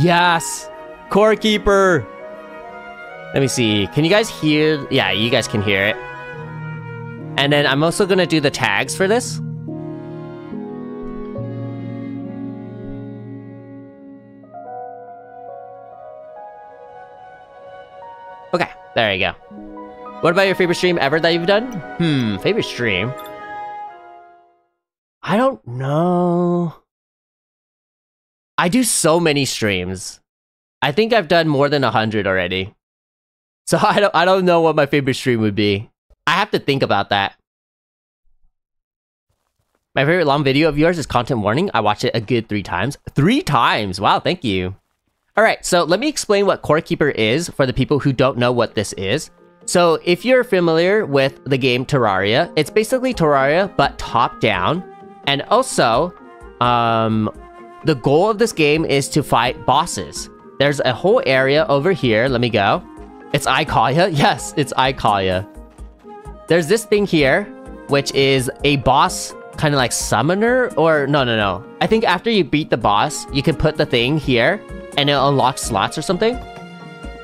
Yes! Core Keeper! Let me see. Can you guys hear? Yeah, you guys can hear it. And then I'm also gonna do the tags for this. Okay, there you go. What about your favorite stream ever that you've done? Hmm, favorite stream? I don't know. I do so many streams. I think I've done more than a hundred already. So I don't I don't know what my favorite stream would be. I have to think about that. My favorite long video of yours is content warning. I watched it a good three times. Three times! Wow, thank you. Alright, so let me explain what Core Keeper is for the people who don't know what this is. So if you're familiar with the game Terraria, it's basically Terraria, but top down. And also, um, the goal of this game is to fight bosses. There's a whole area over here. Let me go. It's Ikalia. Yes, it's Ikalia. There's this thing here, which is a boss kind of like summoner or no, no, no. I think after you beat the boss, you can put the thing here and it unlocks slots or something.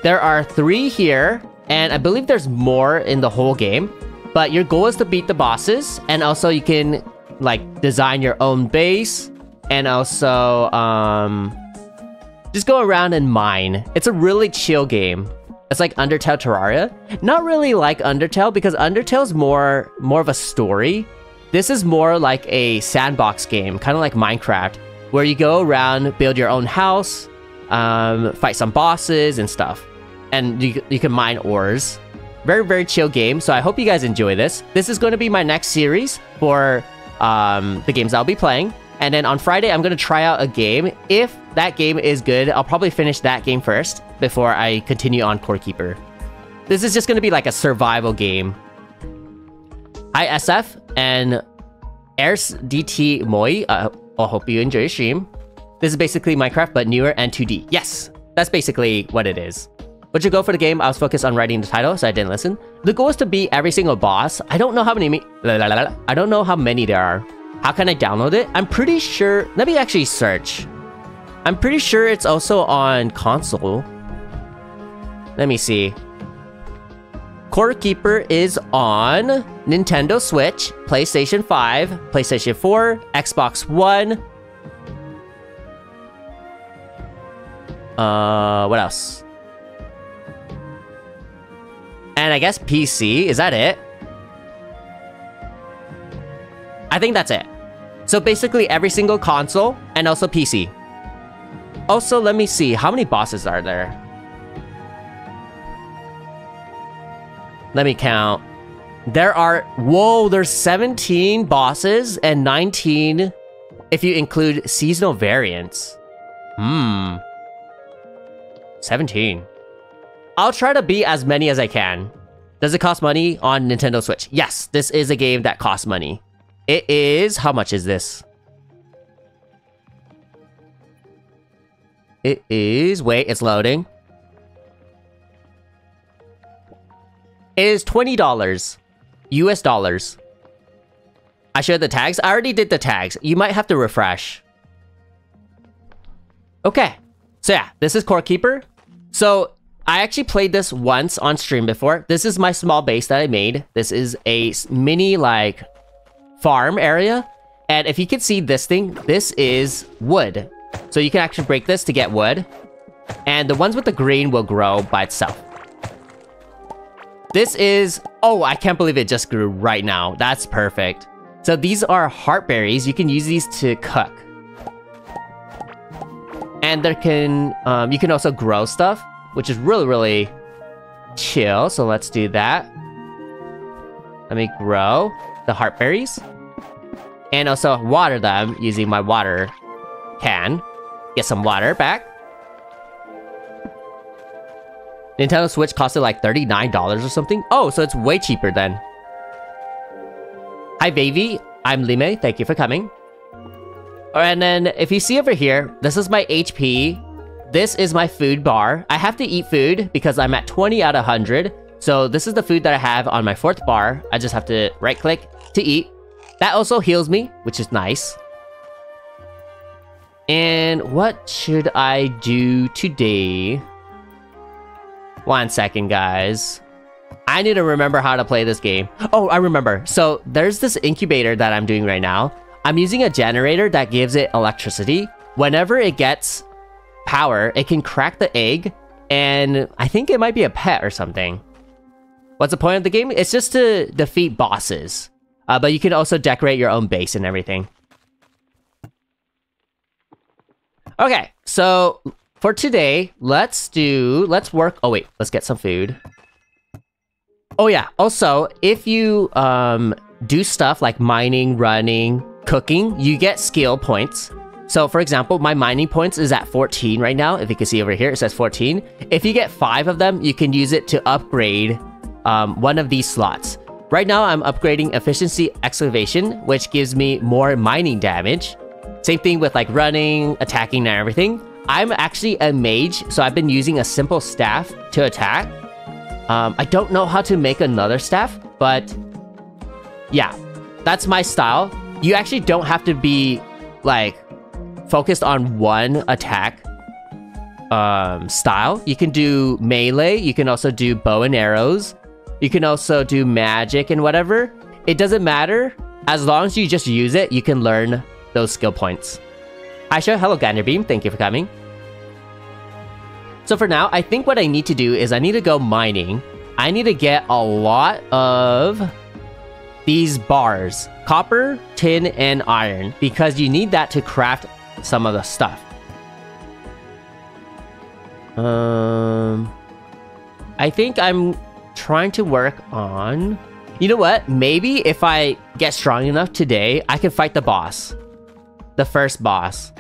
There are three here, and I believe there's more in the whole game. But your goal is to beat the bosses, and also you can like design your own base, and also um, just go around and mine. It's a really chill game. It's like Undertale Terraria. Not really like Undertale because Undertale's more more of a story. This is more like a sandbox game, kind of like Minecraft, where you go around, build your own house, um, fight some bosses and stuff. And you, you can mine ores. Very, very chill game. So I hope you guys enjoy this. This is going to be my next series for um, the games I'll be playing. And then on Friday, I'm going to try out a game. If that game is good, I'll probably finish that game first before I continue on Core Keeper. This is just going to be like a survival game. Hi, SF and Airs DT Moi. Uh, I hope you enjoy your stream. This is basically Minecraft, but newer and 2D. Yes, that's basically what it is. What'd you go for the game? I was focused on writing the title, so I didn't listen. The goal is to beat every single boss. I don't know how many. I don't know how many there are. How can I download it? I'm pretty sure. Let me actually search. I'm pretty sure it's also on console. Let me see. Core Keeper is on Nintendo Switch, PlayStation 5, PlayStation 4, Xbox One. Uh, what else? And I guess PC, is that it? I think that's it. So basically every single console and also PC. Also, let me see, how many bosses are there? Let me count. There are, whoa, there's 17 bosses and 19 if you include seasonal variants. Hmm. 17. I'll try to beat as many as I can. Does it cost money on Nintendo Switch? Yes, this is a game that costs money. It is, how much is this? It is, wait, it's loading. It is $20. US dollars. I showed the tags? I already did the tags. You might have to refresh. Okay. So yeah, this is Core Keeper. So I actually played this once on stream before. This is my small base that I made. This is a mini like farm area. And if you can see this thing, this is wood. So you can actually break this to get wood. And the ones with the green will grow by itself. This is... Oh, I can't believe it just grew right now. That's perfect. So these are heartberries. You can use these to cook. And there can... Um, you can also grow stuff, which is really, really chill. So let's do that. Let me grow the heartberries. And also water them using my water can. Get some water back. Nintendo Switch costed like $39 or something. Oh, so it's way cheaper then. Hi, Baby. I'm Lime. Thank you for coming. And then if you see over here, this is my HP. This is my food bar. I have to eat food because I'm at 20 out of 100. So this is the food that I have on my fourth bar. I just have to right click to eat. That also heals me, which is nice. And what should I do today? One second, guys. I need to remember how to play this game. Oh, I remember. So there's this incubator that I'm doing right now. I'm using a generator that gives it electricity. Whenever it gets power, it can crack the egg, and I think it might be a pet or something. What's the point of the game? It's just to defeat bosses. Uh, but you can also decorate your own base and everything. Okay, so for today, let's do, let's work, oh wait, let's get some food. Oh yeah, also, if you um, do stuff like mining, running, cooking, you get skill points. So for example, my mining points is at 14 right now. If you can see over here, it says 14. If you get five of them, you can use it to upgrade um, one of these slots. Right now, I'm upgrading efficiency excavation, which gives me more mining damage. Same thing with like running, attacking, and everything. I'm actually a mage, so I've been using a simple staff to attack. Um, I don't know how to make another staff, but yeah, that's my style. You actually don't have to be like focused on one attack um, style. You can do melee, you can also do bow and arrows, you can also do magic and whatever. It doesn't matter. As long as you just use it, you can learn those skill points. Aisha, hello Ganderbeam, thank you for coming. So for now, I think what I need to do is I need to go mining. I need to get a lot of these bars. Copper, tin, and iron. Because you need that to craft some of the stuff. Um... I think I'm trying to work on... You know what? Maybe if I get strong enough today, I can fight the boss. The first boss.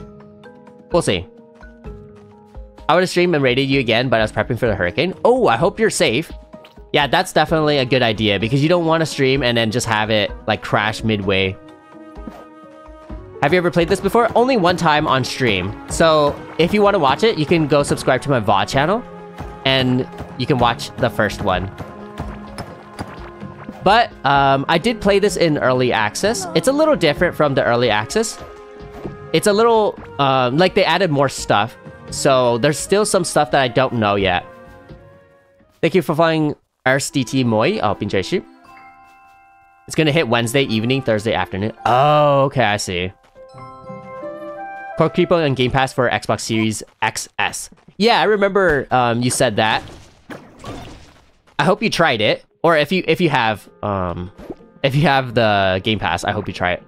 We'll see. I would have streamed and raided you again, but I was prepping for the hurricane. Oh, I hope you're safe. Yeah, that's definitely a good idea because you don't want to stream and then just have it like crash midway. Have you ever played this before? Only one time on stream. So if you want to watch it, you can go subscribe to my VOD channel and you can watch the first one. But um, I did play this in early access. It's a little different from the early access. It's a little, um, like they added more stuff. So there's still some stuff that I don't know yet. Thank you for flying RSDT Moi. Oh, pinche It's gonna hit Wednesday evening, Thursday afternoon. Oh, okay, I see. Core Creepo on Game Pass for Xbox Series XS. Yeah, I remember um, you said that. I hope you tried it. Or if you if you have um if you have the Game Pass, I hope you try it.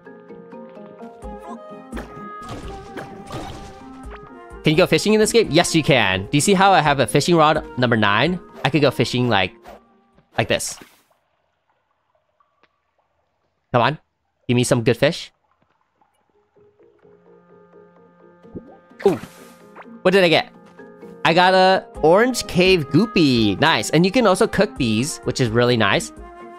Can you go fishing in this game? Yes, you can. Do you see how I have a fishing rod number 9? I could go fishing like like this. Come on. Give me some good fish. Ooh. What did I get? I got a orange cave guppy. Nice. And you can also cook these, which is really nice.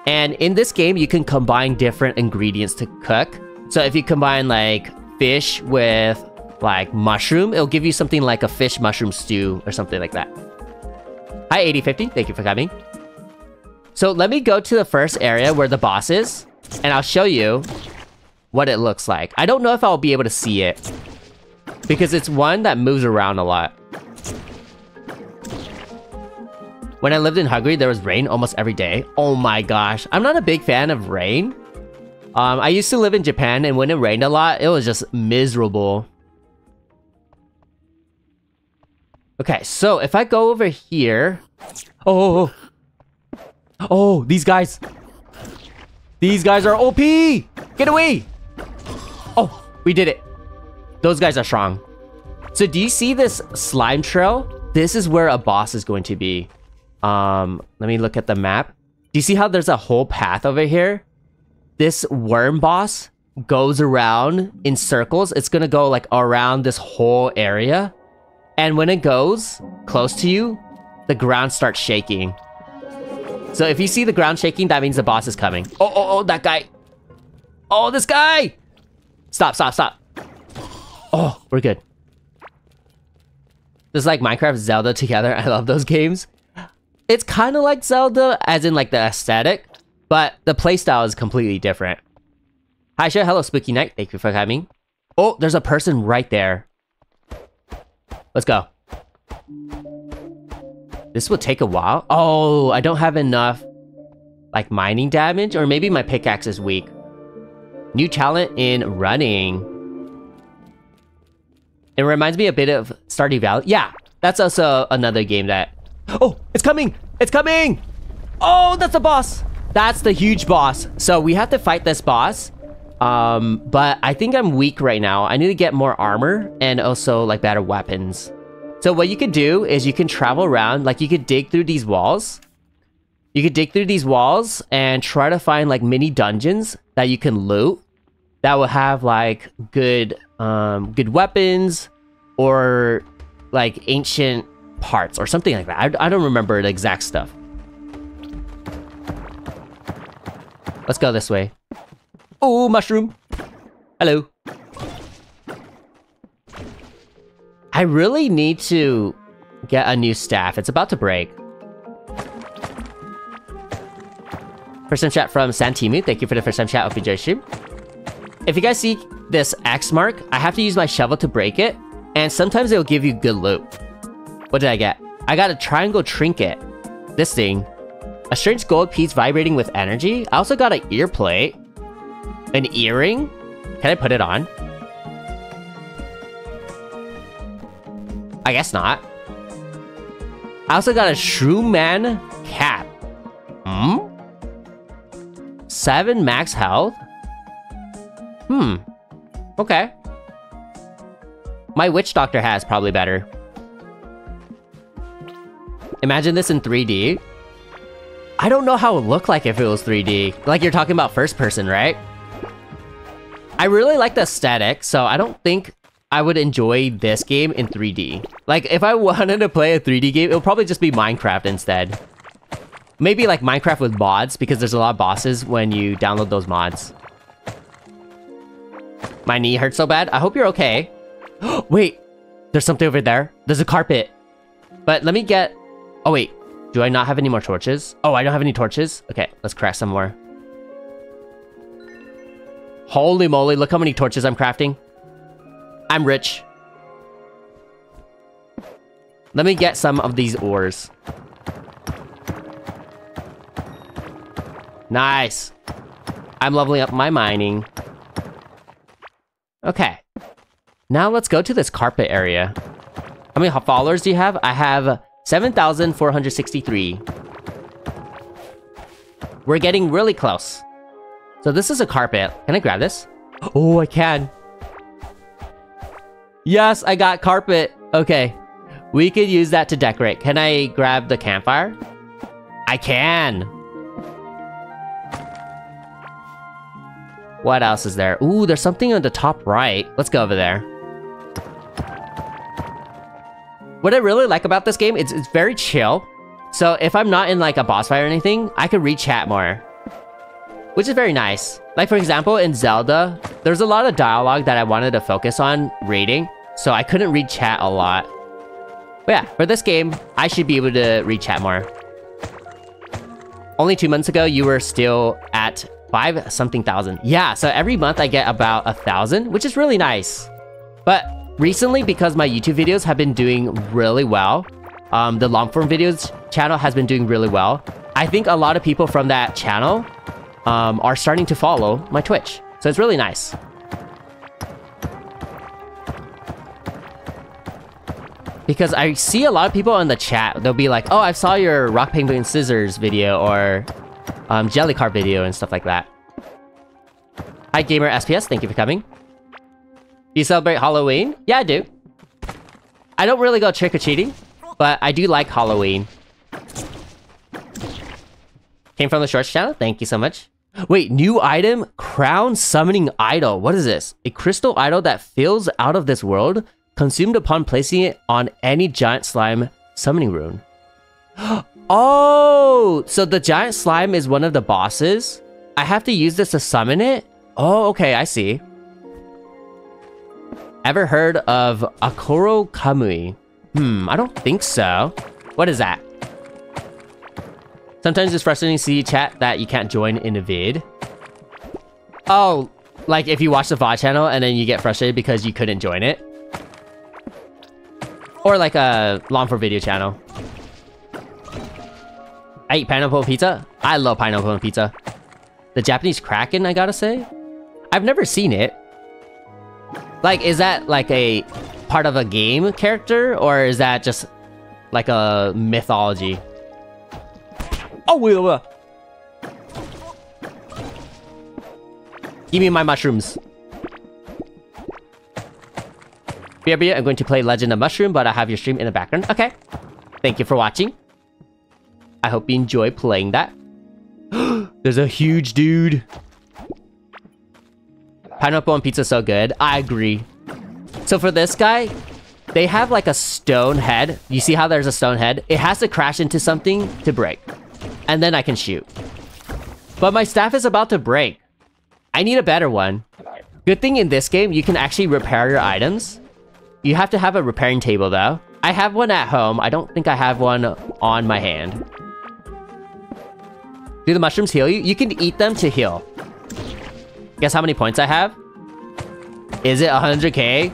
And in this game, you can combine different ingredients to cook. So if you combine like fish with like mushroom, it'll give you something like a fish mushroom stew or something like that. Hi 8050, thank you for coming. So let me go to the first area where the boss is, and I'll show you what it looks like. I don't know if I'll be able to see it, because it's one that moves around a lot. When I lived in Hungary, there was rain almost every day. Oh my gosh. I'm not a big fan of rain. Um, I used to live in Japan, and when it rained a lot, it was just miserable. Okay, so if I go over here... Oh, oh, these guys. These guys are OP! Get away! Oh, we did it. Those guys are strong. So do you see this slime trail? This is where a boss is going to be. Um, let me look at the map. Do you see how there's a whole path over here? This worm boss goes around in circles. It's gonna go like around this whole area. And when it goes close to you, the ground starts shaking. So if you see the ground shaking, that means the boss is coming. Oh, oh, oh, that guy. Oh, this guy. Stop, stop, stop. Oh, we're good. Just like Minecraft Zelda together. I love those games. It's kind of like Zelda, as in like the aesthetic, but the playstyle is completely different. Hi, Shay. Hello, Spooky Night. Thank you for coming. Oh, there's a person right there. Let's go. This will take a while. Oh, I don't have enough like mining damage or maybe my pickaxe is weak. New talent in running. It reminds me a bit of Stardew Valley. Yeah, that's also another game that... Oh, it's coming! It's coming! Oh, that's the boss! That's the huge boss. So we have to fight this boss. Um, but I think I'm weak right now. I need to get more armor and also like better weapons. So what you could do is you can travel around, like you could dig through these walls. You could dig through these walls and try to find like mini dungeons that you can loot that will have like good um good weapons or like ancient parts or something like that. I, I don't remember the exact stuff. Let's go this way. Oh, mushroom. Hello. I really need to get a new staff. It's about to break. First time chat from Santimu. Thank you for the first time chat. You enjoy stream. If you guys see this X mark, I have to use my shovel to break it. And sometimes it'll give you good loot. What did I get? I got a triangle trinket. This thing. A strange gold piece vibrating with energy. I also got an ear plate. An earring? Can I put it on? I guess not. I also got a Shroom Man cap. Hmm? Seven max health? Hmm. Okay. My Witch Doctor has probably better. Imagine this in 3D. I don't know how it would look like if it was 3D. Like you're talking about first person, right? I really like the aesthetic, so I don't think I would enjoy this game in 3D. Like, if I wanted to play a 3D game, it would probably just be Minecraft instead. Maybe like Minecraft with mods, because there's a lot of bosses when you download those mods. My knee hurts so bad. I hope you're okay. wait, there's something over there. There's a carpet. But let me get... Oh, wait. Do I not have any more torches? Oh, I don't have any torches? Okay, let's craft some more. Holy moly, look how many torches I'm crafting. I'm rich. Let me get some of these ores. Nice. I'm leveling up my mining. Okay. Now let's go to this carpet area. How many followers do you have? I have 7,463. We're getting really close. So this is a carpet. Can I grab this? Oh, I can. Yes, I got carpet. Okay. We could use that to decorate. Can I grab the campfire? I can. What else is there? Ooh, there's something on the top right. Let's go over there. What I really like about this game, it's, it's very chill. So if I'm not in like a boss fight or anything, I can read chat more. Which is very nice. Like for example, in Zelda, there's a lot of dialogue that I wanted to focus on reading so I couldn't read chat a lot. But yeah, for this game, I should be able to read chat more. Only two months ago, you were still at five something thousand. Yeah, so every month I get about a thousand, which is really nice. But recently, because my YouTube videos have been doing really well, um, the long form videos channel has been doing really well. I think a lot of people from that channel um, are starting to follow my Twitch. So it's really nice. Because I see a lot of people in the chat, they'll be like, oh, I saw your Rock Paper Scissors video or um, Jelly Car video and stuff like that. Hi, Gamer SPS, thank you for coming. Do you celebrate Halloween? Yeah, I do. I don't really go trick-or-treating, but I do like Halloween. Came from the Shorts channel? Thank you so much. Wait, new item? Crown Summoning Idol. What is this? A crystal idol that fills out of this world consumed upon placing it on any giant slime summoning rune. oh, so the giant slime is one of the bosses? I have to use this to summon it? Oh, okay, I see. Ever heard of Akkorokamui? Hmm, I don't think so. What is that? Sometimes it's frustrating to see chat that you can't join in a vid. Oh, like if you watch the VOD channel and then you get frustrated because you couldn't join it? Or like a long for video channel. I eat pineapple pizza. I love pineapple pizza. The Japanese Kraken, I gotta say. I've never seen it. Like, is that like a part of a game character? Or is that just like a mythology? Oh, wait, wait. Give me my mushrooms. BRB, I'm going to play Legend of Mushroom, but I have your stream in the background. Okay. Thank you for watching. I hope you enjoy playing that. There's a huge dude. Pineapple on pizza so good. I agree. So for this guy, they have like a stone head. You see how there's a stone head? It has to crash into something to break. And then I can shoot. But my staff is about to break. I need a better one. Good thing in this game, you can actually repair your items. You have to have a repairing table though. I have one at home. I don't think I have one on my hand. Do the mushrooms heal you? You can eat them to heal. Guess how many points I have? Is it 100k?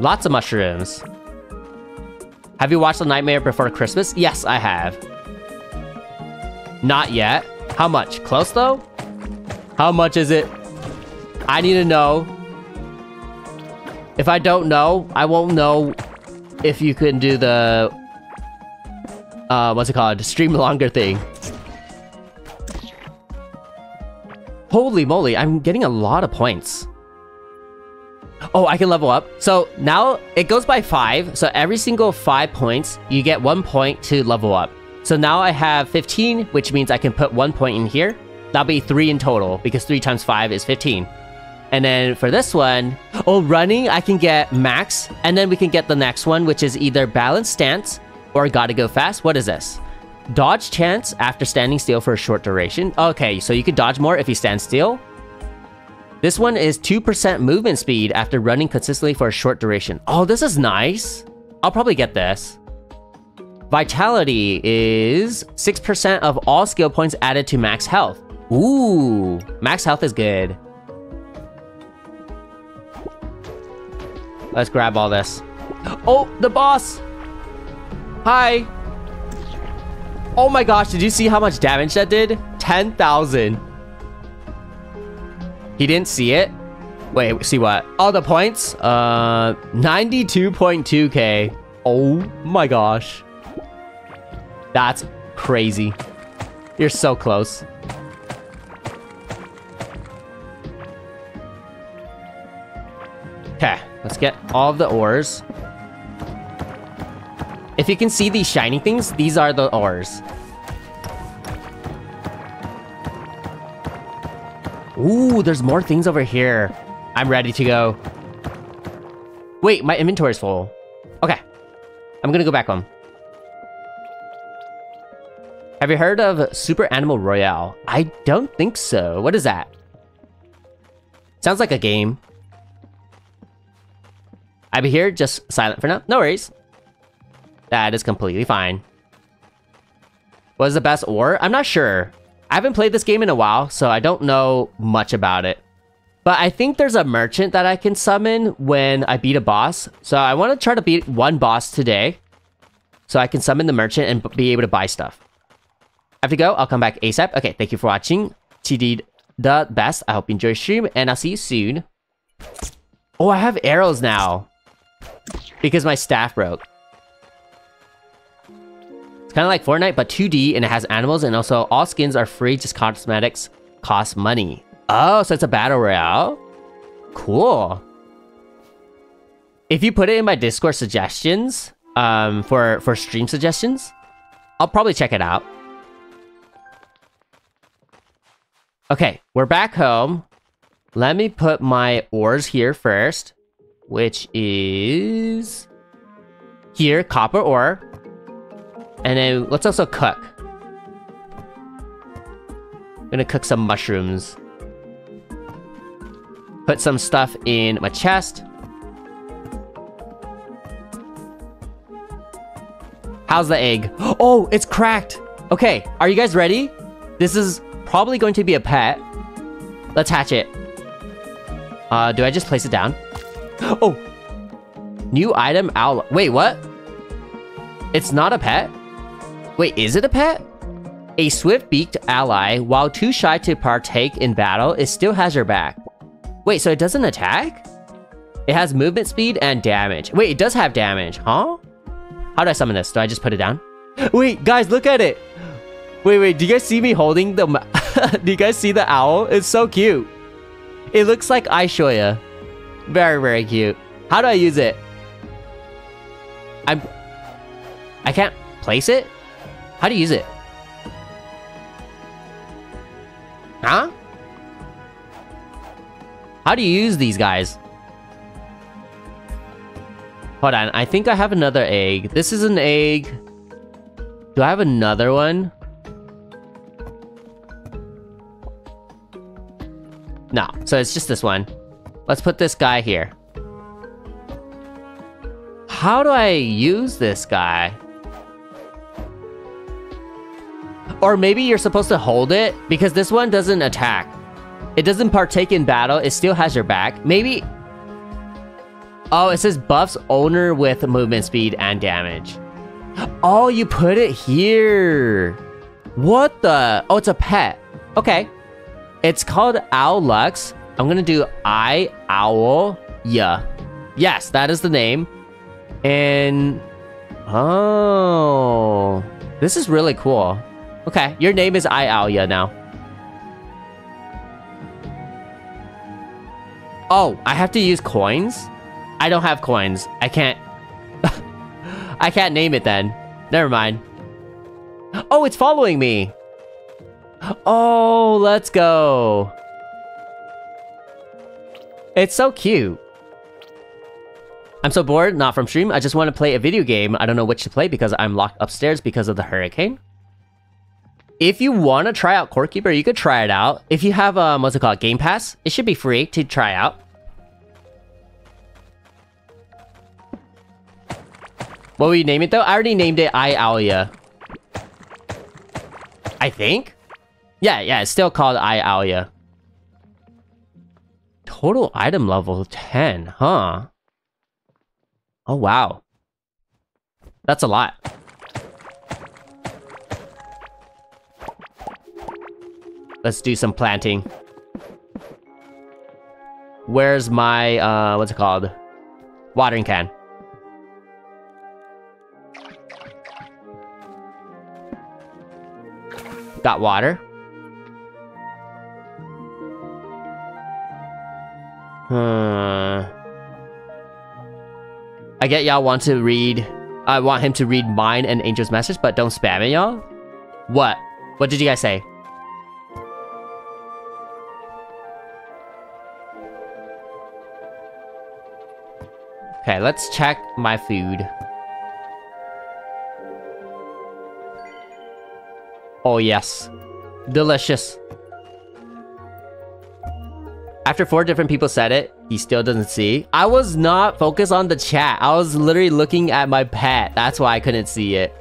Lots of mushrooms. Have you watched The Nightmare Before Christmas? Yes, I have. Not yet. How much? Close though? How much is it? I need to know. If I don't know, I won't know if you can do the... Uh, what's it called? Stream longer thing. Holy moly, I'm getting a lot of points. Oh, I can level up. So now it goes by five. So every single five points, you get one point to level up. So now I have 15, which means I can put one point in here. That'll be three in total because three times five is 15. And then for this one, oh, running, I can get max. And then we can get the next one, which is either balance stance or gotta go fast. What is this? Dodge chance after standing still for a short duration. Okay, so you could dodge more if you stand still. This one is 2% movement speed after running consistently for a short duration. Oh, this is nice. I'll probably get this. Vitality is 6% of all skill points added to max health. Ooh, max health is good. Let's grab all this. Oh, the boss! Hi! Oh my gosh, did you see how much damage that did? 10,000. He didn't see it? Wait, see what? All the points? Uh, 92.2k. Oh my gosh. That's crazy. You're so close. Okay, let's get all of the ores. If you can see these shiny things, these are the ores. Ooh, there's more things over here. I'm ready to go. Wait, my inventory is full. Okay. I'm gonna go back home. Have you heard of Super Animal Royale? I don't think so. What is that? Sounds like a game. I'll be here, just silent for now. No worries. That is completely fine. What is the best ore? I'm not sure. I haven't played this game in a while, so I don't know much about it. But I think there's a merchant that I can summon when I beat a boss. So I want to try to beat one boss today. So I can summon the merchant and be able to buy stuff. I have to go. I'll come back ASAP. Okay, thank you for watching. TD the best. I hope you enjoy the stream, and I'll see you soon. Oh, I have arrows now. Because my staff broke. Kind of like Fortnite, but 2D, and it has animals, and also all skins are free, just cosmetics cost money. Oh, so it's a battle royale? Cool. If you put it in my Discord suggestions, um, for, for stream suggestions, I'll probably check it out. Okay, we're back home. Let me put my ores here first, which is here, copper ore. And then let's also cook. I'm gonna cook some mushrooms. Put some stuff in my chest. How's the egg? Oh, it's cracked. Okay, are you guys ready? This is probably going to be a pet. Let's hatch it. Uh, do I just place it down? Oh! New item owl. Wait, what? It's not a pet? Wait, is it a pet? A swift-beaked ally, while too shy to partake in battle, it still has your back. Wait, so it doesn't attack? It has movement speed and damage. Wait, it does have damage, huh? How do I summon this? Do I just put it down? Wait, guys, look at it! Wait, wait, do you guys see me holding the... do you guys see the owl? It's so cute. It looks like iShoya. Very, very cute. How do I use it? I'm... I can't place it? How do you use it? Huh? How do you use these guys? Hold on, I think I have another egg. This is an egg. Do I have another one? No, so it's just this one. Let's put this guy here. How do I use this guy? Or maybe you're supposed to hold it because this one doesn't attack. It doesn't partake in battle. It still has your back. Maybe... Oh, it says buffs owner with movement speed and damage. Oh, you put it here. What the? Oh, it's a pet. Okay. It's called Owlux. I'm gonna do I Owl Yeah. Yes, that is the name. And... Oh... This is really cool. Okay, your name is I Alia now. Oh, I have to use coins? I don't have coins. I can't... I can't name it then. Never mind. Oh, it's following me! Oh, let's go! It's so cute. I'm so bored, not from stream. I just want to play a video game. I don't know which to play because I'm locked upstairs because of the hurricane. If you want to try out Core Keeper, you could try it out. If you have, um, what's it called, Game Pass, it should be free to try out. What will you name it though? I already named it I. I think? Yeah, yeah, it's still called I. Total item level 10, huh? Oh, wow. That's a lot. Let's do some planting. Where's my, uh, what's it called? Watering can. Got water. Hmm. I get y'all want to read... I want him to read mine and Angel's message, but don't spam it, y'all. What? What did you guys say? Okay, let's check my food. Oh yes. Delicious. After four different people said it, he still doesn't see. I was not focused on the chat. I was literally looking at my pet. That's why I couldn't see it.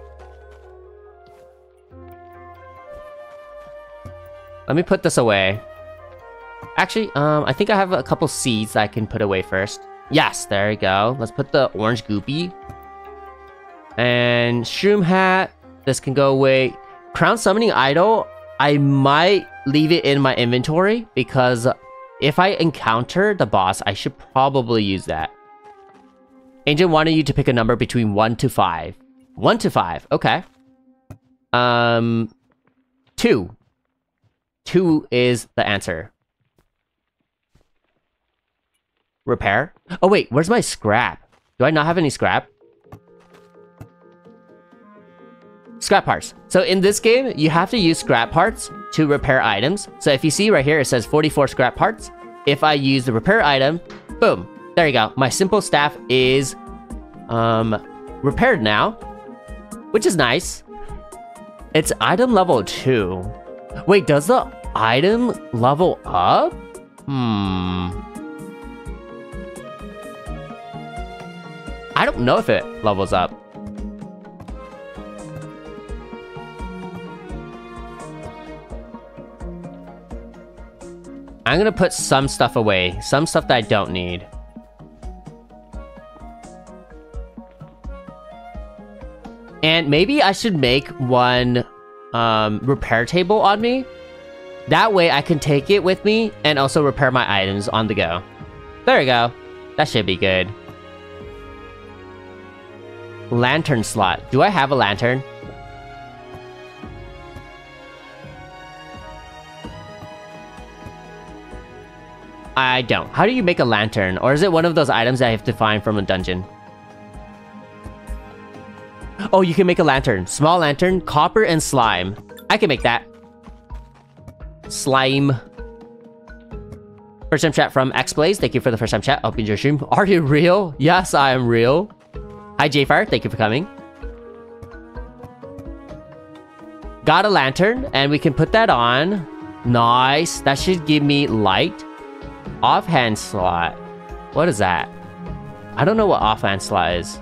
Let me put this away. Actually, um, I think I have a couple seeds that I can put away first. Yes, there we go. Let's put the orange guppy. And shroom hat. This can go away. Crown summoning idol. I might leave it in my inventory because if I encounter the boss, I should probably use that. Angel wanted you to pick a number between 1 to 5. 1 to 5, okay. Um, 2. 2 is the answer. Repair? Oh wait, where's my scrap? Do I not have any scrap? Scrap parts. So in this game, you have to use scrap parts to repair items. So if you see right here, it says 44 scrap parts. If I use the repair item, boom, there you go. My simple staff is um, repaired now, which is nice. It's item level 2. Wait, does the item level up? Hmm. I don't know if it levels up. I'm gonna put some stuff away. Some stuff that I don't need. And maybe I should make one um, repair table on me. That way I can take it with me and also repair my items on the go. There we go. That should be good. Lantern slot. Do I have a lantern? I don't. How do you make a lantern? Or is it one of those items that I have to find from a dungeon? Oh, you can make a lantern. Small lantern, copper, and slime. I can make that. Slime. First time chat from XBlaze. Thank you for the first time chat. You enjoy your stream. Are you real? Yes, I am real. Hi, Jfire. Thank you for coming. Got a lantern, and we can put that on. Nice. That should give me light. Offhand slot. What is that? I don't know what offhand slot is.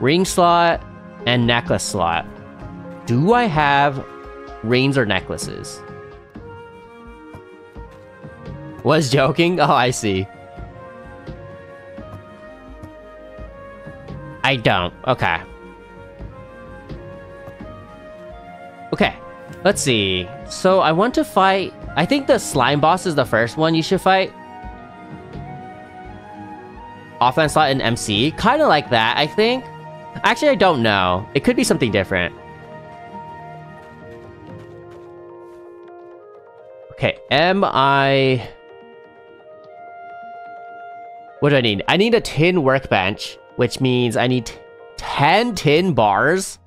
Ring slot and necklace slot. Do I have rings or necklaces? Was joking? Oh, I see. I don't. Okay. Okay. Let's see. So I want to fight... I think the slime boss is the first one you should fight. Offense slot and MC. Kind of like that, I think. Actually, I don't know. It could be something different. Okay, am I... What do I need? I need a tin workbench, which means I need 10 tin bars.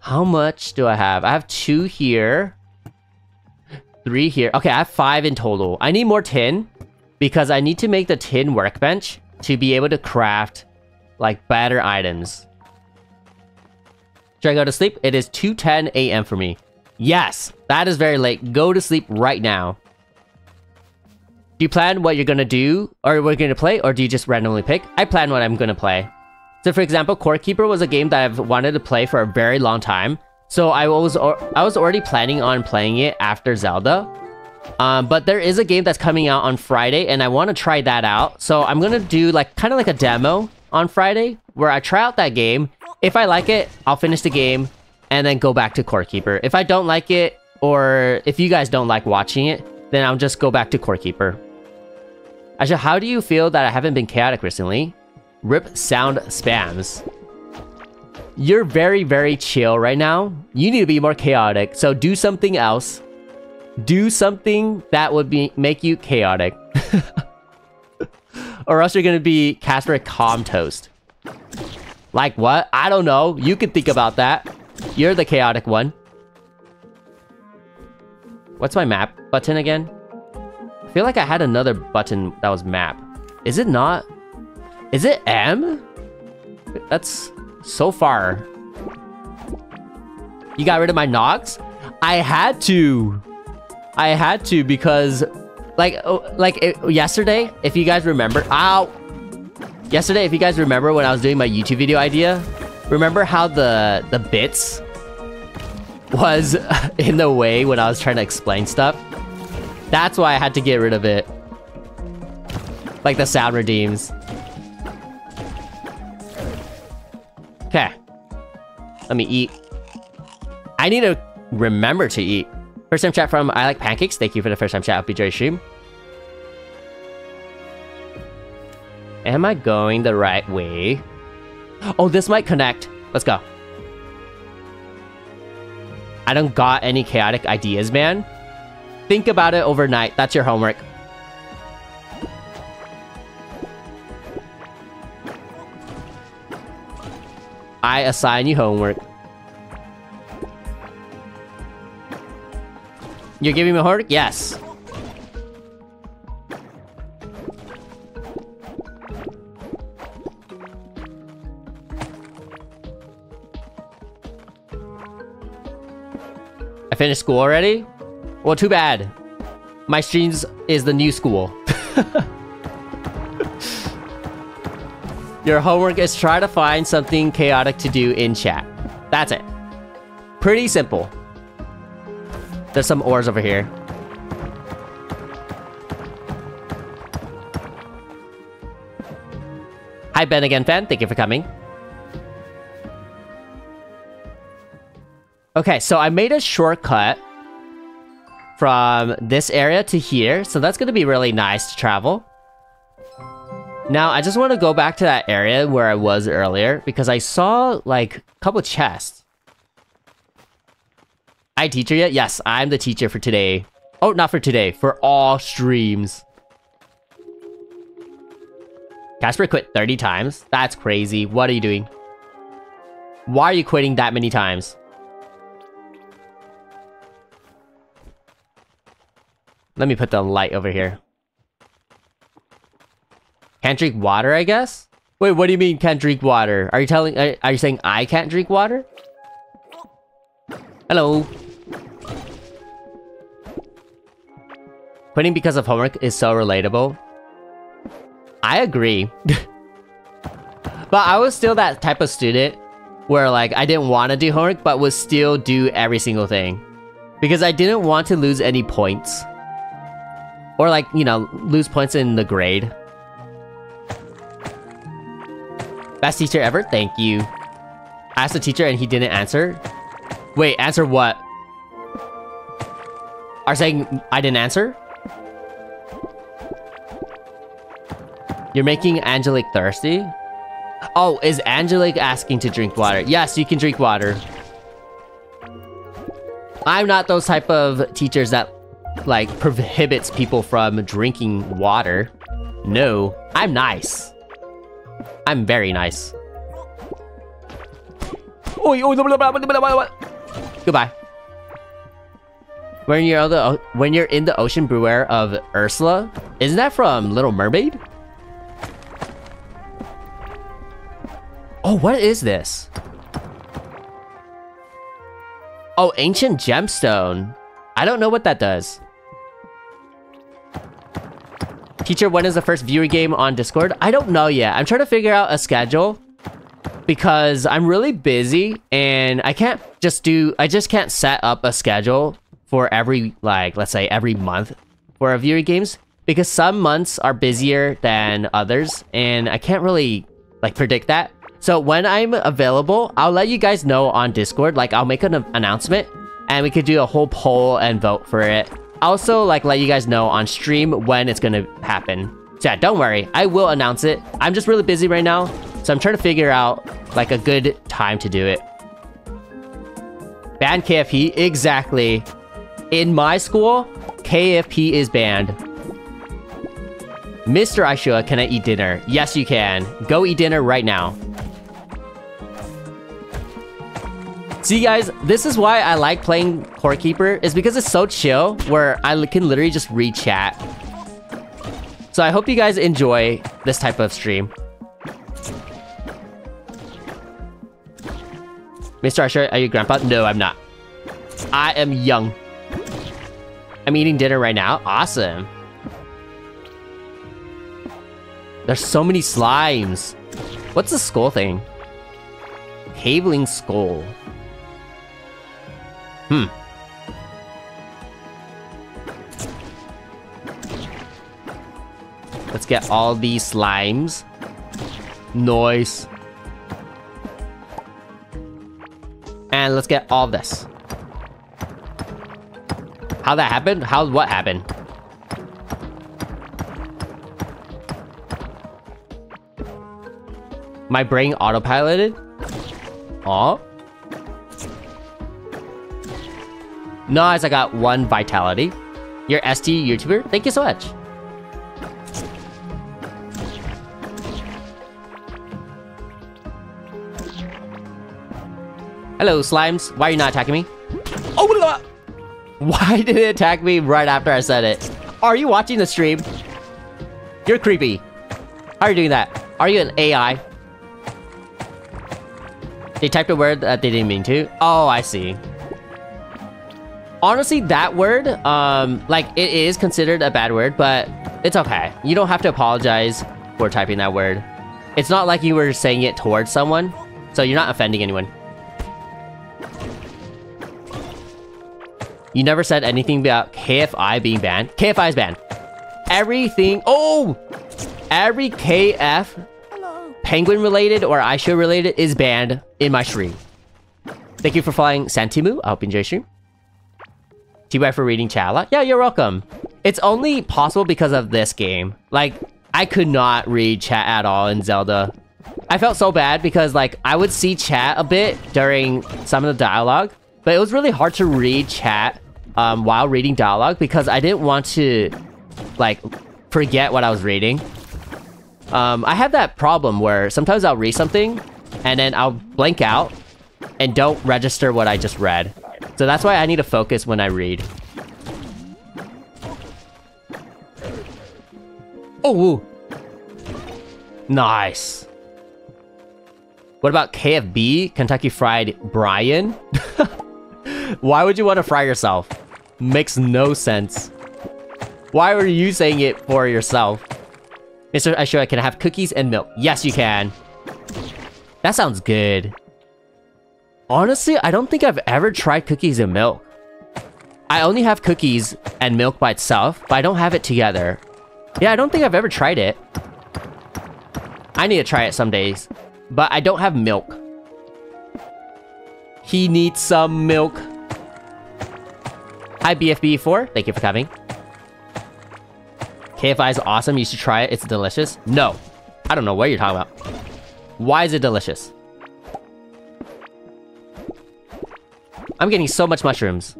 How much do I have? I have two here. Three here. Okay, I have five in total. I need more tin because I need to make the tin workbench to be able to craft like better items. Should I go to sleep? It is 2.10 a.m. for me. Yes, that is very late. Go to sleep right now. Do you plan what you're gonna do, or what you're gonna play, or do you just randomly pick? I plan what I'm gonna play. So for example, Core Keeper was a game that I've wanted to play for a very long time. So I was I was already planning on playing it after Zelda. Um, but there is a game that's coming out on Friday, and I want to try that out. So I'm gonna do like kind of like a demo on Friday where I try out that game. If I like it, I'll finish the game and then go back to Core Keeper. If I don't like it, or if you guys don't like watching it, then I'll just go back to Core Keeper. Actually, how do you feel that I haven't been chaotic recently? Rip sound spams. You're very, very chill right now. You need to be more chaotic, so do something else. Do something that would be make you chaotic. or else you're gonna be Casper Calm Toast. Like what? I don't know. You can think about that. You're the chaotic one. What's my map button again? Feel like I had another button that was map. Is it not? Is it M? That's so far. You got rid of my Nox? I had to. I had to because like, oh, like it, yesterday, if you guys remember, ow! Yesterday, if you guys remember when I was doing my YouTube video idea, remember how the the bits was in the way when I was trying to explain stuff? That's why I had to get rid of it. Like the sound redeems. Okay. Let me eat. I need to remember to eat. First time chat from I like pancakes. Thank you for the first time chat. Enjoy stream. Am I going the right way? Oh, this might connect. Let's go. I don't got any chaotic ideas, man. Think about it overnight. That's your homework. I assign you homework. You're giving me homework? Yes. I finished school already? Well, too bad. My streams is the new school. Your homework is try to find something chaotic to do in chat. That's it. Pretty simple. There's some ores over here. Hi, Ben again, fan. Thank you for coming. Okay, so I made a shortcut from this area to here, so that's gonna be really nice to travel. Now, I just want to go back to that area where I was earlier, because I saw, like, a couple chests. I teacher yet? Yes, I'm the teacher for today. Oh, not for today, for all streams. Casper quit 30 times? That's crazy. What are you doing? Why are you quitting that many times? Let me put the light over here. Can't drink water, I guess? Wait, what do you mean can't drink water? Are you telling- are you saying I can't drink water? Hello. Quitting because of homework is so relatable. I agree. but I was still that type of student where like I didn't want to do homework but would still do every single thing. Because I didn't want to lose any points. Or like, you know, lose points in the grade. Best teacher ever? Thank you. I asked the teacher and he didn't answer. Wait, answer what? Are saying I didn't answer? You're making Angelique thirsty? Oh, is Angelique asking to drink water? Yes, you can drink water. I'm not those type of teachers that like prohibits people from drinking water. No, I'm nice. I'm very nice. Goodbye. When you're the when you're in the ocean, beware of Ursula. Isn't that from Little Mermaid? Oh, what is this? Oh, ancient gemstone. I don't know what that does. Teacher, when is the first viewer game on Discord? I don't know yet. I'm trying to figure out a schedule because I'm really busy and I can't just do, I just can't set up a schedule for every, like, let's say every month for a viewer games because some months are busier than others and I can't really like predict that. So when I'm available, I'll let you guys know on Discord. Like I'll make an announcement and we could do a whole poll and vote for it. Also, like let you guys know on stream when it's gonna happen. So yeah, don't worry, I will announce it. I'm just really busy right now, so I'm trying to figure out like a good time to do it. Ban KFP, exactly. In my school, KFP is banned. Mr. iShoya, can I eat dinner? Yes, you can. Go eat dinner right now. See guys, this is why I like playing Core Keeper, is because it's so chill, where I can literally just read chat. So I hope you guys enjoy this type of stream. Mr. Usher, are you grandpa? No, I'm not. I am young. I'm eating dinner right now. Awesome. There's so many slimes. What's the skull thing? Caveling skull. Hmm. Let's get all these slimes. Noise. And let's get all this. How that happened? How what happened? My brain autopiloted? Aw. Nice, I got one vitality. You're ST YouTuber? Thank you so much. Hello, slimes. Why are you not attacking me? Oh, why did it attack me right after I said it? Are you watching the stream? You're creepy. How are you doing that? Are you an AI? They typed a word that they didn't mean to. Oh, I see. Honestly, that word, um, like, it is considered a bad word, but it's okay. You don't have to apologize for typing that word. It's not like you were saying it towards someone, so you're not offending anyone. You never said anything about KFI being banned. KFI is banned. Everything. Oh! Every KF penguin related or iShoya related is banned in my stream. Thank you for following Santimu. I hope you enjoy your stream. TY for reading chat Yeah, you're welcome. It's only possible because of this game. Like, I could not read chat at all in Zelda. I felt so bad because, like, I would see chat a bit during some of the dialogue, but it was really hard to read chat um, while reading dialogue because I didn't want to, like, forget what I was reading. Um, I have that problem where sometimes I'll read something and then I'll blank out and don't register what I just read. So that's why I need to focus when I read. Oh, woo. Nice. What about KFB? Kentucky Fried Brian? Why would you want to fry yourself? Makes no sense. Why were you saying it for yourself? Mr. I can have cookies and milk. Yes, you can. That sounds good. Honestly, I don't think I've ever tried cookies and milk. I only have cookies and milk by itself, but I don't have it together. Yeah, I don't think I've ever tried it. I need to try it some days. But I don't have milk. He needs some milk. Hi, BFB4. Thank you for coming. KFI is awesome. You should try it. It's delicious. No. I don't know what you're talking about. Why is it delicious? I'm getting so much mushrooms.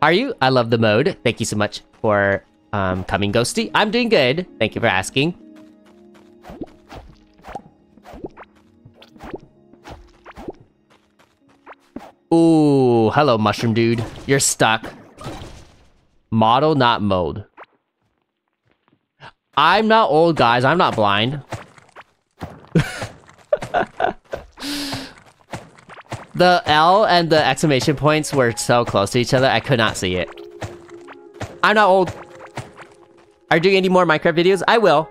Are you? I love the mode. Thank you so much for um, coming, Ghosty. I'm doing good. Thank you for asking. Ooh, hello, mushroom dude. You're stuck. Model, not mode. I'm not old, guys. I'm not blind. the L and the exclamation points were so close to each other, I could not see it. I'm not old. Are you doing any more Minecraft videos? I will.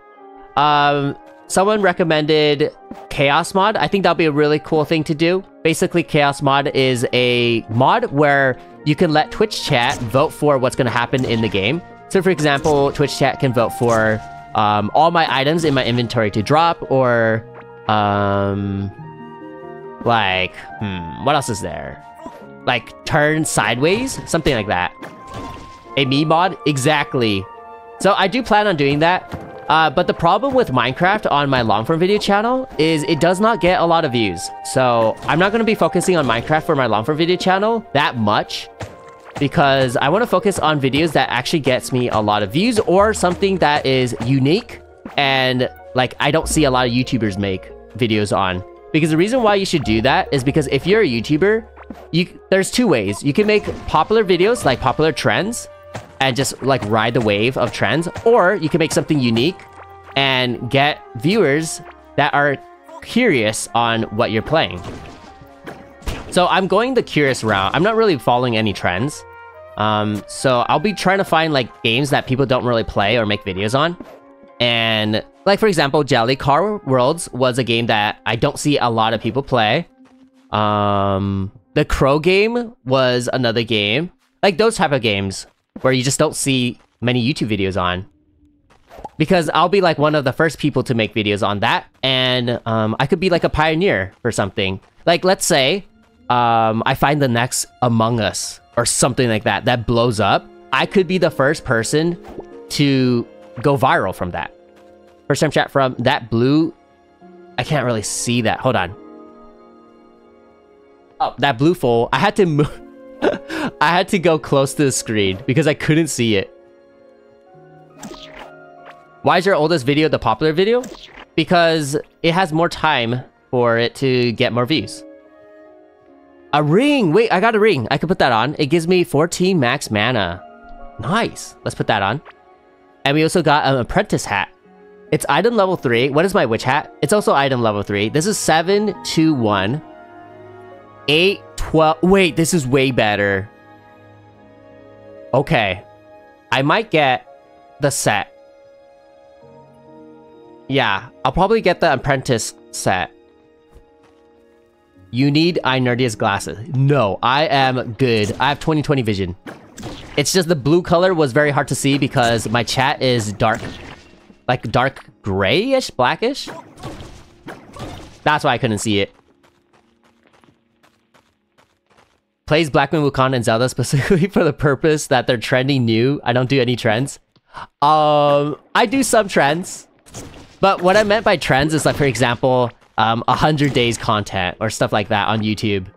Um, someone recommended Chaos Mod. I think that'll be a really cool thing to do. Basically, Chaos Mod is a mod where you can let Twitch chat vote for what's going to happen in the game. So, for example, Twitch chat can vote for um, all my items in my inventory to drop, or um, like, hmm, what else is there? Like turn sideways, something like that. A me mod, exactly. So I do plan on doing that. Uh, but the problem with Minecraft on my long form video channel is it does not get a lot of views. So I'm not going to be focusing on Minecraft for my long form video channel that much because I want to focus on videos that actually gets me a lot of views or something that is unique and like I don't see a lot of YouTubers make videos on. Because the reason why you should do that is because if you're a YouTuber, you there's two ways. You can make popular videos like popular trends and just like ride the wave of trends, or you can make something unique and get viewers that are curious on what you're playing. So I'm going the curious route. I'm not really following any trends. Um, so I'll be trying to find like games that people don't really play or make videos on. And like for example, Jelly Car Worlds was a game that I don't see a lot of people play. Um, the Crow game was another game. Like those type of games where you just don't see many YouTube videos on. Because I'll be like one of the first people to make videos on that, and um, I could be like a pioneer for something. Like, let's say um, I find the next Among Us or something like that that blows up. I could be the first person to go viral from that. First time chat from that blue. I can't really see that. Hold on. Oh, that blue full. I had to move. I had to go close to the screen because I couldn't see it. Why is your oldest video the popular video? Because it has more time for it to get more views. A ring! Wait, I got a ring. I can put that on. It gives me 14 max mana. Nice. Let's put that on. And we also got an apprentice hat. It's item level 3. What is my witch hat? It's also item level 3. This is 7, 2, 1. 8, 12. Wait, this is way better. Okay. I might get the set. Yeah, I'll probably get the apprentice set. You need iNerdiest glasses. No, I am good. I have 20/20 vision. It's just the blue color was very hard to see because my chat is dark. like dark grayish, blackish. That's why I couldn't see it. Plays Black Moon Wukong and Zelda specifically for the purpose that they're trending new. I don't do any trends. Um, I do some trends. But what I meant by trends is like, for example, um, 100 days content or stuff like that on YouTube.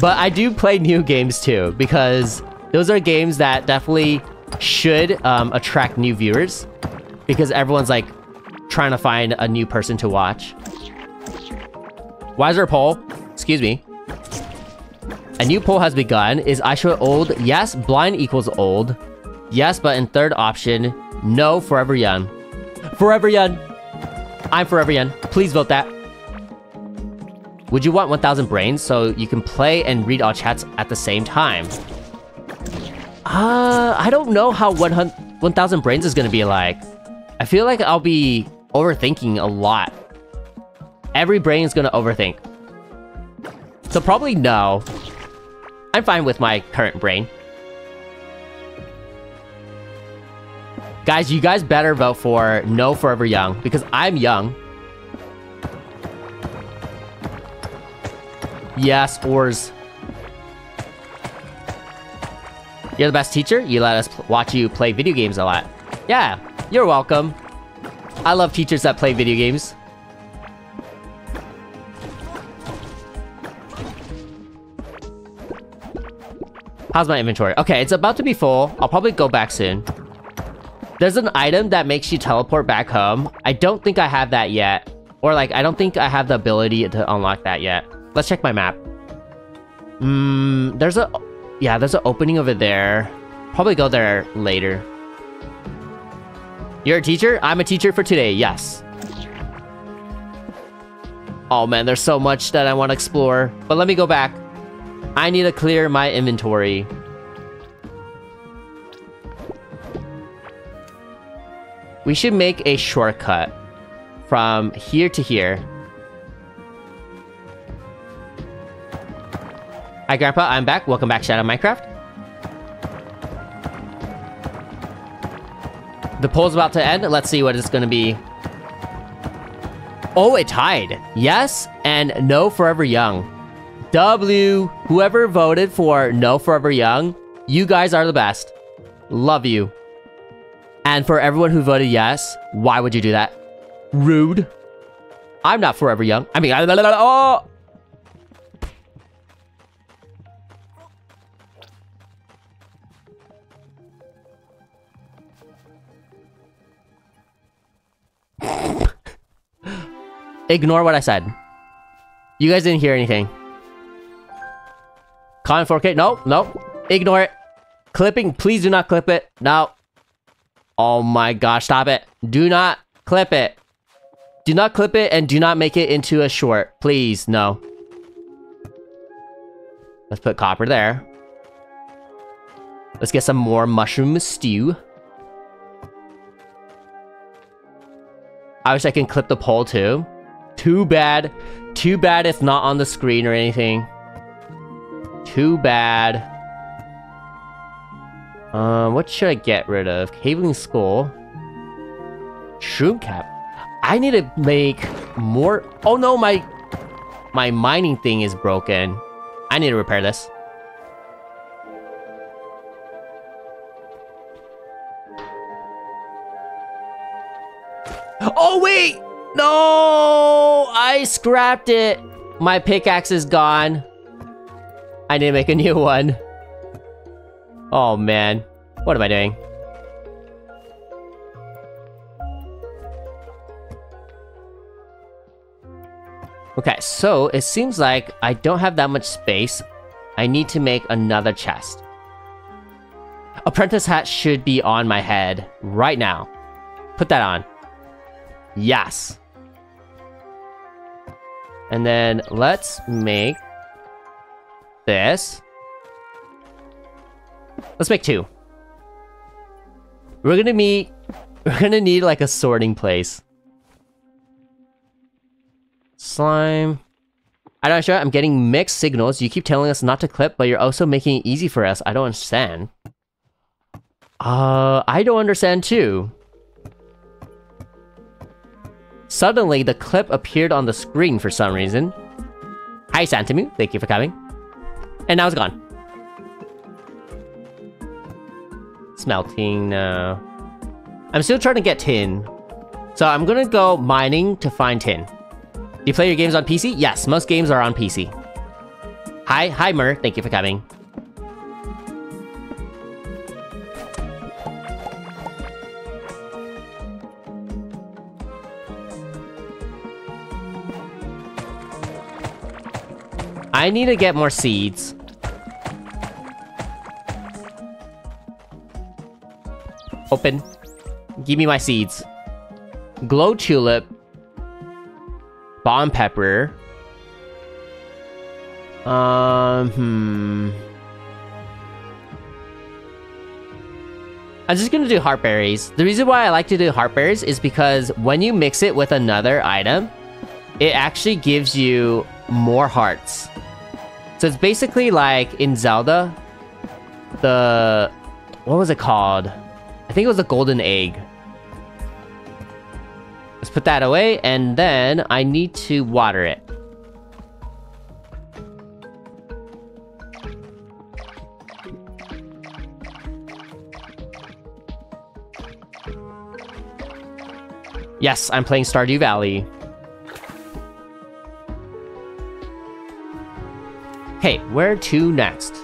But I do play new games too, because those are games that definitely should um, attract new viewers. Because everyone's like trying to find a new person to watch. Why is there a poll? Excuse me. A new poll has begun. Is iShoya old? Yes, blind equals old. Yes, but in third option, no, forever young. Forever young. I'm forever young. Please vote that. Would you want 1000 brains so you can play and read all chats at the same time? Uh, I don't know how 1000 brains is gonna be like. I feel like I'll be overthinking a lot. Every brain is gonna overthink. So probably no. I'm fine with my current brain. Guys, you guys better vote for no forever young, because I'm young. Yes, Ors. You're the best teacher? You let us watch you play video games a lot. Yeah, you're welcome. I love teachers that play video games. How's my inventory? Okay, it's about to be full. I'll probably go back soon. There's an item that makes you teleport back home. I don't think I have that yet. Or like, I don't think I have the ability to unlock that yet. Let's check my map. Hmm, there's a... Yeah, there's an opening over there. Probably go there later. You're a teacher? I'm a teacher for today, yes. Oh man, there's so much that I want to explore. But let me go back. I need to clear my inventory. We should make a shortcut from here to here. Hi, Grandpa. I'm back. Welcome back, Shadow Minecraft. The poll's about to end. Let's see what it's going to be. Oh, it tied. Yes and no forever young. W, whoever voted for no forever young, you guys are the best. Love you. And for everyone who voted yes, why would you do that? Rude. I'm not forever young. I mean, oh! Ignore what I said. You guys didn't hear anything. Con 4K? No, no. Ignore it. Clipping, please do not clip it. No. Oh my gosh, stop it. Do not clip it. Do not clip it and do not make it into a short. Please, no. Let's put copper there. Let's get some more mushroom stew. I wish I can clip the poll too. Too bad. Too bad it's not on the screen or anything. Too bad. Um, what should I get rid of? Caveling Skull. Shroom Cap. I need to make more... Oh no, my... My mining thing is broken. I need to repair this. Oh, wait! No! I scrapped it! My pickaxe is gone. I need to make a new one. Oh man, what am I doing? Okay, so it seems like I don't have that much space. I need to make another chest. Apprentice hat should be on my head right now. Put that on. Yes. And then let's make this. Let's make two. We're gonna meet... We're gonna need, like, a sorting place. Slime... I don't know, I'm getting mixed signals. You keep telling us not to clip, but you're also making it easy for us. I don't understand. Uh, I don't understand too. Suddenly, the clip appeared on the screen for some reason. Hi, Santamu. Thank you for coming. And now it's gone. Smelting, no. I'm still trying to get tin. So I'm gonna go mining to find tin. Do you play your games on PC? Yes, most games are on PC. Hi, hi Mer, thank you for coming. I need to get more seeds. Open. Give me my seeds. Glow tulip. Bomb pepper. Um, hmm. I'm just gonna do heartberries. The reason why I like to do heartberries is because when you mix it with another item, it actually gives you more hearts. So it's basically like in Zelda, the... What was it called? I think it was a golden egg. Let's put that away, and then I need to water it. Yes, I'm playing Stardew Valley. Okay, where to next?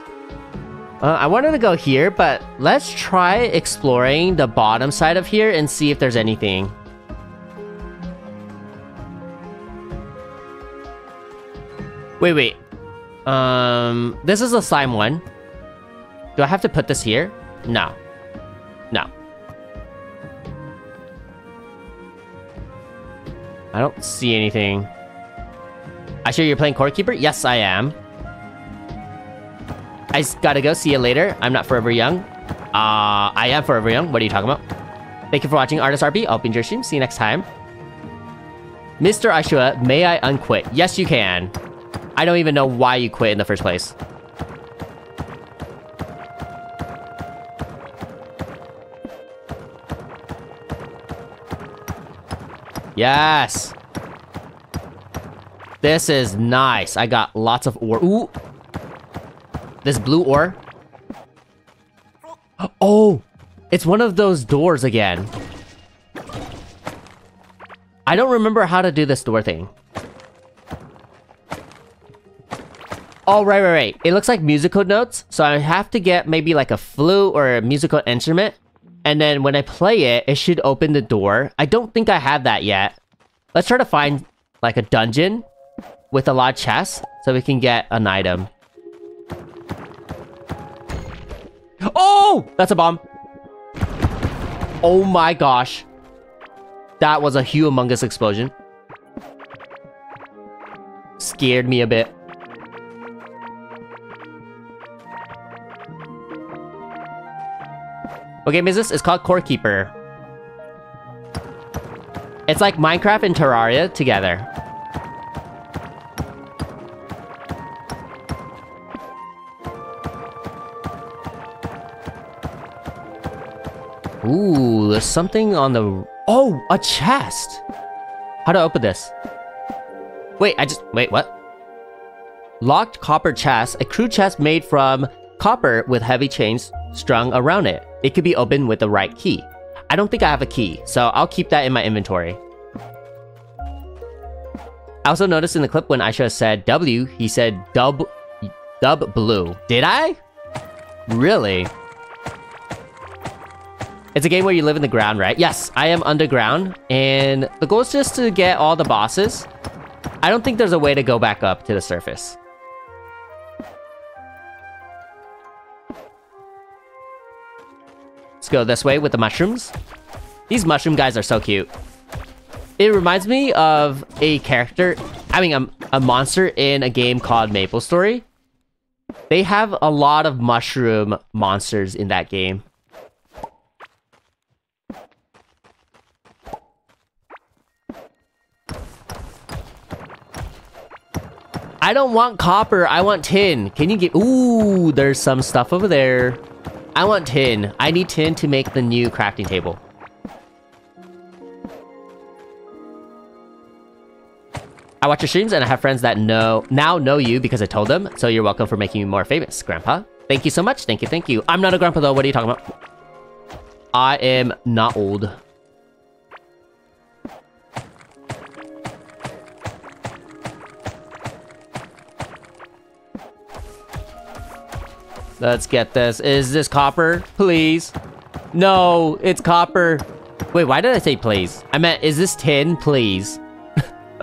Uh, I wanted to go here, but let's try exploring the bottom side of here and see if there's anything. Wait, wait. Um, this is a slime one. Do I have to put this here? No. No. I don't see anything. I sure you're playing Core Keeper? Yes, I am. I gotta go. See you later. I'm not forever young. Uh, I am forever young. What are you talking about? Thank you for watching Artist RP. I'll be in your stream. See you next time. Mr. iShoya, may I unquit? Yes, you can. I don't even know why you quit in the first place. Yes! This is nice. I got lots of ore. Ooh! This blue ore. Oh! It's one of those doors again. I don't remember how to do this door thing. Oh, right, right, right. It looks like musical notes, so I have to get maybe like a flute or a musical instrument. And then when I play it, it should open the door. I don't think I have that yet. Let's try to find like a dungeon with a lot of chests so we can get an item. Oh! That's a bomb. Oh my gosh. That was a humongous explosion. Scared me a bit. What game is this? It's called Core Keeper. It's like Minecraft and Terraria together. Ooh, there's something on the... Oh, a chest! How do I open this? Wait, I just... Wait, what? Locked copper chest. A crew chest made from copper with heavy chains strung around it. It could be opened with the right key. I don't think I have a key, so I'll keep that in my inventory. I also noticed in the clip when iShoya said W, he said dub, dub blue. Did I? Really? It's a game where you live in the ground, right? Yes, I am underground, and the goal is just to get all the bosses. I don't think there's a way to go back up to the surface. Let's go this way with the mushrooms. These mushroom guys are so cute. It reminds me of a character, I mean, a, a monster in a game called Maple Story. They have a lot of mushroom monsters in that game. I don't want copper, I want tin. Can you get... Ooh, there's some stuff over there. I want tin. I need tin to make the new crafting table. I watch your streams and I have friends that know now know you because I told them, so you're welcome for making me more famous, Grandpa. Thank you so much. Thank you, thank you. I'm not a grandpa though. What are you talking about? I am not old. Let's get this. Is this copper? Please? No, it's copper. Wait, why did I say please? I meant, is this tin? Please.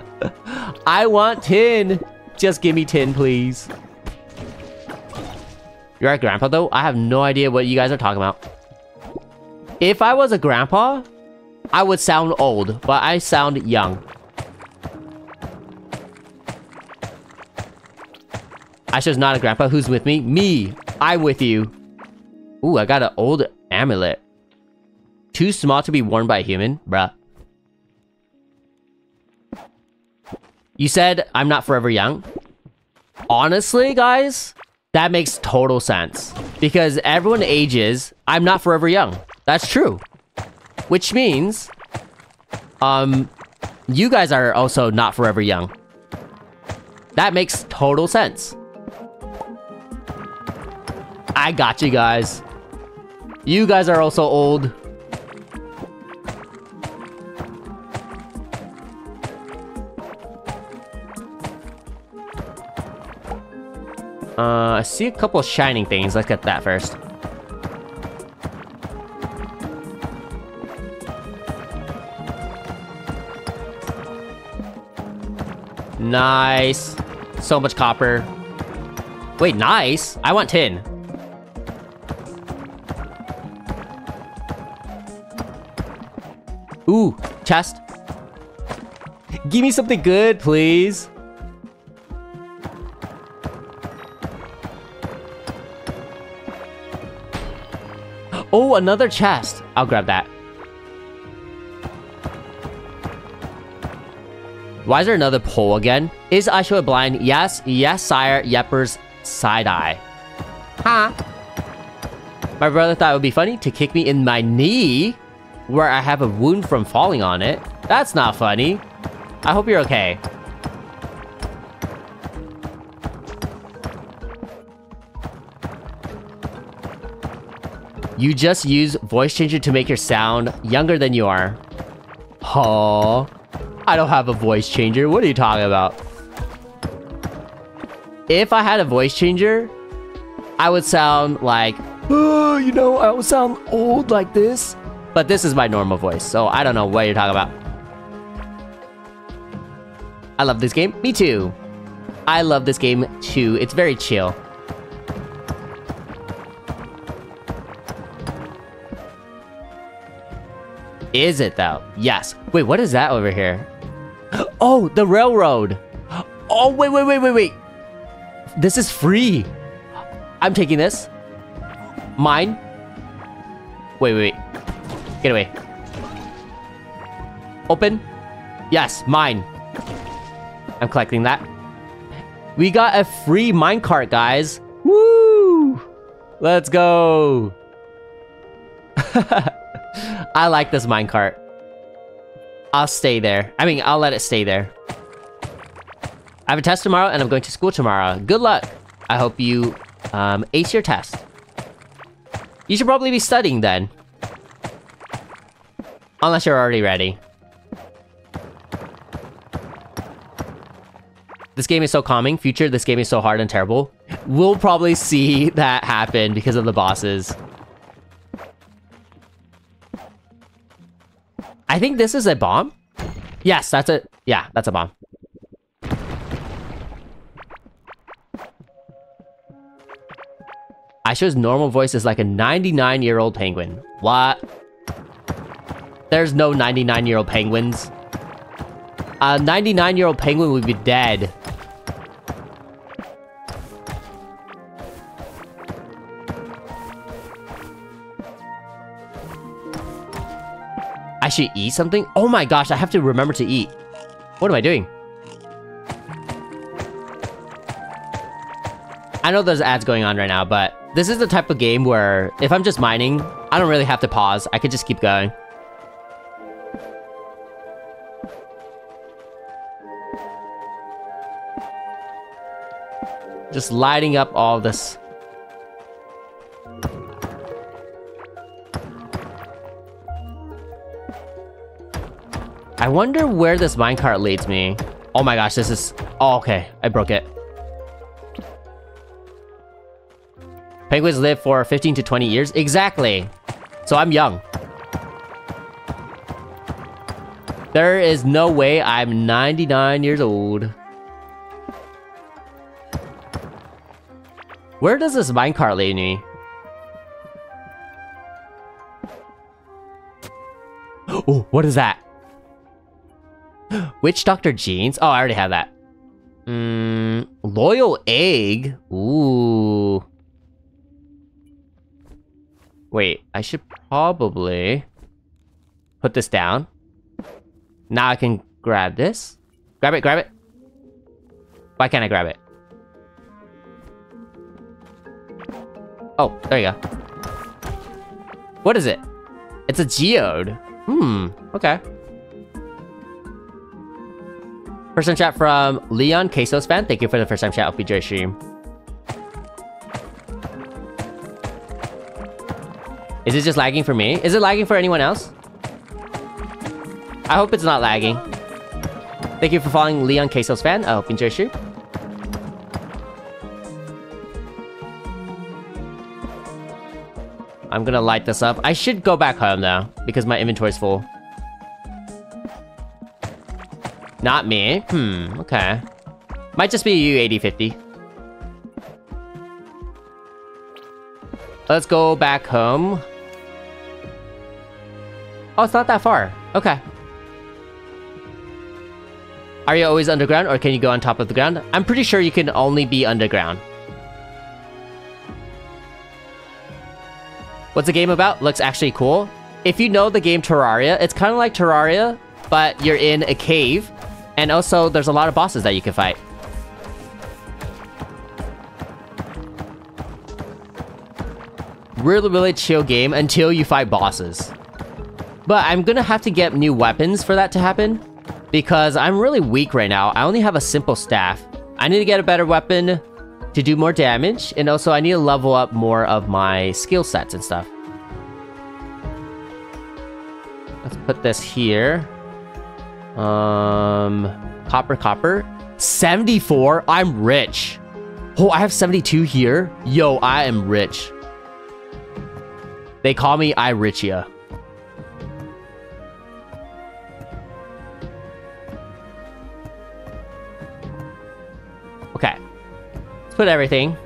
I want tin. Just give me tin, please. You're a grandpa, though? I have no idea what you guys are talking about. If I was a grandpa, I would sound old, but I sound young. Asha's not a grandpa. Who's with me? Me. I'm with you. Ooh, I got an old amulet. Too small to be worn by a human? Bruh. You said I'm not forever young? Honestly, guys, that makes total sense. Because everyone ages, I'm not forever young. That's true. Which means, um, you guys are also not forever young. That makes total sense. I got you guys. You guys are also old. Uh, I see a couple shining things. Let's get that first. Nice. So much copper. Wait, nice? I want tin. Ooh, chest. Give me something good, please. Oh, another chest. I'll grab that. Why is there another pole again? Is iShoya blind? Yes, yes, sire. Yepers side eye. Huh? My brother thought it would be funny to kick me in my knee where I have a wound from falling on it. That's not funny. I hope you're okay. You just use voice changer to make your sound younger than you are. Huh? I don't have a voice changer. What are you talking about? If I had a voice changer, I would sound like, oh, you know, I would sound old like this. But this is my normal voice, so I don't know what you're talking about. I love this game. Me too. I love this game too. It's very chill. Is it though? Yes. Wait, what is that over here? Oh, the railroad. Oh, wait, wait, wait, wait, wait. This is free. I'm taking this. Mine. Wait, wait, wait. Get away. Open. Yes, mine. I'm collecting that. We got a free minecart, guys. Woo! Let's go. I like this minecart. I'll stay there. I mean, I'll let it stay there. I have a test tomorrow and I'm going to school tomorrow. Good luck. I hope you um, ace your test. You should probably be studying then. Unless you're already ready. This game is so calming. Future, this game is so hard and terrible. We'll probably see that happen because of the bosses. I think this is a bomb. Yes, that's a... Yeah, that's a bomb. iShoya's normal voice is like a 99-year-old penguin. What? There's no 99-year-old penguins. A 99-year-old penguin would be dead. I should eat something? Oh my gosh, I have to remember to eat. What am I doing? I know there's ads going on right now, but this is the type of game where if I'm just mining, I don't really have to pause. I could just keep going. Just lighting up all this. I wonder where this minecart leads me. Oh my gosh, this is... Oh, okay. I broke it. Penguins live for 15 to 20 years? Exactly. So I'm young. There is no way I'm 99 years old. Where does this minecart lead me? Oh, what is that? Witch Doctor Jeans? Oh, I already have that. Mmm, Loyal Egg? Ooh. Wait, I should probably put this down. Now I can grab this. Grab it, grab it. Why can't I grab it? Oh, there you go. What is it? It's a geode. Hmm, okay. First time chat from Leon Quesos fan. Thank you for the first time chat. You enjoy stream. Is it just lagging for me? Is it lagging for anyone else? I hope it's not lagging. Thank you for following Leon Quesos fan. I hope you enjoy stream. I'm gonna light this up. I should go back home though, because my inventory is full. Not me. Hmm, okay. Might just be you, 8050. Let's go back home. Oh, it's not that far. Okay. Are you always underground or can you go on top of the ground? I'm pretty sure you can only be underground. What's the game about? Looks actually cool. If you know the game Terraria, it's kind of like Terraria, but you're in a cave. And also, there's a lot of bosses that you can fight. Really, really chill game until you fight bosses. But I'm gonna have to get new weapons for that to happen. Because I'm really weak right now. I only have a simple staff. I need to get a better weapon to do more damage. And also, I need to level up more of my skill sets and stuff. Let's put this here. Um, copper, copper. 74? I'm rich. Oh, I have 72 here? Yo, I am rich. They call me Irichia. Okay. Put everything.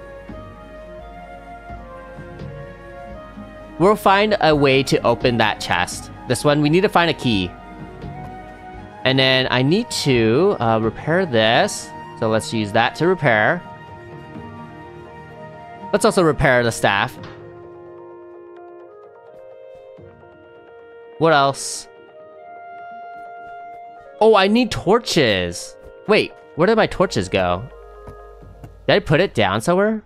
We'll find a way to open that chest. This one, we need to find a key. And then I need to uh, repair this. So let's use that to repair. Let's also repair the staff. What else? Oh, I need torches. Wait, where did my torches go? Did I put it down somewhere?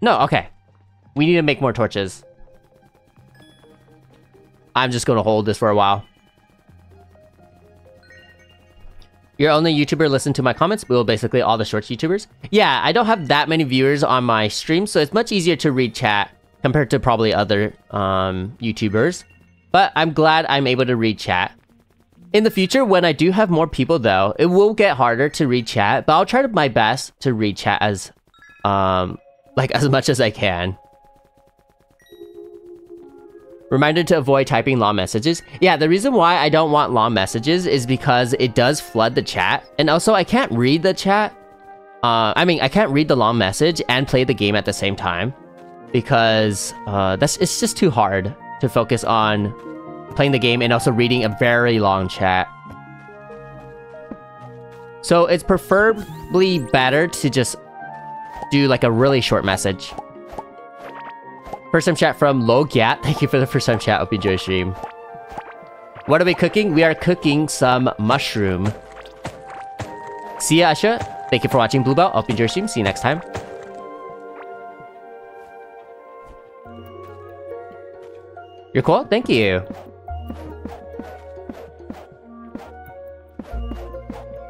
No, okay. We need to make more torches. I'm just gonna hold this for a while. You're only YouTuber, listen to my comments. We will basically all the shorts YouTubers. Yeah, I don't have that many viewers on my stream, so it's much easier to read chat compared to probably other um, YouTubers. But I'm glad I'm able to read chat. In the future, when I do have more people though, it will get harder to read chat, but I'll try my best to read chat as, um, like as much as I can. Reminder to avoid typing long messages. Yeah, the reason why I don't want long messages is because it does flood the chat. And also, I can't read the chat. Uh, I mean, I can't read the long message and play the game at the same time. Because uh, that's it's just too hard to focus on playing the game and also reading a very long chat. So it's preferably better to just do like a really short message. First time chat from Logiat. Thank you for the first time chat. Hope you enjoy stream. What are we cooking? We are cooking some mushroom. See ya, Asha. Thank you for watching Bluebell Hope you enjoy stream. See you next time. You're cool? Thank you.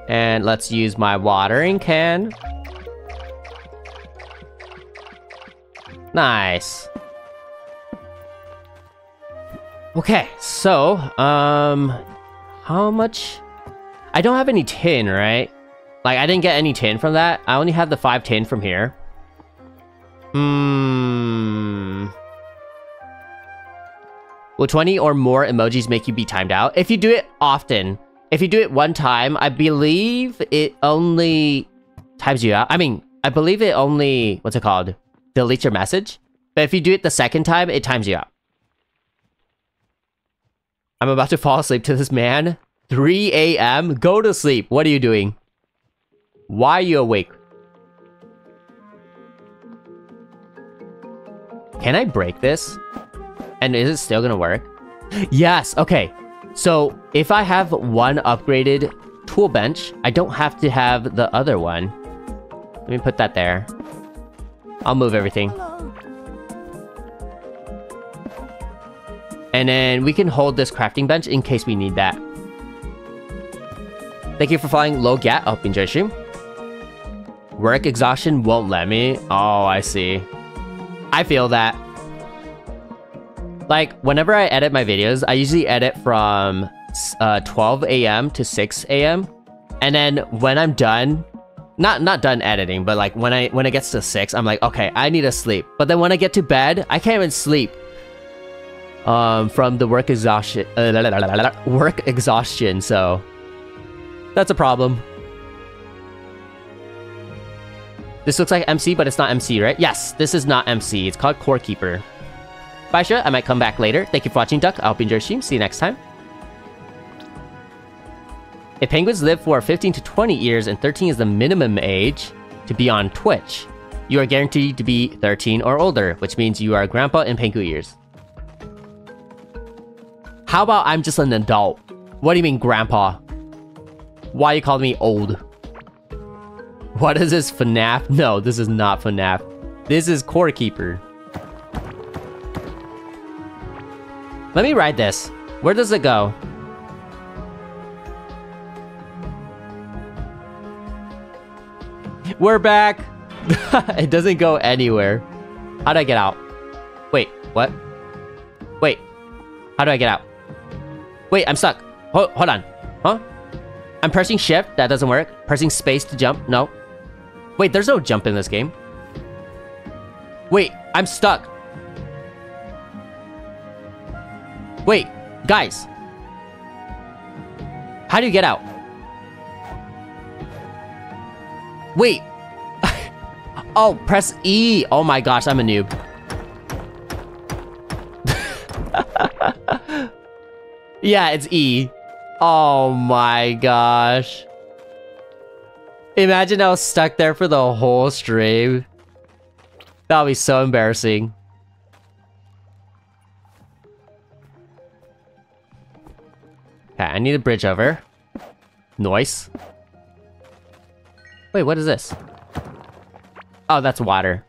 And let's use my watering can. Nice. Okay, so, um, how much? I don't have any tin, right? Like, I didn't get any tin from that. I only have the five tin from here. Hmm. Will 20 or more emojis make you be timed out? If you do it often, if you do it one time, I believe it only times you out. I mean, I believe it only, what's it called? Deletes your message. But if you do it the second time, it times you out. I'm about to fall asleep to this man. 3 a.m. Go to sleep. What are you doing? Why are you awake? Can I break this? And is it still gonna work? Yes, okay. So if I have one upgraded tool bench, I don't have to have the other one. Let me put that there. I'll move everything. And then we can hold this crafting bench in case we need that. Thank you for following Low Gat. I hope you enjoy stream. Work exhaustion won't let me. Oh, I see. I feel that. Like, whenever I edit my videos, I usually edit from uh, 12 a.m. to 6 a.m. And then when I'm done, not not done editing, but like when I when it gets to 6, I'm like, okay, I need to sleep. But then when I get to bed, I can't even sleep. Um, from the work exhaustion, uh, work exhaustion, so that's a problem. This looks like MC, but it's not MC, right? Yes, this is not MC. It's called Core Keeper. Bye, Shura. I might come back later. Thank you for watching, Duck. I hope you enjoyed stream. See you next time. If penguins live for 15 to 20 years and 13 is the minimum age to be on Twitch, you are guaranteed to be 13 or older, which means you are grandpa in penguin years. How about I'm just an adult? What do you mean, grandpa? Why you calling me old? What is this, FNAF? No, this is not FNAF. This is Core Keeper. Let me ride this. Where does it go? We're back! it doesn't go anywhere. How do I get out? Wait, what? Wait, how do I get out? Wait, I'm stuck. Hold, hold on. Huh? I'm pressing shift, that doesn't work. Pressing space to jump, no. Wait, there's no jump in this game. Wait, I'm stuck. Wait, guys. How do you get out? Wait. oh, press E. Oh my gosh, I'm a noob. yeah, it's E. Oh my gosh. Imagine I was stuck there for the whole stream. That would be so embarrassing. Okay, I need a bridge over. Noise. Wait, what is this? Oh, that's water.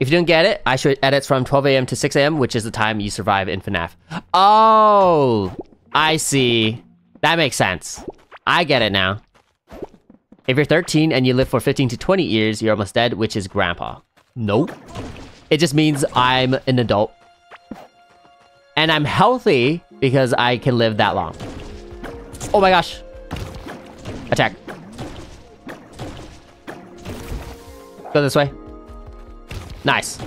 If you don't get it, I should edit from 12 a.m. to 6 a.m., which is the time you survive in FNAF. Oh, I see. That makes sense. I get it now. If you're 13 and you live for 15 to 20 years, you're almost dead, which is grandpa. Nope. It just means I'm an adult. And I'm healthy because I can live that long. Oh my gosh. Attack. Go this way. Nice.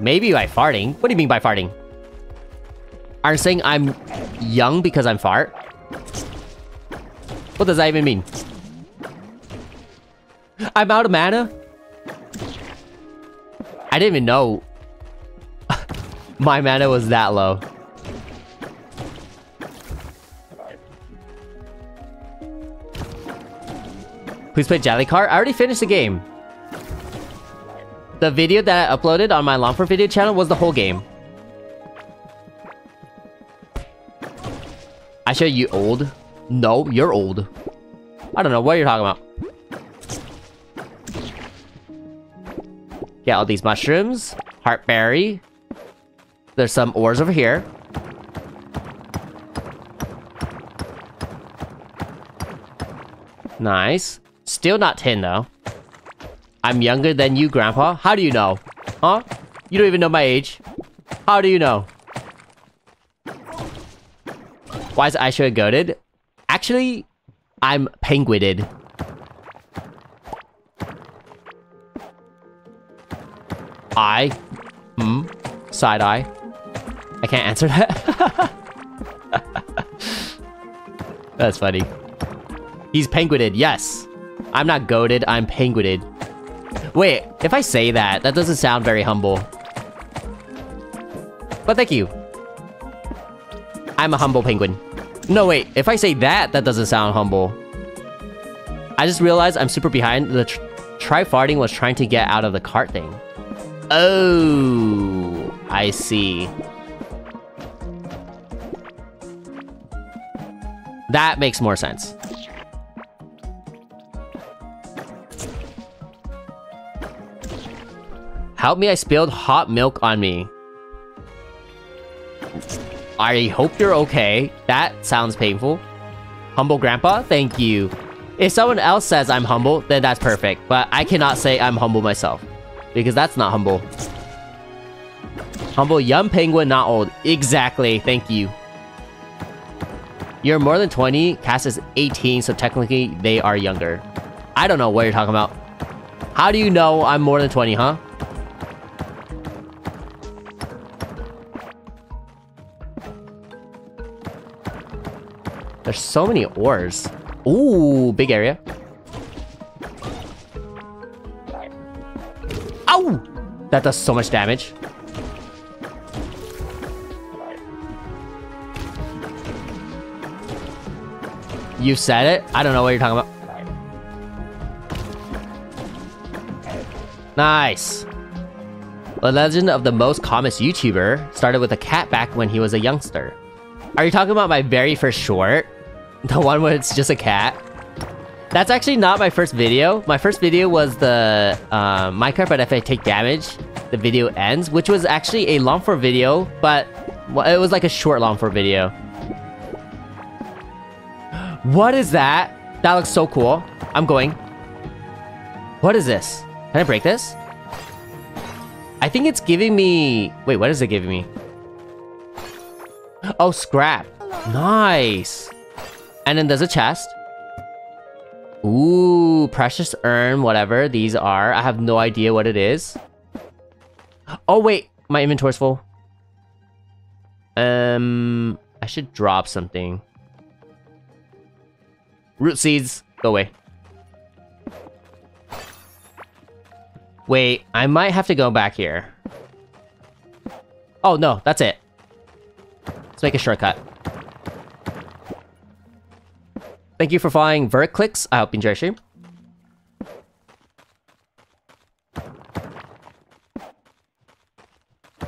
Maybe by farting. What do you mean by farting? Are you saying I'm young because I'm fart? What does that even mean? I'm out of mana? I didn't even know my mana was that low. Please play Jellycar? I already finished the game. The video that I uploaded on my Longform video channel was the whole game. I show you old? No, you're old. I don't know what you're talking about. Get all these mushrooms. Heartberry. There's some ores over here. Nice. Still not 10 though. I'm younger than you, Grandpa. How do you know? Huh? You don't even know my age. How do you know? Why is Aisha goaded? Actually, I'm penguined. I. Hmm. Side eye. I can't answer that. That's funny. He's penguined, yes. I'm not goaded, I'm penguined. Wait, if I say that, that doesn't sound very humble. But thank you. I'm a humble penguin. No, wait, if I say that, that doesn't sound humble. I just realized I'm super behind. The tr try farting was trying to get out of the cart thing. Oh, I see. That makes more sense. Help me, I spilled hot milk on me. I hope you're okay. That sounds painful. Humble grandpa, thank you. If someone else says I'm humble, then that's perfect. But I cannot say I'm humble myself. Because that's not humble. Humble young penguin, not old. Exactly, thank you. You're more than 20, Cass is 18, so technically they are younger. I don't know what you're talking about. How do you know I'm more than 20, huh? There's so many ores. Ooh, big area. Ow! That does so much damage. You said it? I don't know what you're talking about. Nice. The legend of the most calmest YouTuber started with a cat back when he was a youngster. Are you talking about my very first short? The one where it's just a cat? That's actually not my first video. My first video was the uh, Minecraft, but if I take damage, the video ends, which was actually a long form video, but it was like a short long form video. What is that? That looks so cool. I'm going. What is this? Can I break this? I think it's giving me... Wait, what is it giving me? Oh, scrap. Nice. And then there's a chest. Ooh, precious urn, whatever these are. I have no idea what it is. Oh, wait. My inventory's full. Um, I should drop something. Root seeds. Go away. Wait, I might have to go back here. Oh, no, that's it. Let's make a shortcut. Thank you for following Verclicks. I hope you enjoy your stream.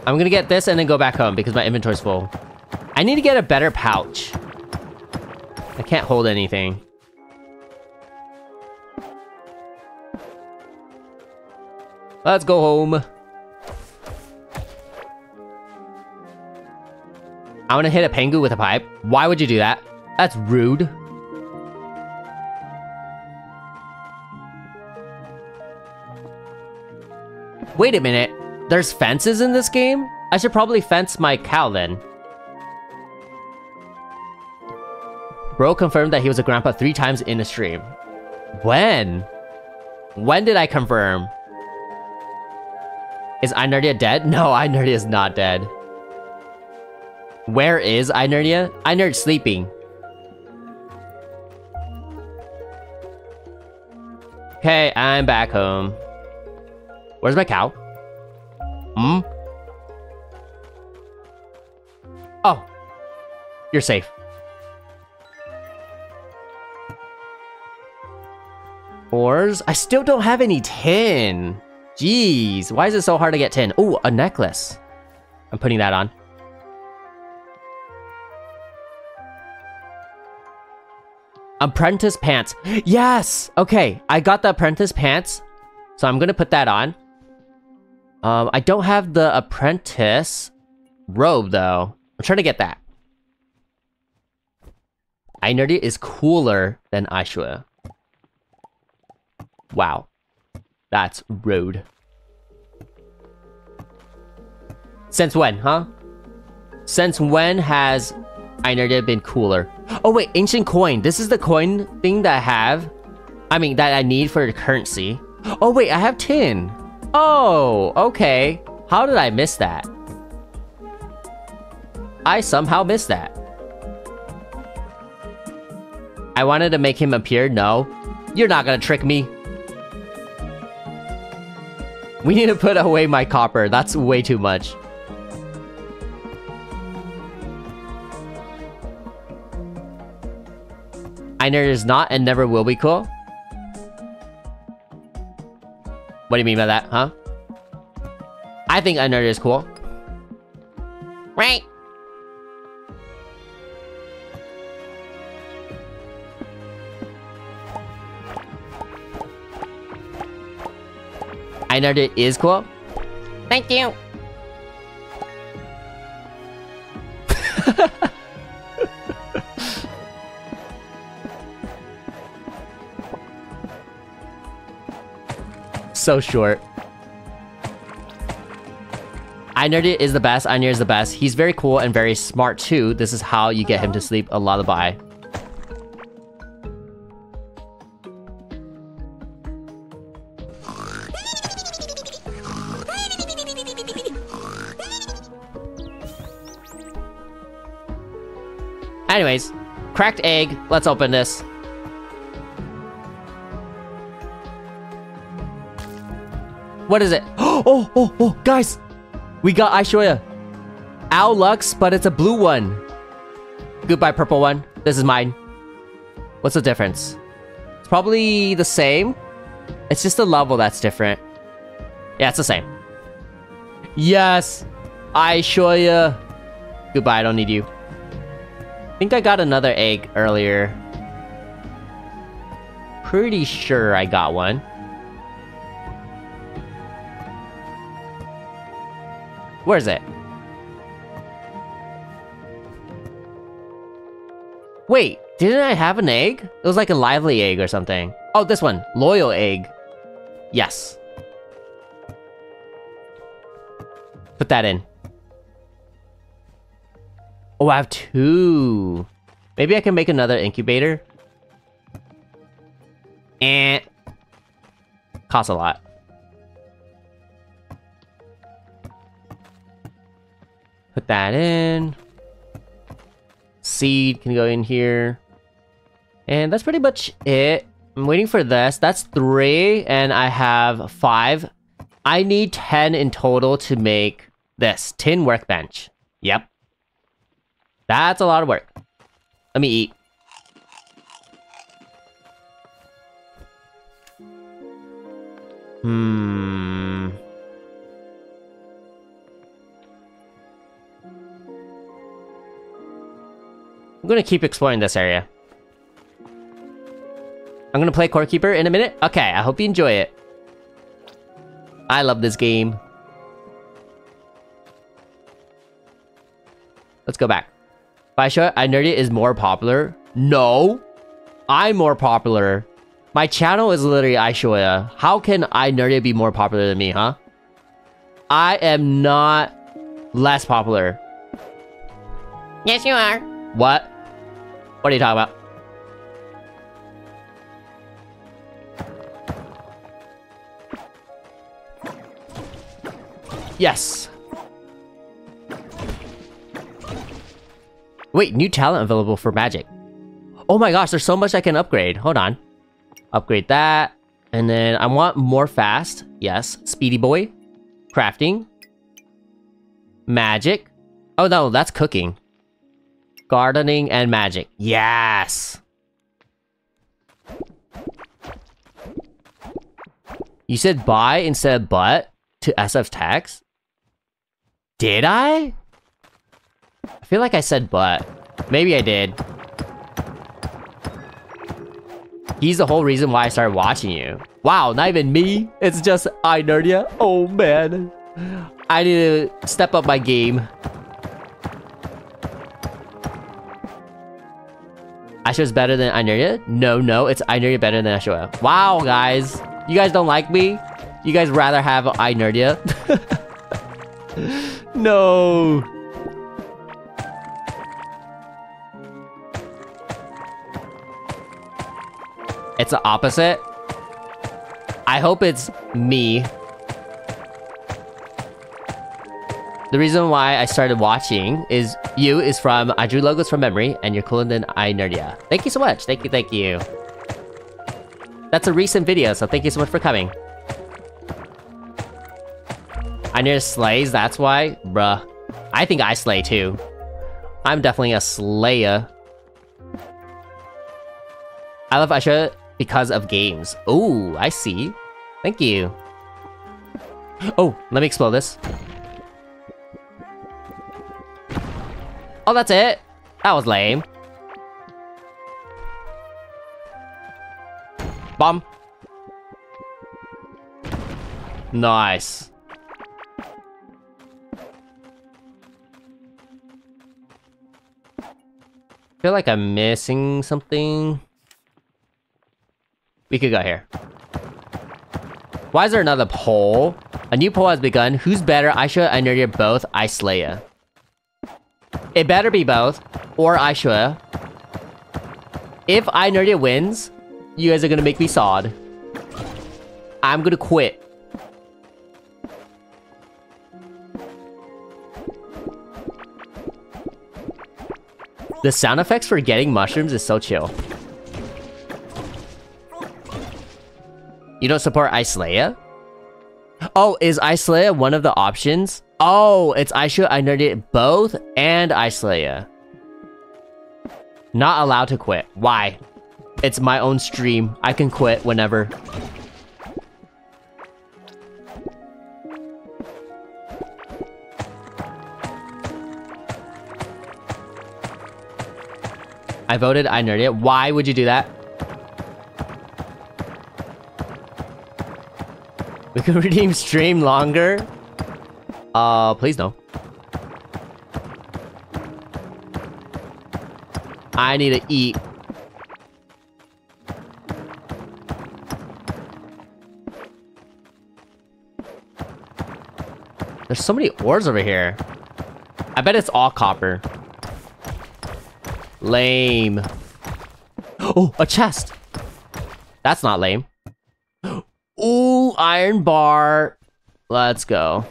I'm gonna get this and then go back home because my inventory's full. I need to get a better pouch. I can't hold anything. Let's go home. I want to hit a pengu with a pipe. Why would you do that? That's rude. Wait a minute. There's fences in this game? I should probably fence my cow then. Bro confirmed that he was a grandpa three times in a stream. When? When did I confirm? Is iNerdia dead? No, iNerdia is not dead. Where is iNerdia? iNerd sleeping. Okay, I'm back home. Where's my cow? Hmm? Oh. You're safe. Ores? I still don't have any tin. Jeez, why is it so hard to get tin? Oh, a necklace. I'm putting that on. Apprentice pants. Yes! Okay, I got the apprentice pants. So I'm gonna put that on. Um, I don't have the apprentice robe though. I'm trying to get that. Einerdy is cooler than Aishua. Wow. That's rude. Since when, huh? Since when has Einerdy been cooler? Oh wait, ancient coin. This is the coin thing that I have. I mean, that I need for the currency. Oh wait, I have tin. Oh, okay. How did I miss that? I somehow missed that. I wanted to make him appear. No. You're not gonna trick me. We need to put away my copper. That's way too much. Einer is not and never will be cool. What do you mean by that, huh? I think Einer is cool. Right. I know it is cool. Thank you. so short. Einardy is the best, Einar is the best. He's very cool and very smart too. This is how you get him to sleep a lullaby. Anyways, cracked egg. Let's open this. What is it? Oh, oh, oh, guys! We got iShoya. Owl Lux, but it's a blue one. Goodbye, purple one. This is mine. What's the difference? It's probably the same. It's just the level that's different. Yeah, it's the same. Yes! iShoya. Goodbye, I don't need you think I got another egg earlier. Pretty sure I got one. Where's it? Wait, didn't I have an egg? It was like a lively egg or something. Oh, this one. Loyal egg. Yes. Put that in. Oh, I have two. Maybe I can make another incubator. And costs a lot. Put that in. Seed can go in here. And that's pretty much it. I'm waiting for this. That's three, and I have five. I need 10 in total to make this. Tin workbench. Yep. That's a lot of work. Let me eat. Hmm. I'm gonna keep exploring this area. I'm gonna play Core Keeper in a minute. Okay, I hope you enjoy it. I love this game. Let's go back. Baisha, I nerdy is more popular. No, I'm more popular. My channel is literally iShoya. How can I nerdy be more popular than me, huh? I am not less popular. Yes, you are. What? What are you talking about? Yes. Wait, new talent available for magic. Oh my gosh, there's so much I can upgrade. Hold on. Upgrade that. And then I want more fast. Yes. Speedy boy. Crafting. Magic. Oh no, that's cooking. Gardening and magic. Yes. You said buy instead of but to SF tax? Did I? I feel like I said but. Maybe I did. He's the whole reason why I started watching you. Wow, not even me. It's just Einerdia. Oh man. I need to step up my game. Aisha's better than Inertia? No, no, it's Inertia better than Aisha. Wow, guys. You guys don't like me? You guys rather have Inertia? no. It's the opposite. I hope it's me. The reason why I started watching is you is from I drew logos from memory and you're cooler than I nerdia. Thank you so much. Thank you, thank you. That's a recent video, so thank you so much for coming. I near slays, that's why? Bruh. I think I slay too. I'm definitely a slayer. I love Aisha because of games. Oh, I see. Thank you. Oh, let me explode this. Oh, that's it? That was lame. Bomb. Nice. I feel like I'm missing something. We could go here. Why is there another poll? A new poll has begun. Who's better, Aisha and Nerdia both? Islaya. It better be both, or Aisha. If I Nerdia wins, you guys are gonna make me sod. I'm gonna quit. The sound effects for getting mushrooms is so chill. You don't support Islaya? Oh, is Islaya one of the options? Oh, it's should I nerded it both and Islaya. Not allowed to quit. Why? It's my own stream. I can quit whenever. I voted I nerded. Why would you do that? We can redeem stream longer? Uh, please no. I need to eat. There's so many ores over here. I bet it's all copper. Lame. Oh, a chest. That's not lame. Ooh, iron bar. Let's go.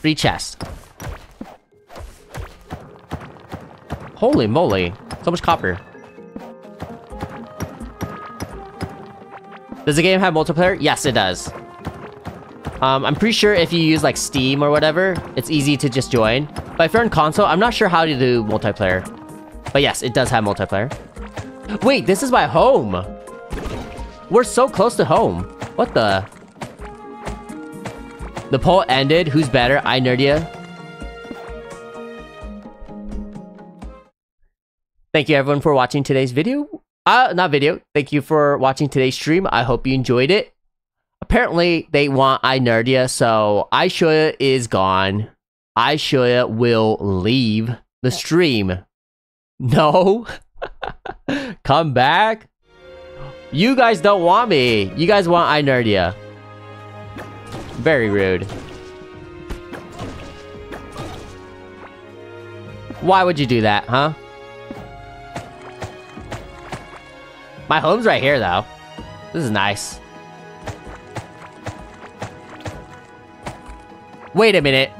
Free chest. Holy moly. So much copper. Does the game have multiplayer? Yes, it does. Um, I'm pretty sure if you use like Steam or whatever, it's easy to just join. But if you're on console, I'm not sure how to do multiplayer. But yes, it does have multiplayer. Wait, this is my home. We're so close to home. What the? The poll ended. Who's better? I Nerdia. Thank you everyone for watching today's video. Uh, not video. Thank you for watching today's stream. I hope you enjoyed it. Apparently, they want Inerdia, so Aisha is gone. Aisha will leave the stream. No? Come back? You guys don't want me. You guys want Inerdia. Very rude. Why would you do that, huh? My home's right here, though. This is nice. Wait a minute.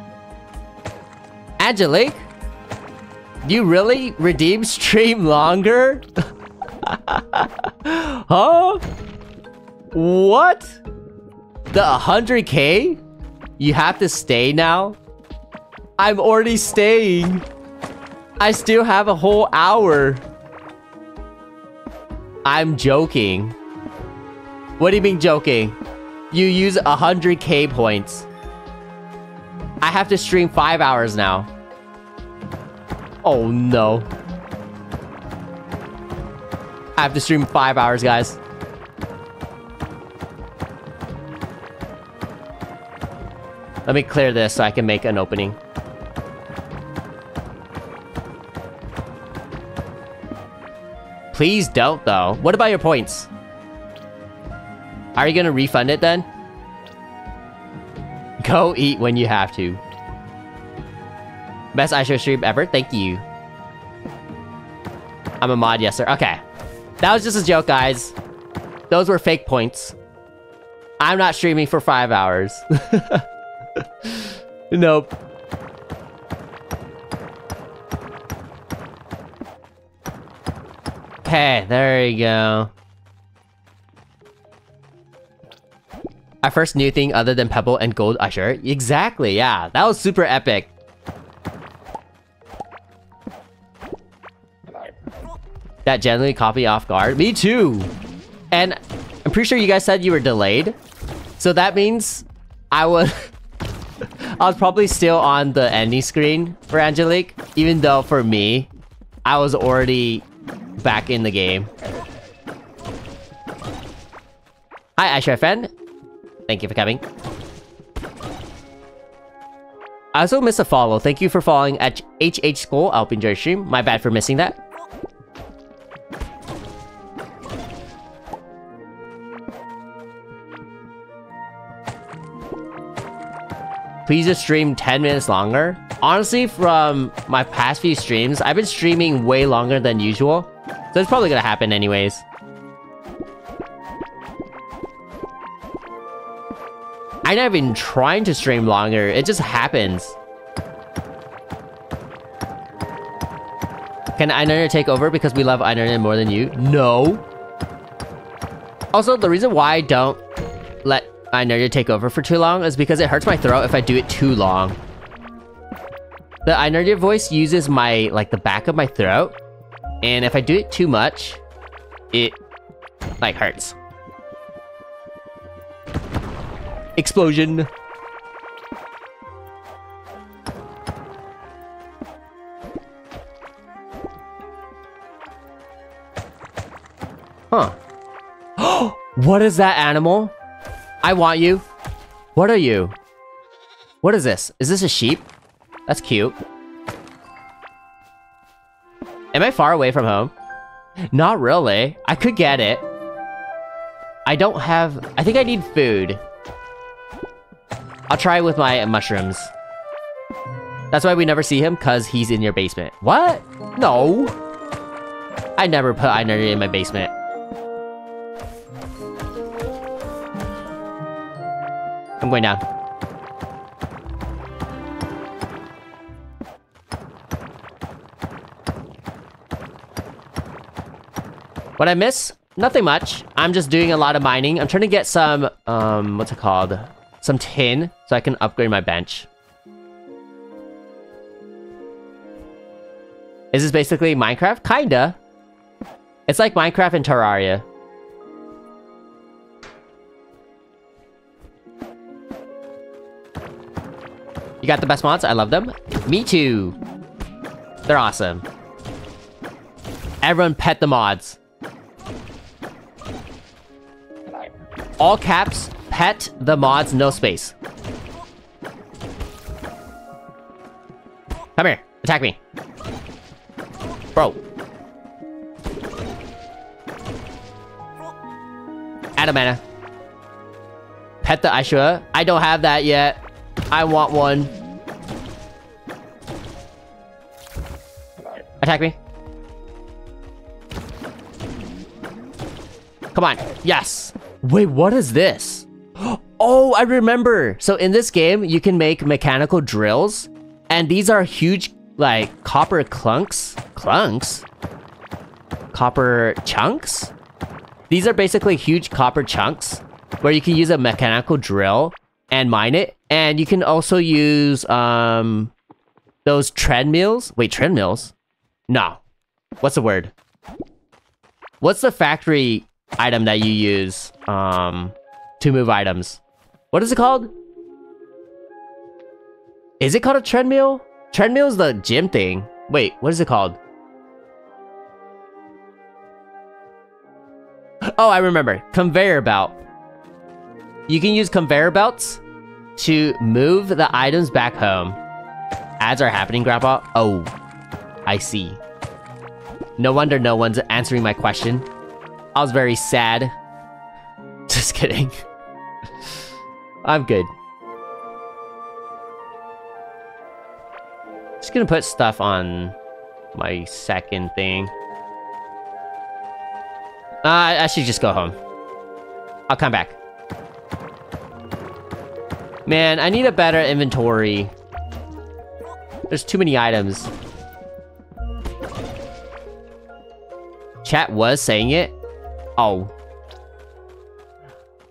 Angelique? You really redeem stream longer? huh? What? The 100k? You have to stay now? I'm already staying. I still have a whole hour. I'm joking. What do you mean joking? You use 100k points. I have to stream 5 hours now. Oh no. I have to stream five hours, guys. Let me clear this so I can make an opening. Please don't, though. What about your points? Are you gonna refund it then? Go eat when you have to. Best iShow stream ever? Thank you. I'm a mod, yes sir. Okay. That was just a joke, guys. Those were fake points. I'm not streaming for five hours. nope. Okay, there you go. Our first new thing other than Pebble and Gold Usher. Exactly, yeah. That was super epic. That generally caught me off guard. Me too! And I'm pretty sure you guys said you were delayed. So that means I was... I was probably still on the ending screen for Angelique. Even though for me, I was already back in the game. Hi, Fan. Thank you for coming. I also missed a follow. Thank you for following at HH School. I hope you your stream. My bad for missing that. Please just stream 10 minutes longer. Honestly, from my past few streams, I've been streaming way longer than usual. So it's probably gonna happen anyways. I'm not even trying to stream longer, it just happens. Can Einar take over because we love Einar more than you? No. Also, the reason why I don't let Einar take over for too long is because it hurts my throat if I do it too long. The Einar voice uses my, like, the back of my throat. And if I do it too much, it, like, hurts. Explosion. Huh. what is that animal? I want you. What are you? What is this? Is this a sheep? That's cute. Am I far away from home? Not really. I could get it. I don't have... I think I need food. I'll try with my mushrooms. That's why we never see him, because he's in your basement. What? No. I never put Einar in my basement. I'm going down. What I miss? Nothing much. I'm just doing a lot of mining. I'm trying to get some, um, what's it called? Some tin, so I can upgrade my bench. Is this basically Minecraft? Kinda. It's like Minecraft and Terraria. You got the best mods? I love them. Me too. They're awesome. Everyone pet the mods. All caps, pet the mods, no space. Come here. Attack me. Bro. Adamana. Pet the Ashura. I don't have that yet. I want one. Attack me. Come on. Yes. Wait, what is this? Oh, I remember. So in this game, you can make mechanical drills. And these are huge, like, copper clunks. Clunks? Copper chunks? These are basically huge copper chunks where you can use a mechanical drill and mine it. And you can also use um those treadmills. Wait, treadmills? No. What's the word? What's the factory item that you use um to move items? What is it called? Is it called a treadmill? Treadmill is the gym thing. Wait, what is it called? Oh, I remember. Conveyor belt. You can use conveyor belts to move the items back home. Ads are happening, Grandpa. Oh, I see. No wonder no one's answering my question. I was very sad. Just kidding. I'm good. Just gonna put stuff on my second thing. Uh, I should just go home. I'll come back. Man, I need a better inventory. There's too many items. Chat was saying it. Oh.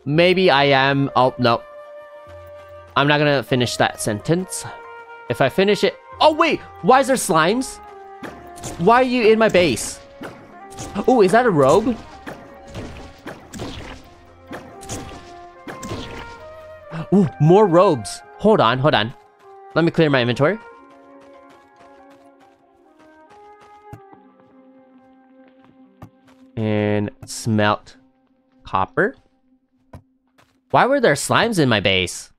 Maybe I am... Oh, no. I'm not gonna finish that sentence. If I finish it... Oh, wait! Why is there slimes? Why are you in my base? Oh, is that a robe? Ooh, more robes. Hold on, hold on. Let me clear my inventory. And smelt copper. Why were there slimes in my base?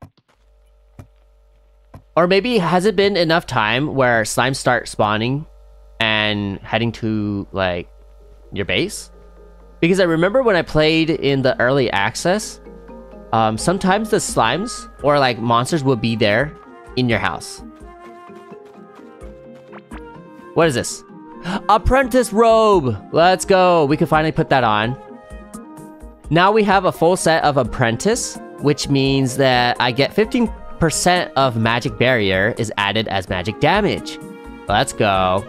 Or maybe has it been enough time where slimes start spawning and heading to like your base? Because I remember when I played in the early access, um, sometimes the slimes or like monsters will be there in your house. What is this? Apprentice robe! Let's go. We can finally put that on. Now we have a full set of apprentice, which means that I get 15% of magic barrier is added as magic damage. Let's go.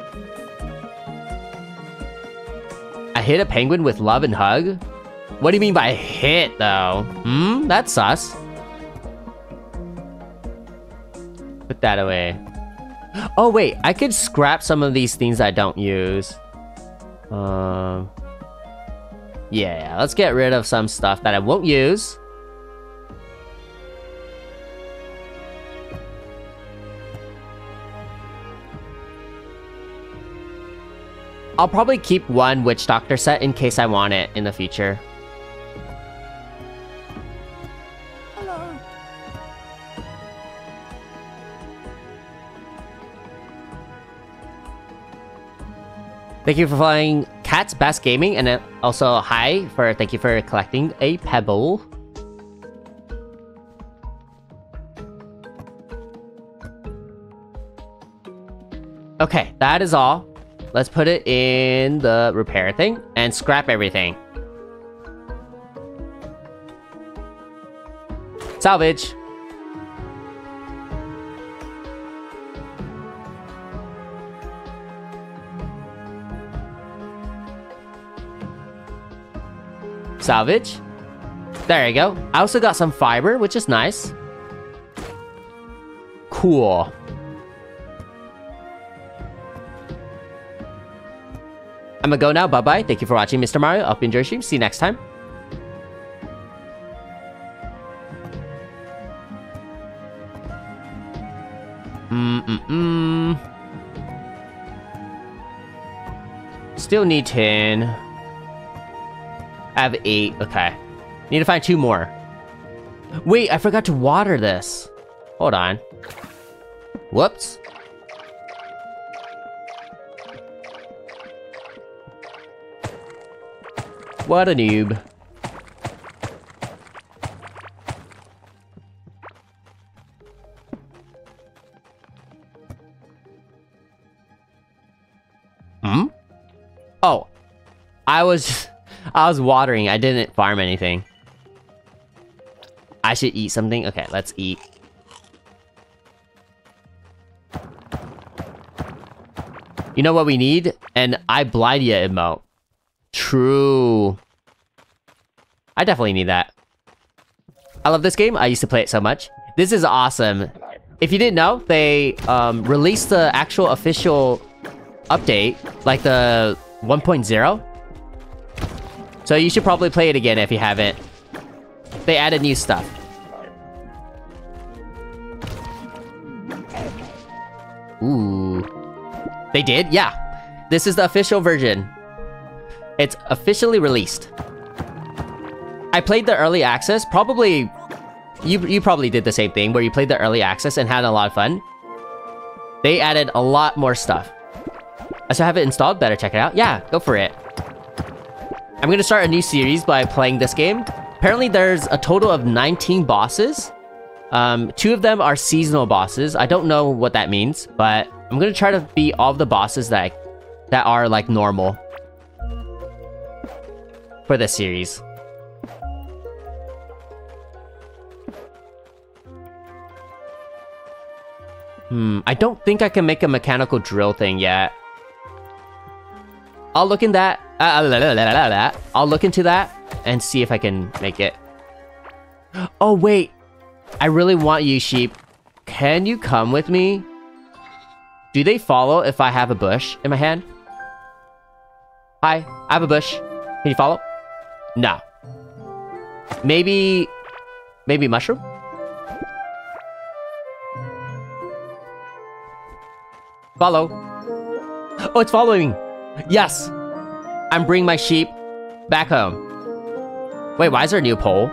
I hit a penguin with love and hug. What do you mean by hit, though? Hmm? That's sus. Put that away. Oh, wait. I could scrap some of these things I don't use. Um... Yeah, let's get rid of some stuff that I won't use. I'll probably keep one Witch Doctor set in case I want it in the future. Thank you for following Cat's Best Gaming, and also hi for thank you for collecting a pebble. Okay, that is all. Let's put it in the repair thing and scrap everything. Salvage. Salvage. There you go. I also got some fiber, which is nice. Cool. I'm gonna go now. Bye-bye. Thank you for watching, Mr. Mario. Hope you enjoy stream. See you next time. Mm-mm-mm. Still need 10. I have eight. Okay. Need to find two more. Wait, I forgot to water this. Hold on. Whoops. What a noob. Hmm? Oh. I was... I was watering. I didn't farm anything. I should eat something. Okay, let's eat. You know what we need? An ya emote. True. I definitely need that. I love this game. I used to play it so much. This is awesome. If you didn't know, they um, released the actual official update, like the 1.0. So you should probably play it again if you haven't. They added new stuff. Ooh. They did? Yeah. This is the official version. It's officially released. I played the early access probably you you probably did the same thing where you played the early access and had a lot of fun. They added a lot more stuff. I still have it installed. Better check it out. Yeah, go for it. I'm gonna start a new series by playing this game. Apparently, there's a total of 19 bosses. Um, two of them are seasonal bosses. I don't know what that means, but I'm gonna try to beat all of the bosses that I, that are like normal for this series. Hmm, I don't think I can make a mechanical drill thing yet. I'll look in that. Uh, I'll look into that and see if I can make it. Oh wait, I really want you, sheep. Can you come with me? Do they follow if I have a bush in my hand? Hi, I have a bush. Can you follow? No. Maybe... Maybe mushroom? Follow. Oh, it's following. Yes. I'm bringing my sheep back home. Wait, why is there a new poll?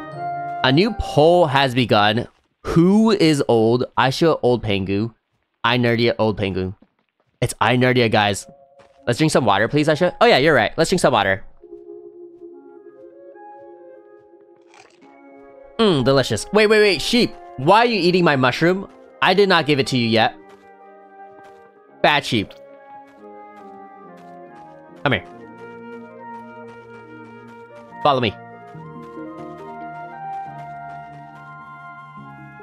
A new poll has begun. Who is old? I show Old Pengu. I Nerdia Old Pengu. It's I Nerdia, guys. Let's drink some water, please, iShoya. Oh yeah, you're right. Let's drink some water. Mmm, delicious. Wait, wait, wait, sheep. Why are you eating my mushroom? I did not give it to you yet. Bad sheep. Come here. Follow me.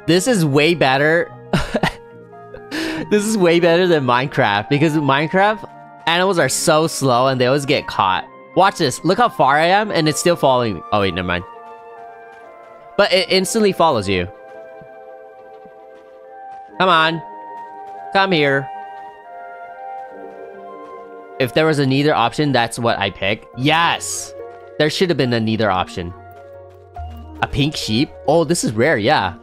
This is way better. this is way better than Minecraft because Minecraft, animals are so slow and they always get caught. Watch this. Look how far I am and it's still following me. Oh wait, never mind. But it instantly follows you. Come on. Come here. If there was a neither option, that's what I pick. Yes! There should have been a neither option. A pink sheep? Oh, this is rare, yeah.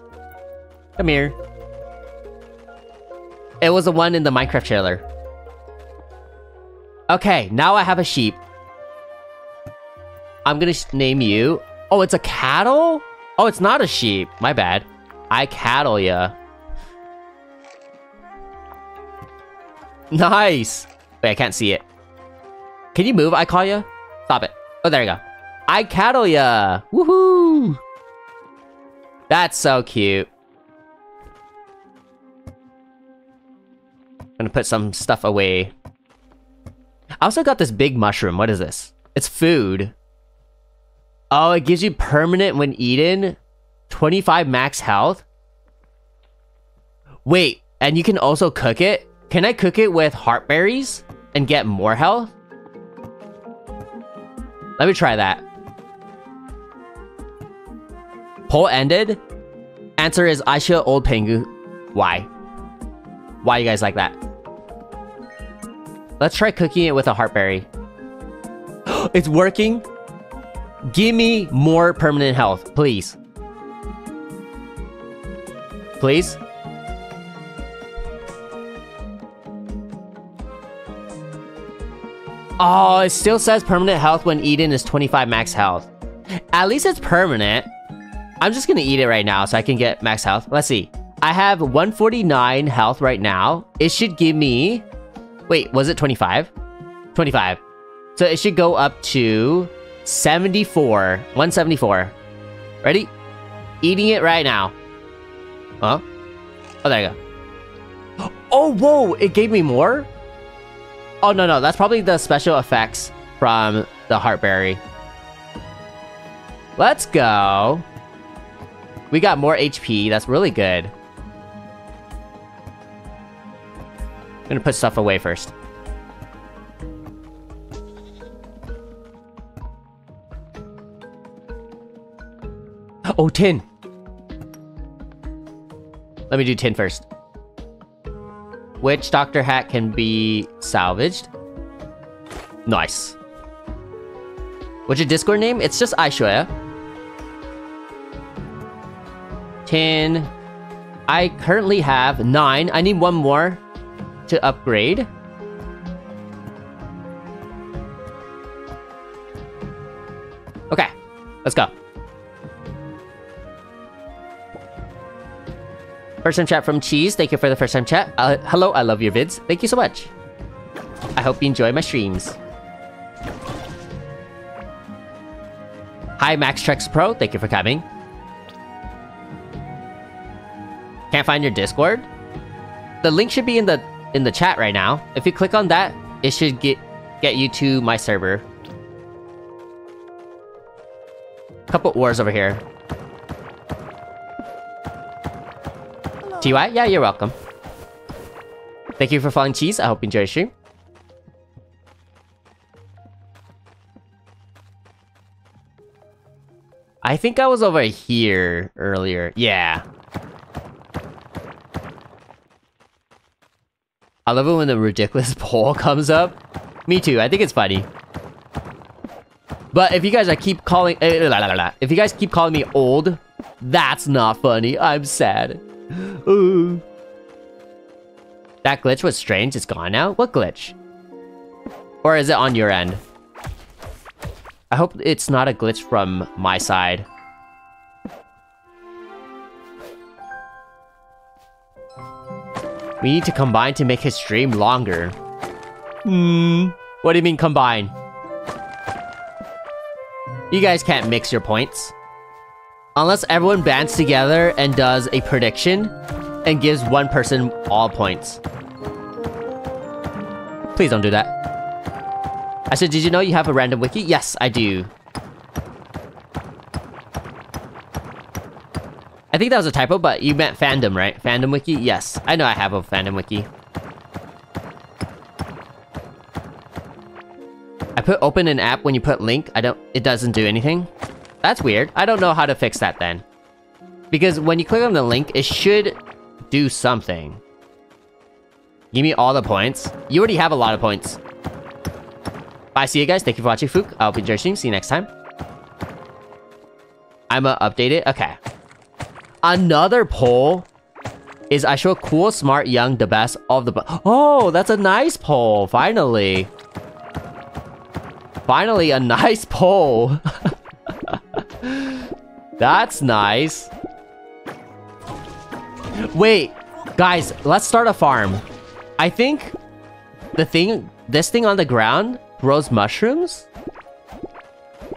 Come here. It was the one in the Minecraft trailer. Okay, now I have a sheep. I'm gonna name you... Oh, it's a cattle? Oh, it's not a sheep. My bad. I cattle ya. Nice! Wait, I can't see it. Can you move, I call ya? Stop it. Oh, there you go. I cattle ya! Woohoo! That's so cute. I'm gonna put some stuff away. I also got this big mushroom. What is this? It's food. Oh, it gives you permanent when eaten. 25 max health. Wait, and you can also cook it? Can I cook it with heartberries and get more health? Let me try that. Poll ended. Answer is iShoya Old Pengu. Why? Why you guys like that? Let's try cooking it with a heartberry. it's working. Give me more permanent health, please. Please? Oh, it still says permanent health when eaten is 25 max health. At least it's permanent. I'm just gonna eat it right now so I can get max health. Let's see. I have 149 health right now. It should give me... Wait, was it 25? 25. So it should go up to 74. 174. Ready? Eating it right now. Huh? Oh, there you go. Oh, whoa! It gave me more? Oh, no, no. That's probably the special effects from the Heartberry. Let's go. We got more HP. That's really good. I'm gonna put stuff away first. Oh, tin. Let me do tin first. Witch Doctor Hat can be salvaged? Nice. What's your Discord name? It's just iShoya. Ten. I currently have nine. I need one more to upgrade. Okay, let's go. First time chat from Cheese. Thank you for the first time chat. Uh, hello, I love your vids. Thank you so much. I hope you enjoy my streams. Hi, Max Trex Pro. Thank you for coming. Can't find your Discord? The link should be in the in the chat right now. If you click on that, it should get get you to my server. Couple wars over here. TY? Yeah, you're welcome. Thank you for following Cheese. I hope you enjoy the stream. I think I was over here earlier. Yeah. I love it when the ridiculous poll comes up. Me too, I think it's funny. But if you guys keep calling- eh, If you guys keep calling me old, that's not funny. I'm sad. Ooh. That glitch was strange. It's gone now? What glitch? Or is it on your end? I hope it's not a glitch from my side. We need to combine to make his stream longer. Hmm. What do you mean combine? You guys can't mix your points. Unless everyone bands together and does a prediction and gives one person all points. Please don't do that. I said, did you know you have a random wiki? Yes, I do. I think that was a typo, but you meant fandom, right? Fandom wiki? Yes, I know I have a fandom wiki. I put open an app when you put link. I don't, it doesn't do anything. That's weird. I don't know how to fix that then. Because when you click on the link, it should do something. Give me all the points. You already have a lot of points. Bye, see you guys. Thank you for watching, Fook. I'll be stream. See you next time. I'm gonna update it. Okay. Another poll is I show cool, smart, young, the best of the... Oh, that's a nice poll. Finally. Finally, a nice poll. That's nice. Wait, guys, let's start a farm. I think the thing, this thing on the ground grows mushrooms?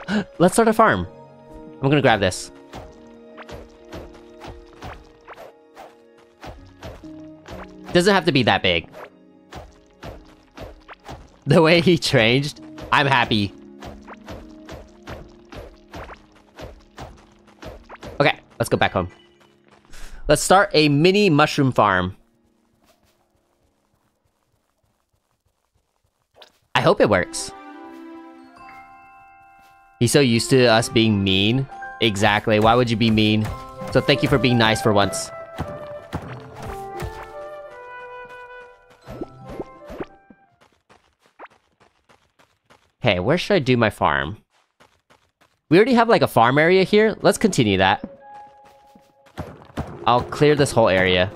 let's start a farm. I'm gonna grab this. Doesn't have to be that big. The way he changed, I'm happy. Let's go back home. Let's start a mini mushroom farm. I hope it works. He's so used to us being mean. Exactly, why would you be mean? So thank you for being nice for once. Okay, where should I do my farm? We already have like a farm area here. Let's continue that. I'll clear this whole area.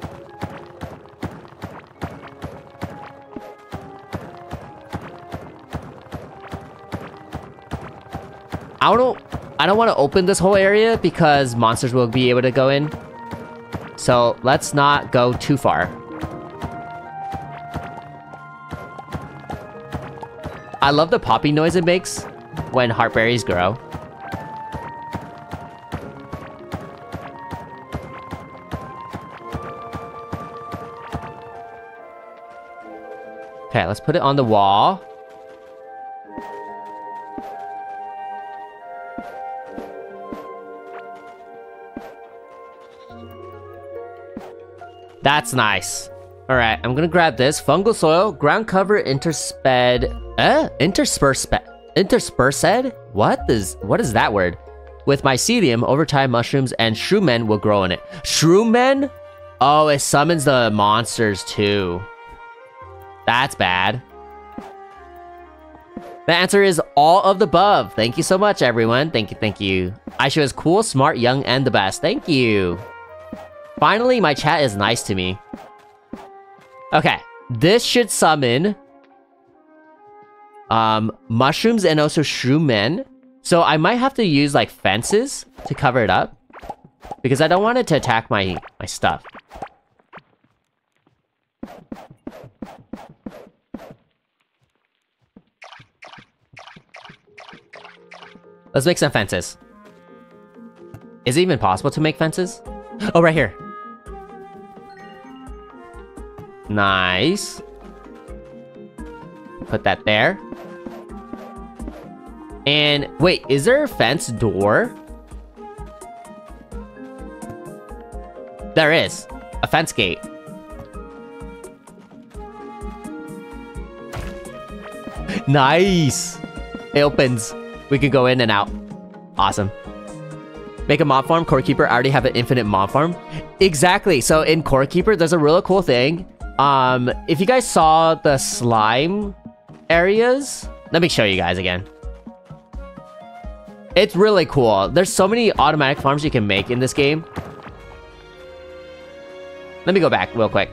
I don't I don't want to open this whole area because monsters will be able to go in. So let's not go too far. I love the popping noise it makes when heartberries grow. Let's put it on the wall. That's nice. Alright, I'm gonna grab this. Fungal soil, ground cover, intersped... Eh? Intersperse... Interspersed? What is... What is that word? With mycelium, over time, mushrooms and shroomen will grow in it. Shroomen? Oh, it summons the monsters too. That's bad. The answer is all of the above. Thank you so much, everyone. Thank you, thank you. iShoya is cool, smart, young, and the best. Thank you. Finally, my chat is nice to me. Okay, this should summon um, mushrooms and also shroomen. So I might have to use like fences to cover it up because I don't want it to attack my my stuff. Let's make some fences. Is it even possible to make fences? Oh, right here. Nice. Put that there. And wait, is there a fence door? There is. A fence gate. Nice. It opens. We could go in and out. Awesome. Make a mob farm, Core Keeper. I already have an infinite mob farm. Exactly. So in Core Keeper, there's a really cool thing. Um, if you guys saw the slime areas, let me show you guys again. It's really cool. There's so many automatic farms you can make in this game. Let me go back real quick.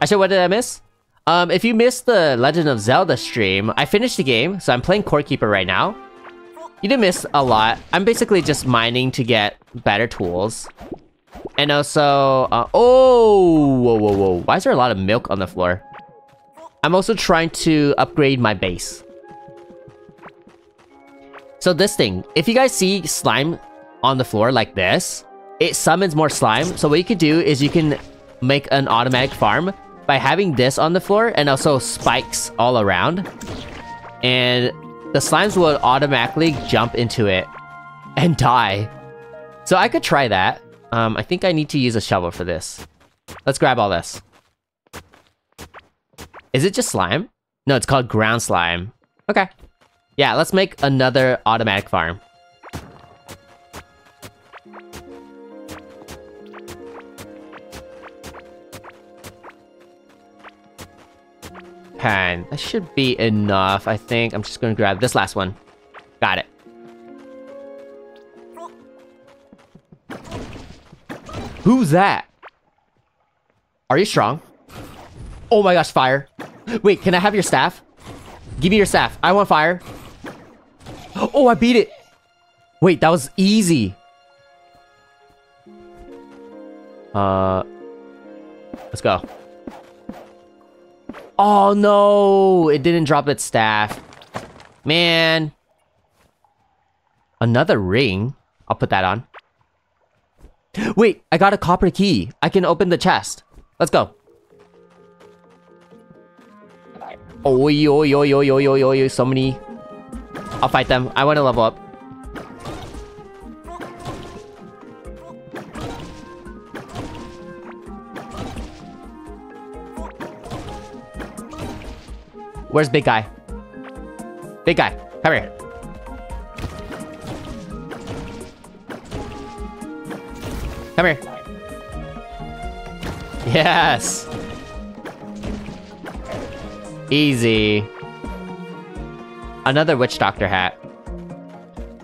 Actually, what did I miss? Um, if you missed the Legend of Zelda stream, I finished the game, so I'm playing Core Keeper right now. You didn't miss a lot. I'm basically just mining to get better tools. And also, uh, oh, whoa, whoa, whoa. Why is there a lot of milk on the floor? I'm also trying to upgrade my base. So this thing, if you guys see slime on the floor like this, it summons more slime. So what you can do is you can make an automatic farm by having this on the floor and also spikes all around. And the slimes will automatically jump into it and die. So I could try that. Um, I think I need to use a shovel for this. Let's grab all this. Is it just slime? No, it's called ground slime. Okay. Yeah, let's make another automatic farm. Okay, that should be enough, I think. I'm just gonna grab this last one. Got it. Who's that? Are you strong? Oh my gosh, fire. Wait, can I have your staff? Give me your staff. I want fire. Oh, I beat it. Wait, that was easy. Uh, let's go. Oh no, it didn't drop its staff. Man. Another ring. I'll put that on. Wait, I got a copper key. I can open the chest. Let's go. Oi, oi, oi, oi, oi, oi, oi, so many. I'll fight them. I want to level up. Where's big guy? Big guy, come here. Come here. Yes. Easy. Another witch doctor hat.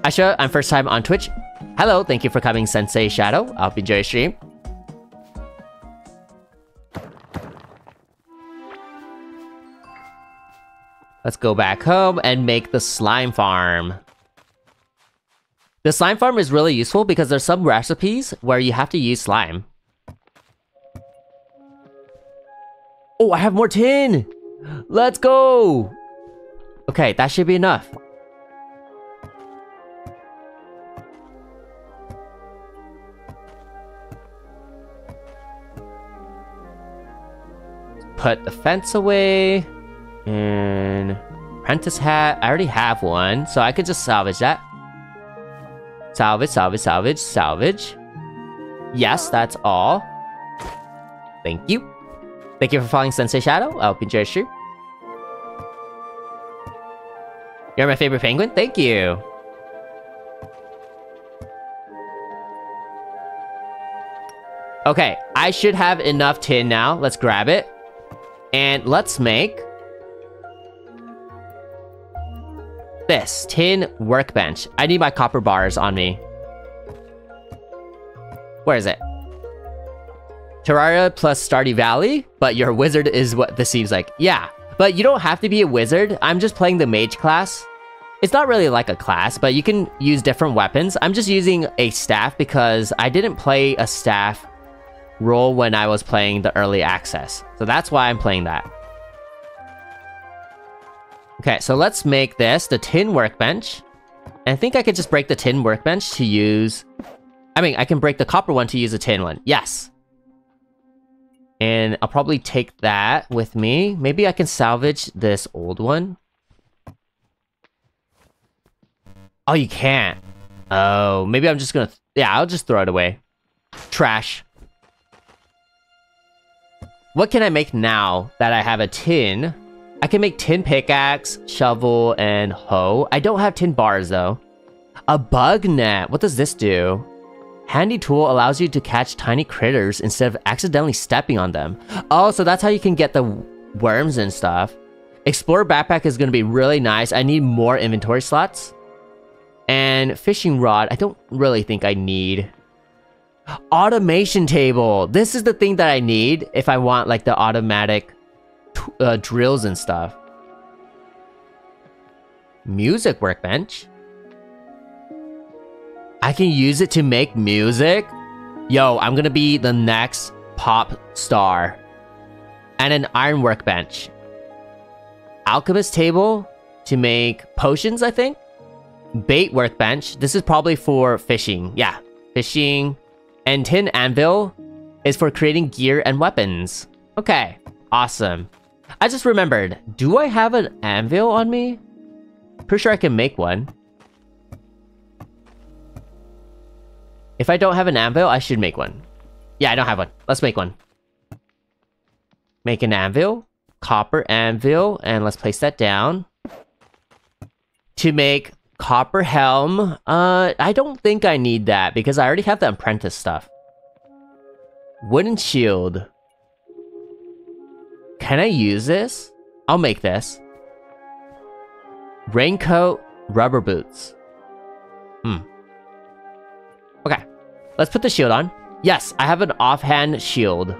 Asha, I'm first time on Twitch. Hello, thank you for coming, Sensei Shadow. I hope you enjoy your stream. Let's go back home and make the slime farm. The slime farm is really useful because there's some recipes where you have to use slime. Oh, I have more tin! Let's go! Okay, that should be enough. Put the fence away. And apprentice hat, I already have one, so I could just salvage that. Salvage, salvage, salvage, salvage. Yes, that's all. Thank you. Thank you for following Sensei Shadow. I hope you enjoy your stream. You're my favorite penguin? Thank you. Okay, I should have enough tin now. Let's grab it. And let's make This, tin workbench. I need my copper bars on me. Where is it? Terraria plus Stardew Valley, but your wizard is what this seems like. Yeah, but you don't have to be a wizard. I'm just playing the mage class. It's not really like a class, but you can use different weapons. I'm just using a staff because I didn't play a staff role when I was playing the early access. So that's why I'm playing that. Okay, so let's make this the tin workbench. I think I could just break the tin workbench to use... I mean, I can break the copper one to use a tin one. Yes. And I'll probably take that with me. Maybe I can salvage this old one. Oh, you can't. Oh, maybe I'm just gonna... yeah, I'll just throw it away. Trash. What can I make now that I have a tin? I can make tin pickaxe, shovel, and hoe. I don't have tin bars, though. A bug net. What does this do? Handy tool allows you to catch tiny critters instead of accidentally stepping on them. Oh, so that's how you can get the worms and stuff. Explorer backpack is going to be really nice. I need more inventory slots. And fishing rod, I don't really think I need. Automation table. This is the thing that I need if I want like the automatic uh, drills and stuff. Music workbench. I can use it to make music? Yo, I'm gonna be the next pop star. And an iron workbench. Alchemist table to make potions, I think? Bait workbench. This is probably for fishing. Yeah, fishing. And tin anvil is for creating gear and weapons. Okay, awesome. I just remembered, do I have an anvil on me? Pretty sure I can make one. If I don't have an anvil, I should make one. Yeah, I don't have one. Let's make one. Make an anvil. Copper anvil. And let's place that down. To make copper helm. Uh, I don't think I need that because I already have the apprentice stuff. Wooden shield. Can I use this? I'll make this. Raincoat, rubber boots. Hmm. Okay. Let's put the shield on. Yes, I have an offhand shield.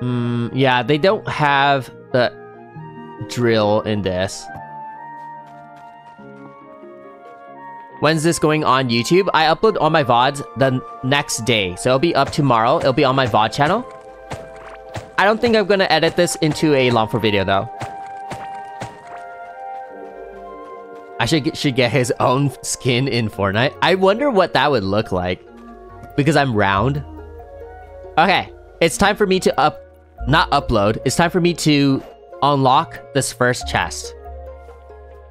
Hmm, yeah, they don't have the drill in this. When's this going on YouTube? I upload all my VODs the next day. So it'll be up tomorrow. It'll be on my VOD channel. I don't think I'm gonna edit this into a long form video though. I should get, should get his own skin in Fortnite. I wonder what that would look like. Because I'm round. Okay, it's time for me to up... Not upload. It's time for me to unlock this first chest.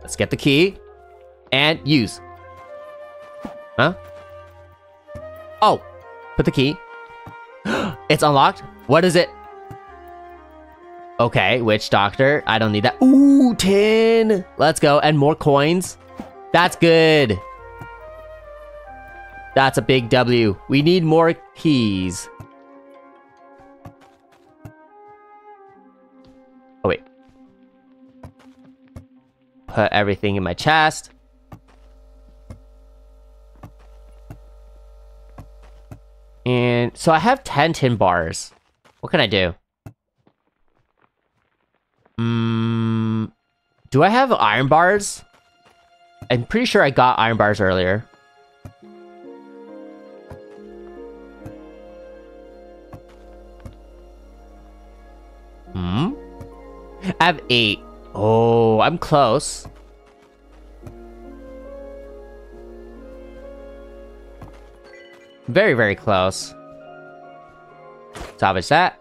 Let's get the key. And use. Huh? Oh, put the key. it's unlocked. What is it? Okay, witch doctor. I don't need that. Ooh, 10. Let's go. And more coins. That's good. That's a big W. We need more keys. Oh, wait. Put everything in my chest. And so I have 10 tin bars. What can I do? Mm, do I have iron bars? I'm pretty sure I got iron bars earlier. Hmm? I have eight. Oh, I'm close. Very, very close. Salvage that.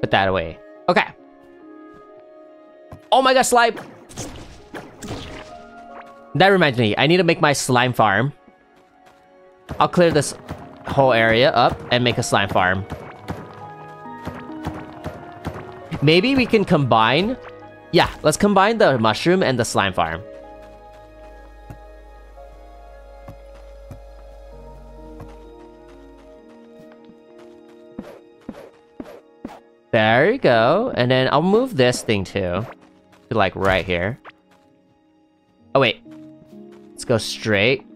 Put that away. Okay. Oh my god, slime! That reminds me, I need to make my slime farm. I'll clear this whole area up and make a slime farm. Maybe we can combine... Yeah, let's combine the mushroom and the slime farm. There you go. And then I'll move this thing too. To like right here. Oh wait. Let's go straight.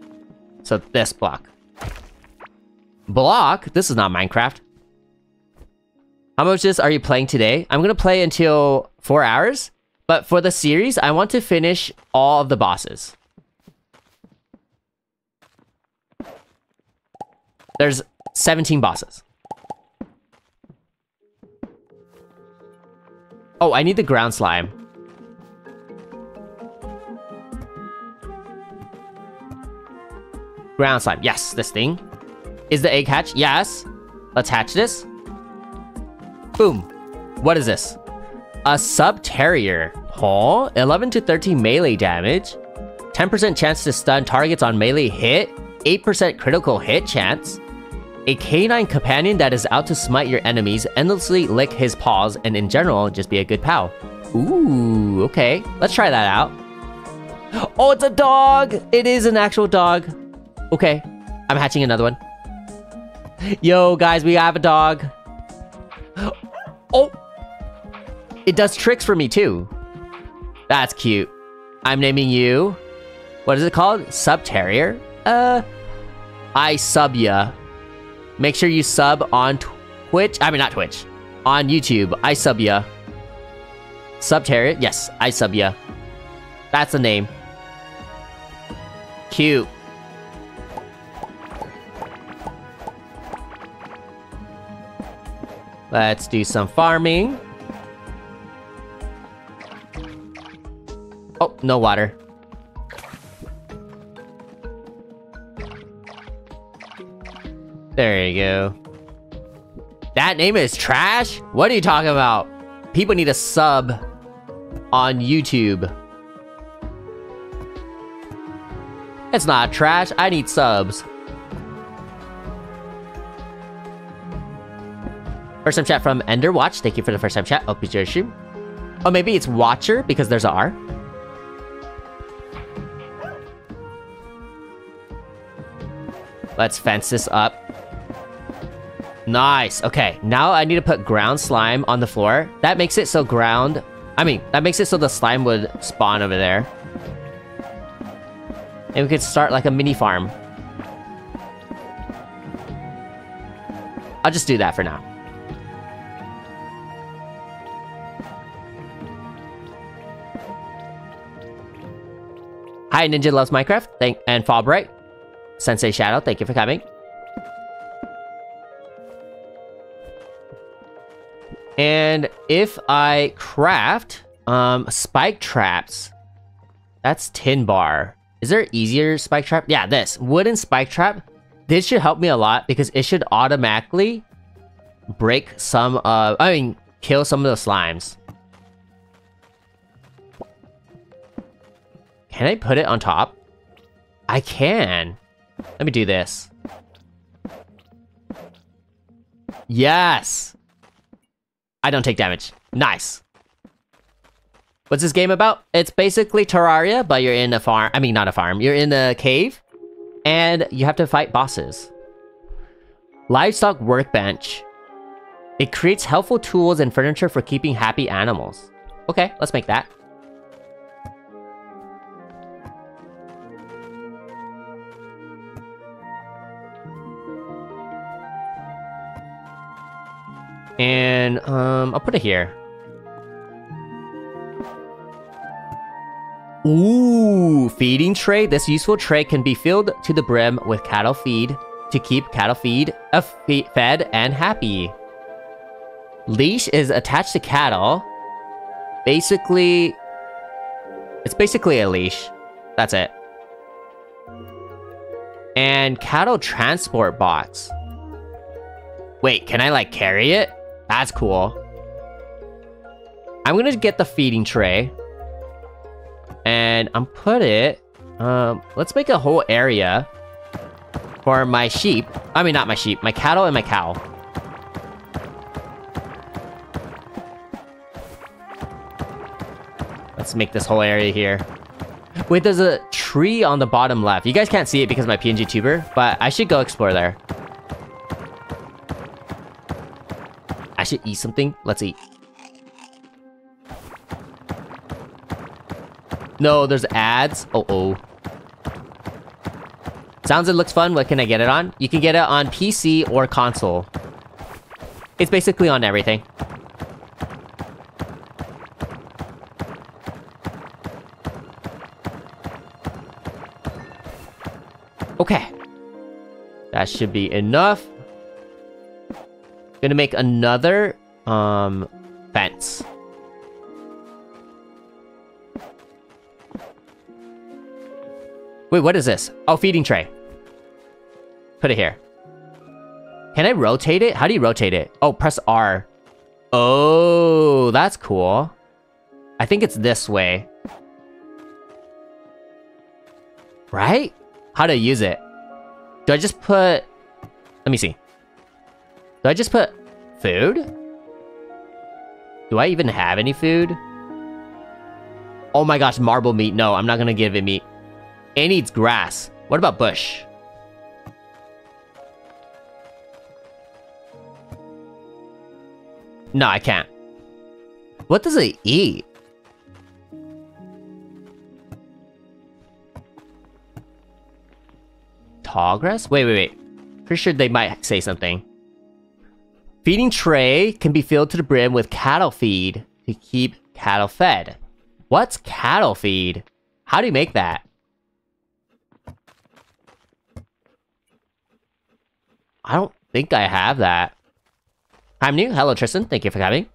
So this block. Block? This is not Minecraft. How much this are you playing today? I'm gonna play until four hours. But for the series, I want to finish all of the bosses. There's 17 bosses. Oh, I need the ground slime. Ground slime. Yes, this thing. Is the egg hatch? Yes. Let's hatch this. Boom. What is this? A sub terrier. Huh? 11 to 13 melee damage. 10% chance to stun targets on melee hit. 8% critical hit chance. A canine companion that is out to smite your enemies, endlessly lick his paws, and in general, just be a good pal. Ooh, okay. Let's try that out. Oh, it's a dog! It is an actual dog. Okay, I'm hatching another one. Yo, guys, we have a dog. Oh! It does tricks for me, too. That's cute. I'm naming you... What is it called? Sub Terrier? Uh... I sub ya. Make sure you sub on Twitch. I mean, not Twitch. On YouTube. I sub ya. Sub Terrier? Yes, I sub ya. That's the name. Cute. Let's do some farming. Oh, no water. There you go. That name is trash? What are you talking about? People need a sub on YouTube. It's not trash, I need subs. First time chat from Ender Watch. Thank you for the first time chat. Hope you stream. Oh, maybe it's Watcher because there's a R. Let's fence this up. Nice. Okay, now I need to put ground slime on the floor. That makes it so ground... I mean, that makes it so the slime would spawn over there. And we could start like a mini farm. I'll just do that for now. Hi, Ninja Loves Minecraft. Thank and Fallbright. Sensei Shadow, thank you for coming. And if I craft um spike traps, that's tin bar. Is there easier spike trap? Yeah, this wooden spike trap. This should help me a lot because it should automatically break some of, I mean, kill some of the slimes. Can I put it on top? I can. Let me do this. Yes! I don't take damage. Nice. What's this game about? It's basically Terraria, but you're in a farm. I mean, not a farm. You're in a cave, and you have to fight bosses. Livestock Workbench. It creates helpful tools and furniture for keeping happy animals. Okay, let's make that. And, um, I'll put it here. Ooh, feeding tray. This useful tray can be filled to the brim with cattle feed to keep cattle feed uh, fed and happy. Leash is attached to cattle. Basically, it's basically a leash. That's it. And cattle transport box. Wait, can I like carry it? That's cool. I'm gonna get the feeding tray. And I'm put it... Um, let's make a whole area for my sheep. I mean, not my sheep, my cattle and my cow. Let's make this whole area here. Wait, there's a tree on the bottom left. You guys can't see it because my PNG tuber, but I should go explore there. should eat something. Let's eat. No, there's ads. Oh, oh. Sounds it looks fun. What can I get it on? You can get it on PC or console. It's basically on everything. Okay. That should be enough. Gonna make another, um, fence. Wait, what is this? Oh, feeding tray. Put it here. Can I rotate it? How do you rotate it? Oh, press R. Oh, that's cool. I think it's this way. Right? How to use it? Do I just put... Let me see. Do I just put food? Do I even have any food? Oh my gosh, marble meat. No, I'm not gonna give it meat. It needs grass. What about bush? No, I can't. What does it eat? Tall grass? Wait, wait, wait. Pretty sure they might say something. Feeding tray can be filled to the brim with cattle feed to keep cattle fed. What's cattle feed? How do you make that? I don't think I have that. I'm new. Hello, Tristan. Thank you for coming.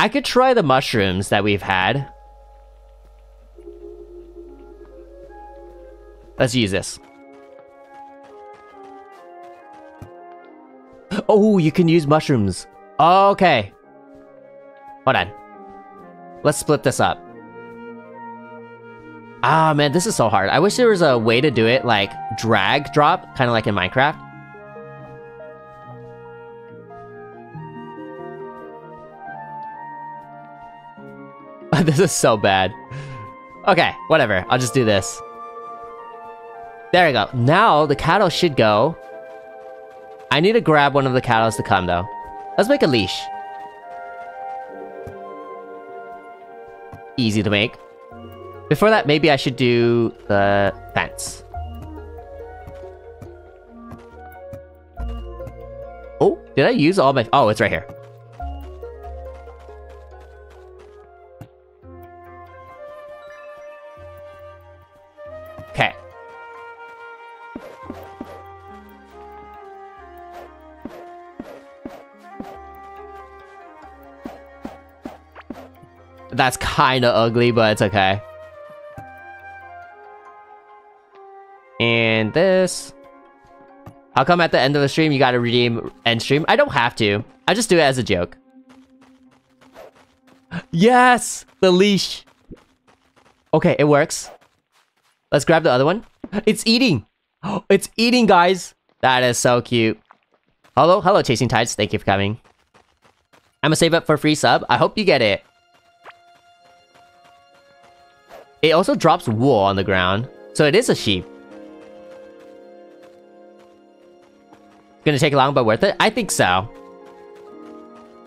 I could try the mushrooms that we've had. Let's use this. Oh, you can use mushrooms. Okay. Hold on. Let's split this up. Ah, man, this is so hard. I wish there was a way to do it like drag drop, kind of like in Minecraft. this is so bad. Okay, whatever. I'll just do this. There we go. Now the cattle should go. I need to grab one of the cattle to come though. Let's make a leash. Easy to make. Before that, maybe I should do the fence. Oh, did I use all my... Oh, it's right here. Kind of ugly, but it's okay. And this. How come at the end of the stream you gotta redeem end stream? I don't have to. I just do it as a joke. Yes! The leash! Okay, it works. Let's grab the other one. It's eating! It's eating, guys! That is so cute. Hello, hello, Chasing Tides. Thank you for coming. I'm gonna save up for free sub. I hope you get it. It also drops wool on the ground. So it is a sheep. Gonna take long, but worth it? I think so.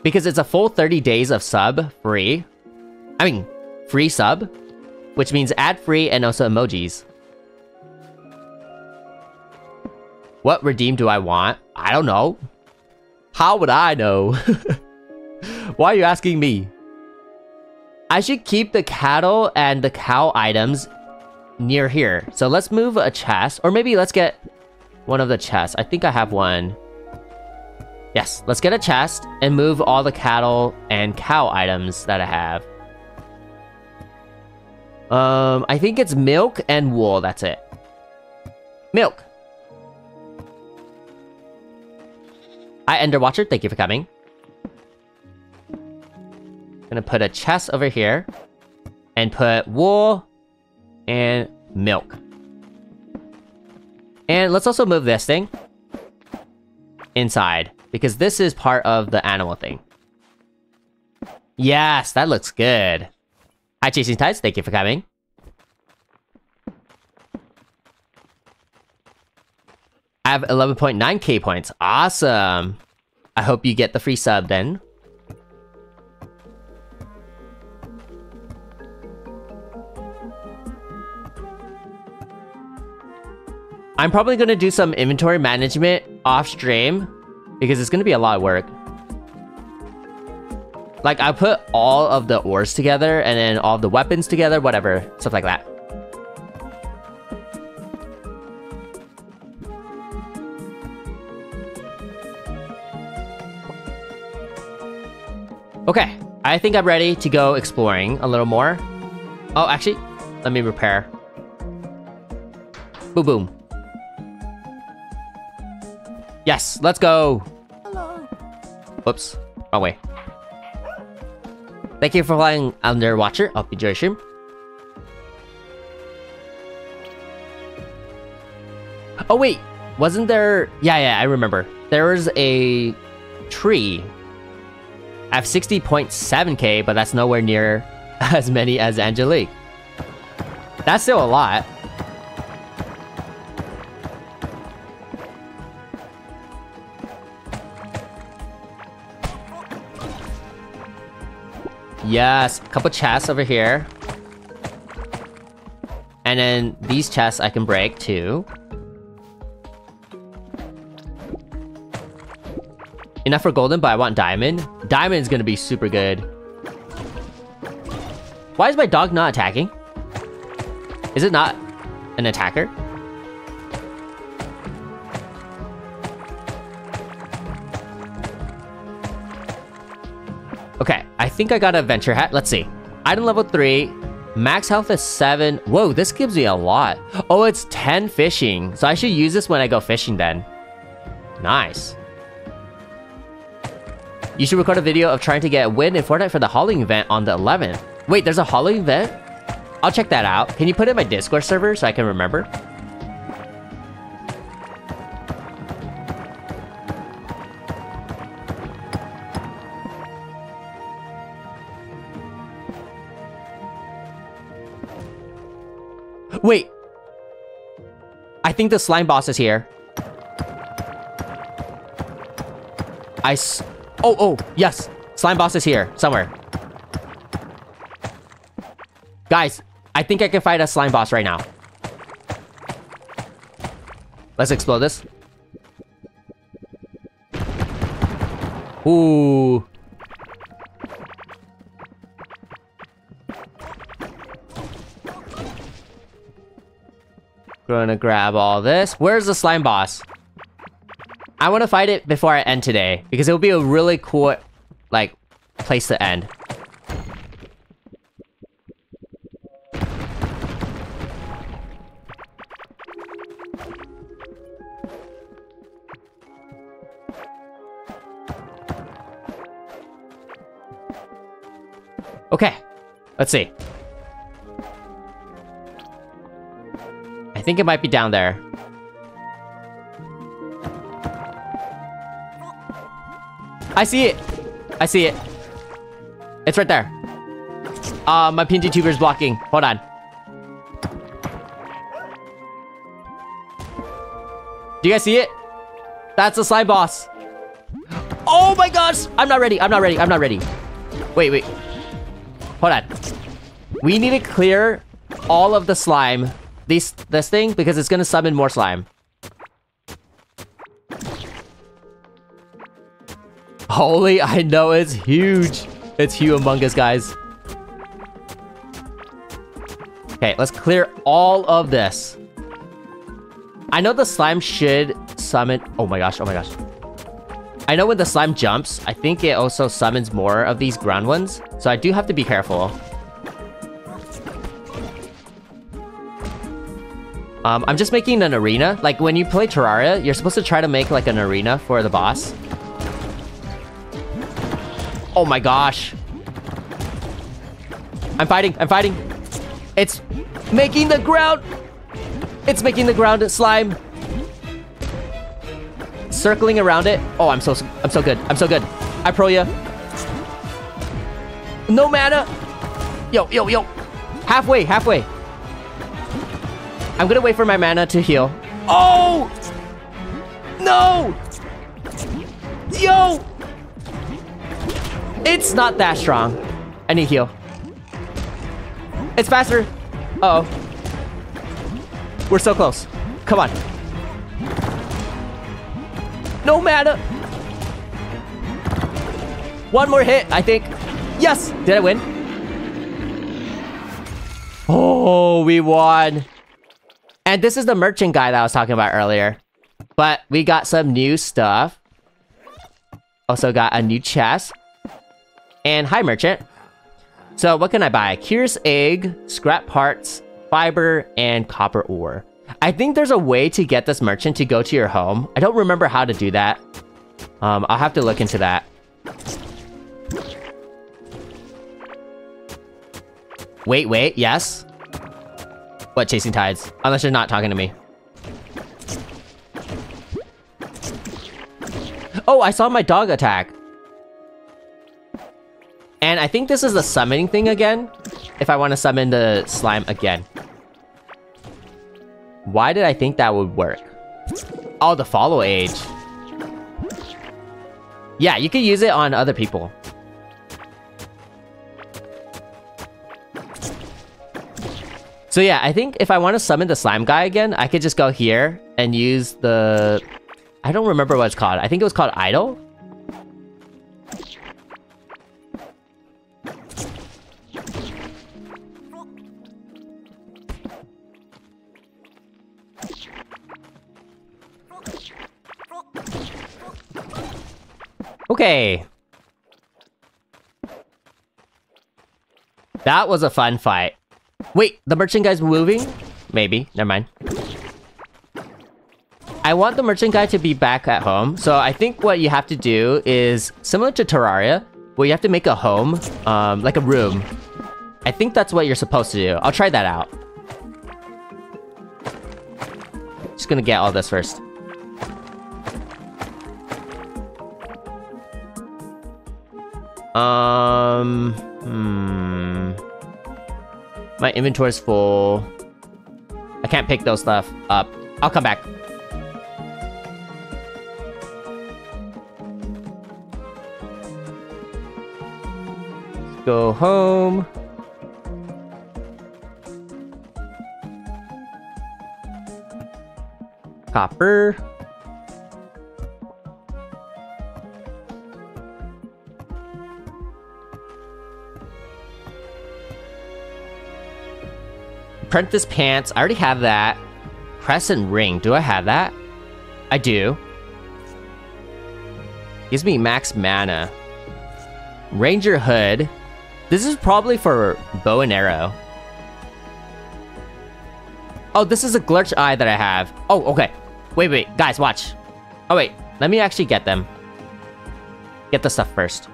Because it's a full 30 days of sub free. I mean, free sub. Which means ad free and also emojis. What redeem do I want? I don't know. How would I know? Why are you asking me? I should keep the cattle and the cow items near here. So let's move a chest. Or maybe let's get one of the chests. I think I have one. Yes, let's get a chest and move all the cattle and cow items that I have. Um, I think it's milk and wool. That's it. Milk. Hi, Ender Watcher. Thank you for coming. Gonna put a chest over here. And put wool and milk. And let's also move this thing inside because this is part of the animal thing. Yes, that looks good. Hi, Chasing Tides. Thank you for coming. I have 11.9k points. Awesome. I hope you get the free sub then. I'm probably going to do some inventory management off stream because it's going to be a lot of work. Like, I put all of the ores together and then all the weapons together, whatever, stuff like that. Okay, I think I'm ready to go exploring a little more. Oh, actually, let me repair. Boom boom. Yes, let's go. Hello. Whoops. Wrong oh, way. Thank you for flying under Watcher. Hope you enjoy your stream. Oh wait, wasn't there? Yeah, yeah, I remember. There was a tree. I have 60.7k, but that's nowhere near as many as Angelique. That's still a lot. Yes, a couple chests over here. And then these chests I can break too. Enough for golden, but I want diamond. Diamond is gonna be super good. Why is my dog not attacking? Is it not an attacker? Okay, I think I got a Venture hat. Let's see. Item level 3. Max health is 7. Whoa, this gives me a lot. Oh, it's 10 fishing. So I should use this when I go fishing then. Nice. You should record a video of trying to get a win in Fortnite for the hauling event on the 11th. Wait, there's a hauling event? I'll check that out. Can you put it in my Discord server so I can remember? Think the slime boss is here. I s- Oh, oh, yes. Slime boss is here, somewhere. Guys, I think I can fight a slime boss right now. Let's explode this. Ooh. Gonna grab all this. Where's the slime boss? I want to fight it before I end today because it will be a really cool, like, place to end. Okay, let's see. Think it might be down there. I see it. I see it. It's right there. Uh, my PNG tuber is blocking. Hold on. Do you guys see it? That's the slime boss. Oh my gosh! I'm not ready. I'm not ready. I'm not ready. Wait, wait. Hold on. We need to clear all of the slime. This this thing because it's gonna summon more slime. Holy, I know it's huge. It's humongous, guys. Okay, let's clear all of this. I know the slime should summon... Oh my gosh, oh my gosh. I know when the slime jumps, I think it also summons more of these ground ones. So I do have to be careful. Um, I'm just making an arena. Like, when you play Terraria, you're supposed to try to make, like, an arena for the boss. Oh my gosh. I'm fighting, I'm fighting. It's making the ground. It's making the ground slime. Circling around it. Oh, I'm so, I'm so good. I'm so good. I pro ya. No mana. Yo, yo, yo. Halfway, halfway. I'm gonna wait for my mana to heal. Oh! No! Yo! It's not that strong. I need heal. It's faster. Uh oh We're so close. Come on. No mana. One more hit, I think. Yes! Did I win? Oh, we won. And this is the merchant guy that I was talking about earlier. But we got some new stuff. Also got a new chest. And hi, merchant. So what can I buy? Curious egg, scrap parts, fiber, and copper ore. I think there's a way to get this merchant to go to your home. I don't remember how to do that. Um, I'll have to look into that. Wait, wait, yes? What, chasing tides? Unless you're not talking to me. Oh, I saw my dog attack. And I think this is the summoning thing again. If I want to summon the slime again. Why did I think that would work? Oh, the follow age. Yeah, you could use it on other people. So yeah, I think if I want to summon the slime guy again, I could just go here and use the... I don't remember what it's called. I think it was called Idol? Okay. That was a fun fight. Wait, the merchant guy's moving? Maybe. Never mind. I want the merchant guy to be back at home. So I think what you have to do is similar to Terraria, where you have to make a home, um, like a room. I think that's what you're supposed to do. I'll try that out. Just gonna get all this first. Um, hmm. My inventory's full. I can't pick those stuff up. I'll come back. Let's go home. Copper. Apprentice Pants. I already have that. Crescent Ring. Do I have that? I do. Gives me max mana. Ranger Hood. This is probably for bow and arrow. Oh, this is a Glurch Eye that I have. Oh, okay. Wait, wait. Guys, watch. Oh, wait. Let me actually get them. Get the stuff first.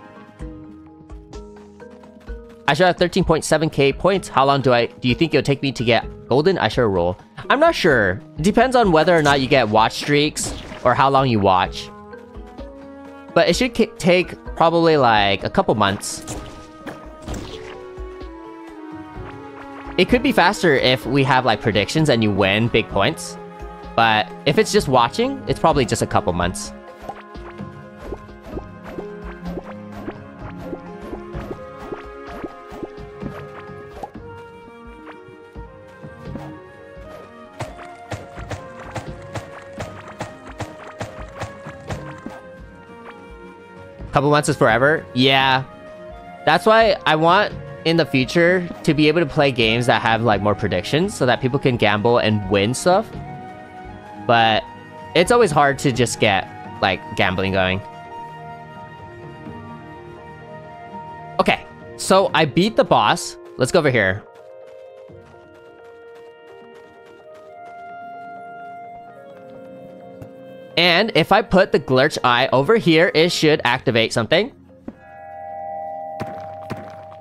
I should have 13.7k points. How long do I do you think it'll take me to get golden I should roll? I'm not sure. It depends on whether or not you get watch streaks or how long you watch. But it should take probably like a couple months. It could be faster if we have like predictions and you win big points. But if it's just watching, it's probably just a couple months. Couple months is forever? Yeah. That's why I want in the future to be able to play games that have like more predictions so that people can gamble and win stuff. But it's always hard to just get like gambling going. Okay, so I beat the boss. Let's go over here. And if I put the Glurch Eye over here, it should activate something.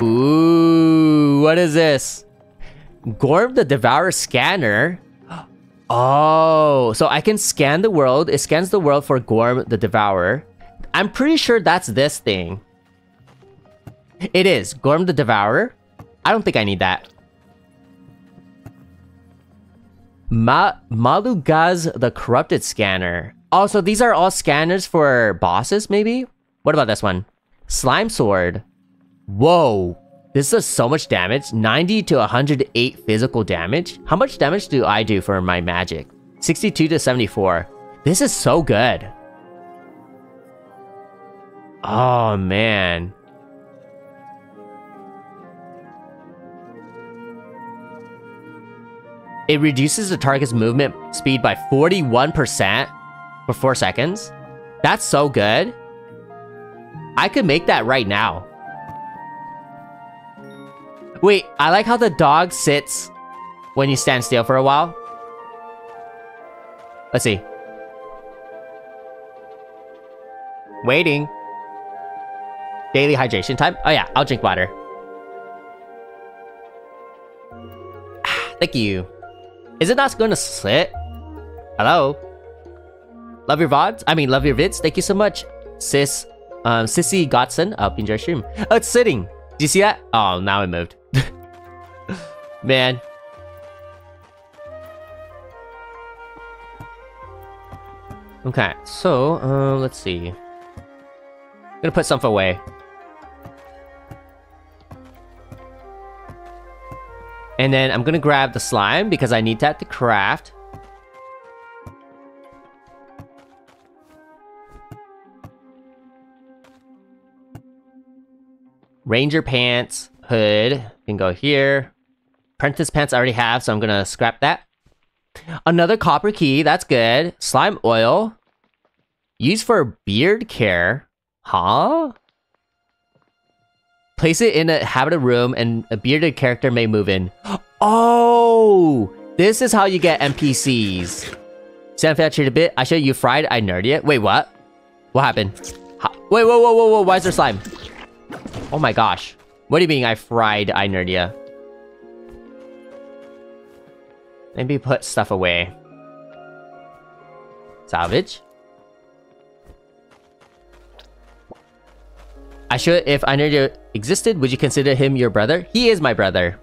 Ooh, what is this? Ghorm the Devourer Scanner. Oh, so I can scan the world. It scans the world for Ghorm the Devourer. I'm pretty sure that's this thing. It is. Ghorm the Devourer. I don't think I need that. Ma Malugaz the Corrupted Scanner. Also, these are all scanners for bosses, maybe? What about this one? Slime Sword. Whoa. This does so much damage. 90 to 108 physical damage. How much damage do I do for my magic? 62 to 74. This is so good. Oh, man. It reduces the target's movement speed by 41% for 4 seconds. That's so good. I could make that right now. Wait, I like how the dog sits when you stand still for a while. Let's see. Waiting. Daily hydration time? Oh yeah, I'll drink water. Ah, thank you. Is it not going to sit? Hello? Love your VODs? I mean, love your vids? Thank you so much, sis. Um, Sissy Godson. I'll enjoy your stream. Oh, it's sitting. Do you see that? Oh, now it moved. Man. Okay, so, uh, let's see. I'm gonna put something away. And then I'm gonna grab the slime because I need that to craft. Ranger pants, hood, can go here. Apprentice pants I already have, so I'm gonna scrap that. Another copper key, that's good. Slime oil. Used for beard care. Huh? Place it in a habited room and a bearded character may move in. Oh! This is how you get NPCs. Sam cheated a bit. I showed you fried I nerdy Wait, what? What happened? Wait, whoa, whoa, whoa, whoa, why is there slime? Oh my gosh. What do you mean I fried I nerdy Maybe put stuff away. Salvage. I should, if Einerdia existed, would you consider him your brother? He is my brother.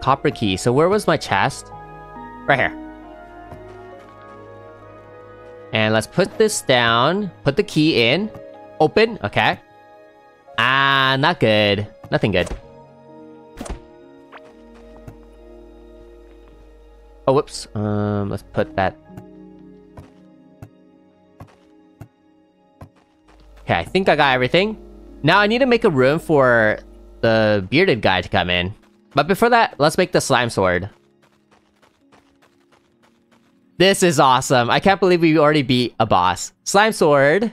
Copper key. So where was my chest? Right here. And let's put this down. Put the key in. Open. Okay. Ah, not good. Nothing good. Oh, whoops. Um, let's put that... Okay, I think I got everything. Now I need to make a room for the bearded guy to come in. But before that, let's make the slime sword. This is awesome. I can't believe we already beat a boss. Slime sword.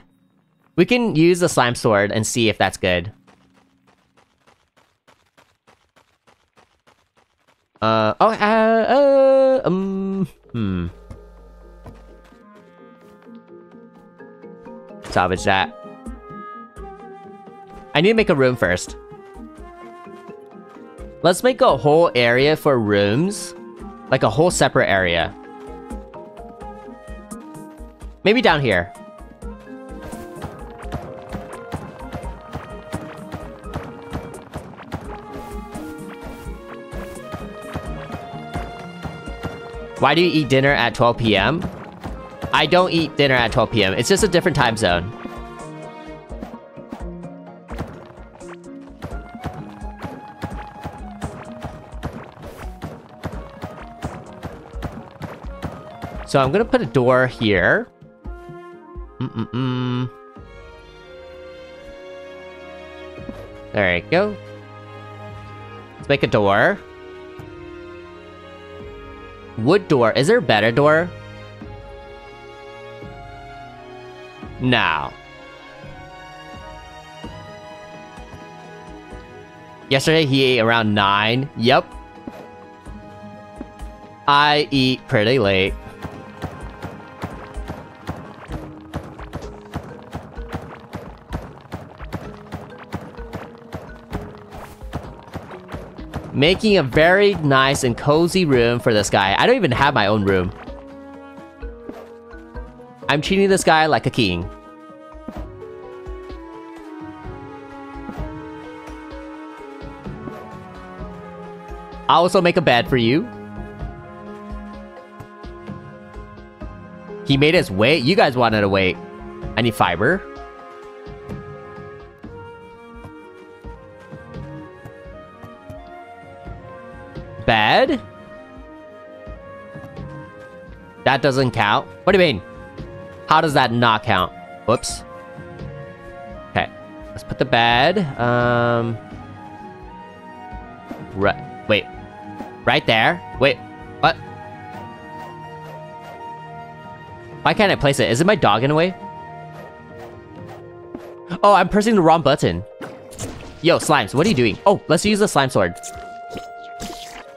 We can use the slime sword and see if that's good. Uh, oh, uh, uh, um, hmm. Salvage that. I need to make a room first. Let's make a whole area for rooms. Like a whole separate area. Maybe down here. Why do you eat dinner at 12 p.m.? I don't eat dinner at 12 p.m. It's just a different time zone. So I'm gonna put a door here. Mm-mm-mm. There you go. Let's make a door. Wood door. Is there a better door? Now. Yesterday he ate around 9. Yep. I eat pretty late. Making a very nice and cozy room for this guy. I don't even have my own room. I'm treating this guy like a king. I'll also make a bed for you. He made us wait. You guys wanted to wait. I need fiber. Bed? That doesn't count? What do you mean? How does that not count? Whoops. Okay. Let's put the bed. Um... Right. Wait. Right there? Wait. What? Why can't I place it? Is it my dog in a way? Oh, I'm pressing the wrong button. Yo, slimes, what are you doing? Oh, let's use the slime sword.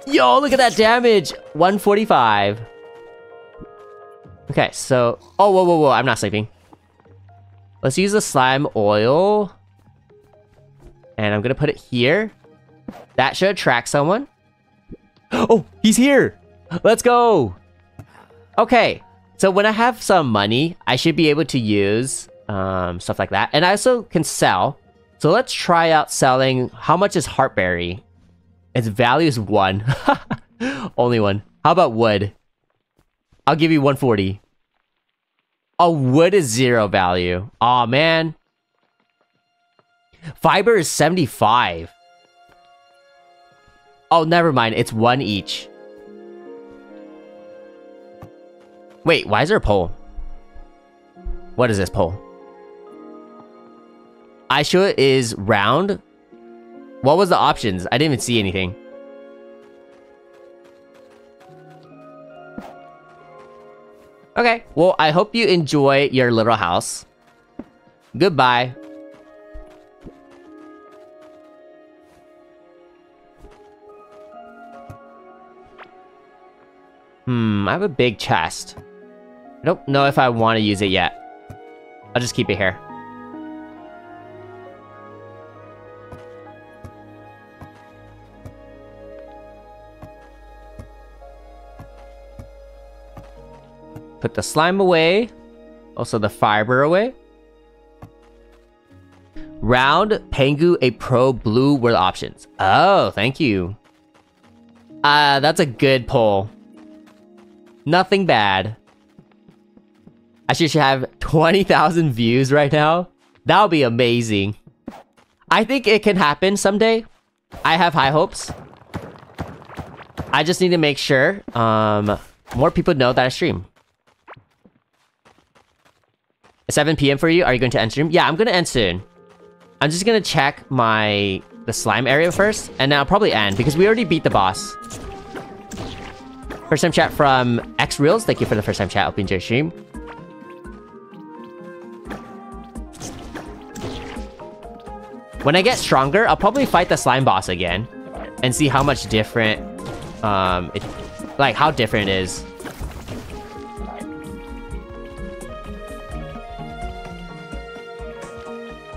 Yo, look at that damage! 145. Okay, so... Oh, whoa, whoa, whoa, I'm not sleeping. Let's use the slime oil. And I'm gonna put it here. That should attract someone. Oh, he's here! Let's go! Okay, so when I have some money, I should be able to use um, stuff like that. And I also can sell. So let's try out selling. How much is Heartberry? Its value is one. Only one. How about wood? I'll give you 140. Oh, wood is zero value. oh, man. Fiber is 75. Oh, never mind. It's one each. Wait, why is there a pole? What is this pole? iShoya is round. What was the options? I didn't even see anything. Okay, well, I hope you enjoy your little house. Goodbye. Hmm, I have a big chest. I don't know if I want to use it yet. I'll just keep it here. Put the slime away. Also the fiber away. Round, Pengu, a pro, blue were the options. Oh, thank you. Uh, that's a good poll. Nothing bad. I should have 20,000 views right now. That would be amazing. I think it can happen someday. I have high hopes. I just need to make sure um, more people know that I stream. 7 p.m. for you? Are you going to end stream? Yeah, I'm going to end soon. I'm just going to check my the slime area first, and then I'll probably end, because we already beat the boss. First time chat from X Reels. Thank you for the first time chat. Hope you enjoy stream. When I get stronger, I'll probably fight the slime boss again. And see how much different... Um, it, like, how different it is.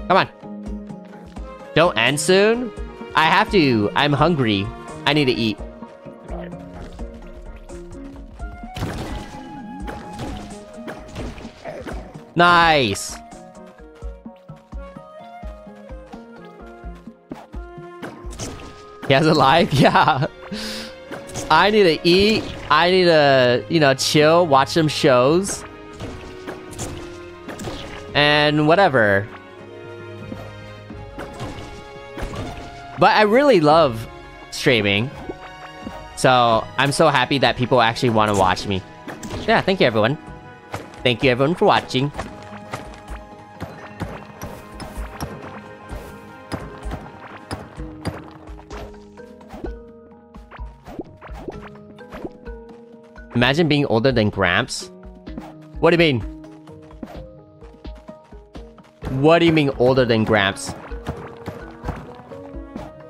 Come on. Don't end soon? I have to. I'm hungry. I need to eat. Nice. He has a life? Yeah. I need to eat. I need to, you know, chill, watch some shows. And whatever. But I really love streaming. So I'm so happy that people actually want to watch me. Yeah, thank you everyone. Thank you everyone for watching. Imagine being older than Gramps. What do you mean? What do you mean older than Gramps?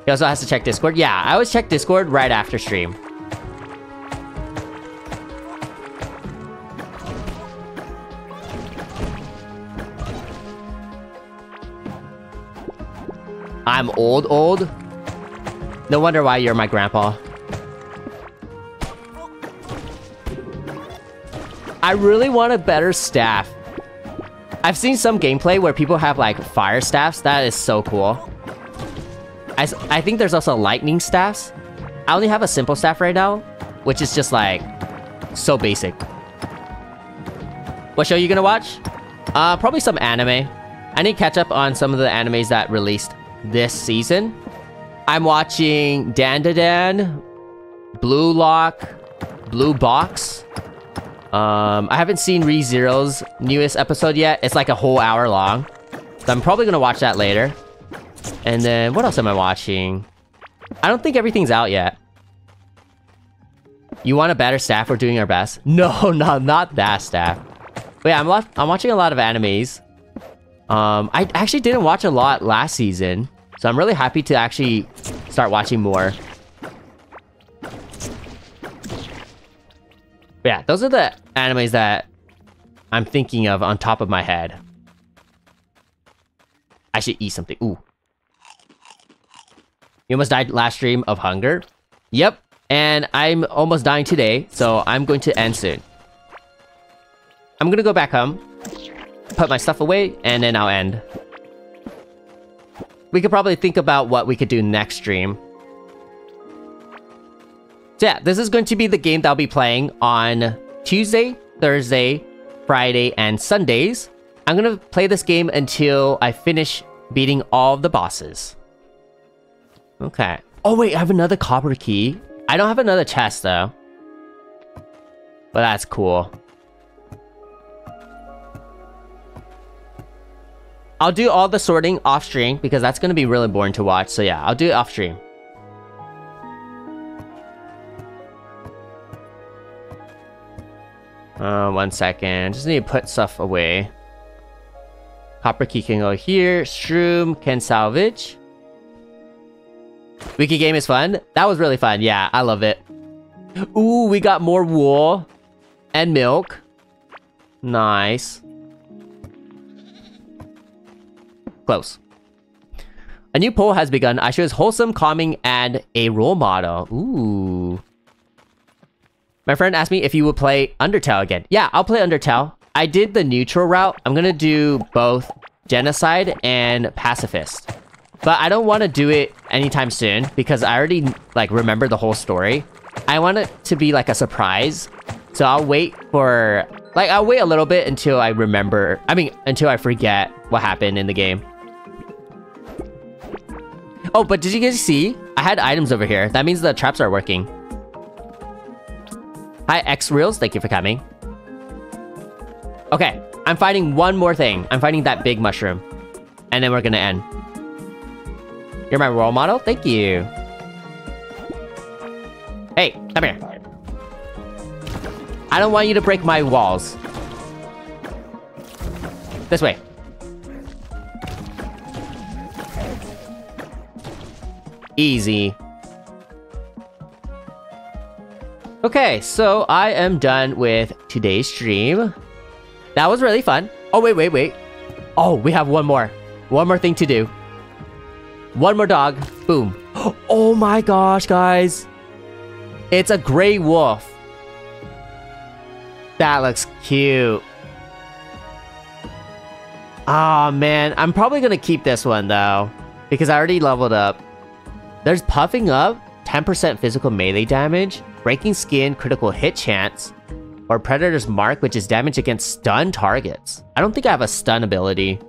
He also has to check Discord. Yeah, I always check Discord right after stream. I'm old, old? No wonder why you're my grandpa. I really want a better staff. I've seen some gameplay where people have like fire staffs. That is so cool. I, I think there's also lightning staffs. I only have a simple staff right now, which is just like so basic. What show are you gonna watch? Uh, probably some anime. I need to catch up on some of the animes that released this season. I'm watching Dandadan, Blue Lock, Blue Box. Um, I haven't seen ReZero's newest episode yet. It's like a whole hour long. So I'm probably gonna watch that later. And then, what else am I watching? I don't think everything's out yet. You want a better staff? We're doing our best. No, no, not that staff. But yeah, I'm, I'm watching a lot of animes. Um, I actually didn't watch a lot last season. So I'm really happy to actually start watching more. But yeah, those are the animes that I'm thinking of on top of my head. I should eat something. Ooh. You almost died last stream of hunger? Yep. And I'm almost dying today, so I'm going to end soon. I'm gonna go back home, put my stuff away, and then I'll end. We could probably think about what we could do next stream. So yeah, this is going to be the game that I'll be playing on Tuesday, Thursday, Friday, and Sundays. I'm gonna play this game until I finish beating all the bosses. Okay. Oh wait, I have another copper key. I don't have another chest though. But that's cool. I'll do all the sorting off stream because that's going to be really boring to watch. So yeah, I'll do it off stream. Uh, one second. Just need to put stuff away. Copper key can go here. Shroom can salvage. Wiki game is fun. That was really fun. Yeah, I love it. Ooh, we got more wool and milk. Nice. Close. A new poll has begun. iShoya is wholesome, calming, and a role model. Ooh. My friend asked me if you would play Undertale again. Yeah, I'll play Undertale. I did the neutral route. I'm gonna do both Genocide and Pacifist. But I don't want to do it anytime soon because I already, like, remember the whole story. I want it to be, like, a surprise. So I'll wait for... Like, I'll wait a little bit until I remember... I mean, until I forget what happened in the game. Oh, but did you guys see? I had items over here. That means the traps are working. Hi, X Reels. Thank you for coming. Okay, I'm finding one more thing. I'm finding that big mushroom. And then we're gonna end. You're my role model? Thank you. Hey, come here. I don't want you to break my walls. This way. Easy. Okay, so I am done with today's stream. That was really fun. Oh, wait, wait, wait. Oh, we have one more. One more thing to do. One more dog. Boom. Oh my gosh, guys. It's a gray wolf. That looks cute. Oh man, I'm probably gonna keep this one though. Because I already leveled up. There's puffing up, 10% physical melee damage, breaking skin, critical hit chance, or predator's mark, which is damage against stun targets. I don't think I have a stun ability.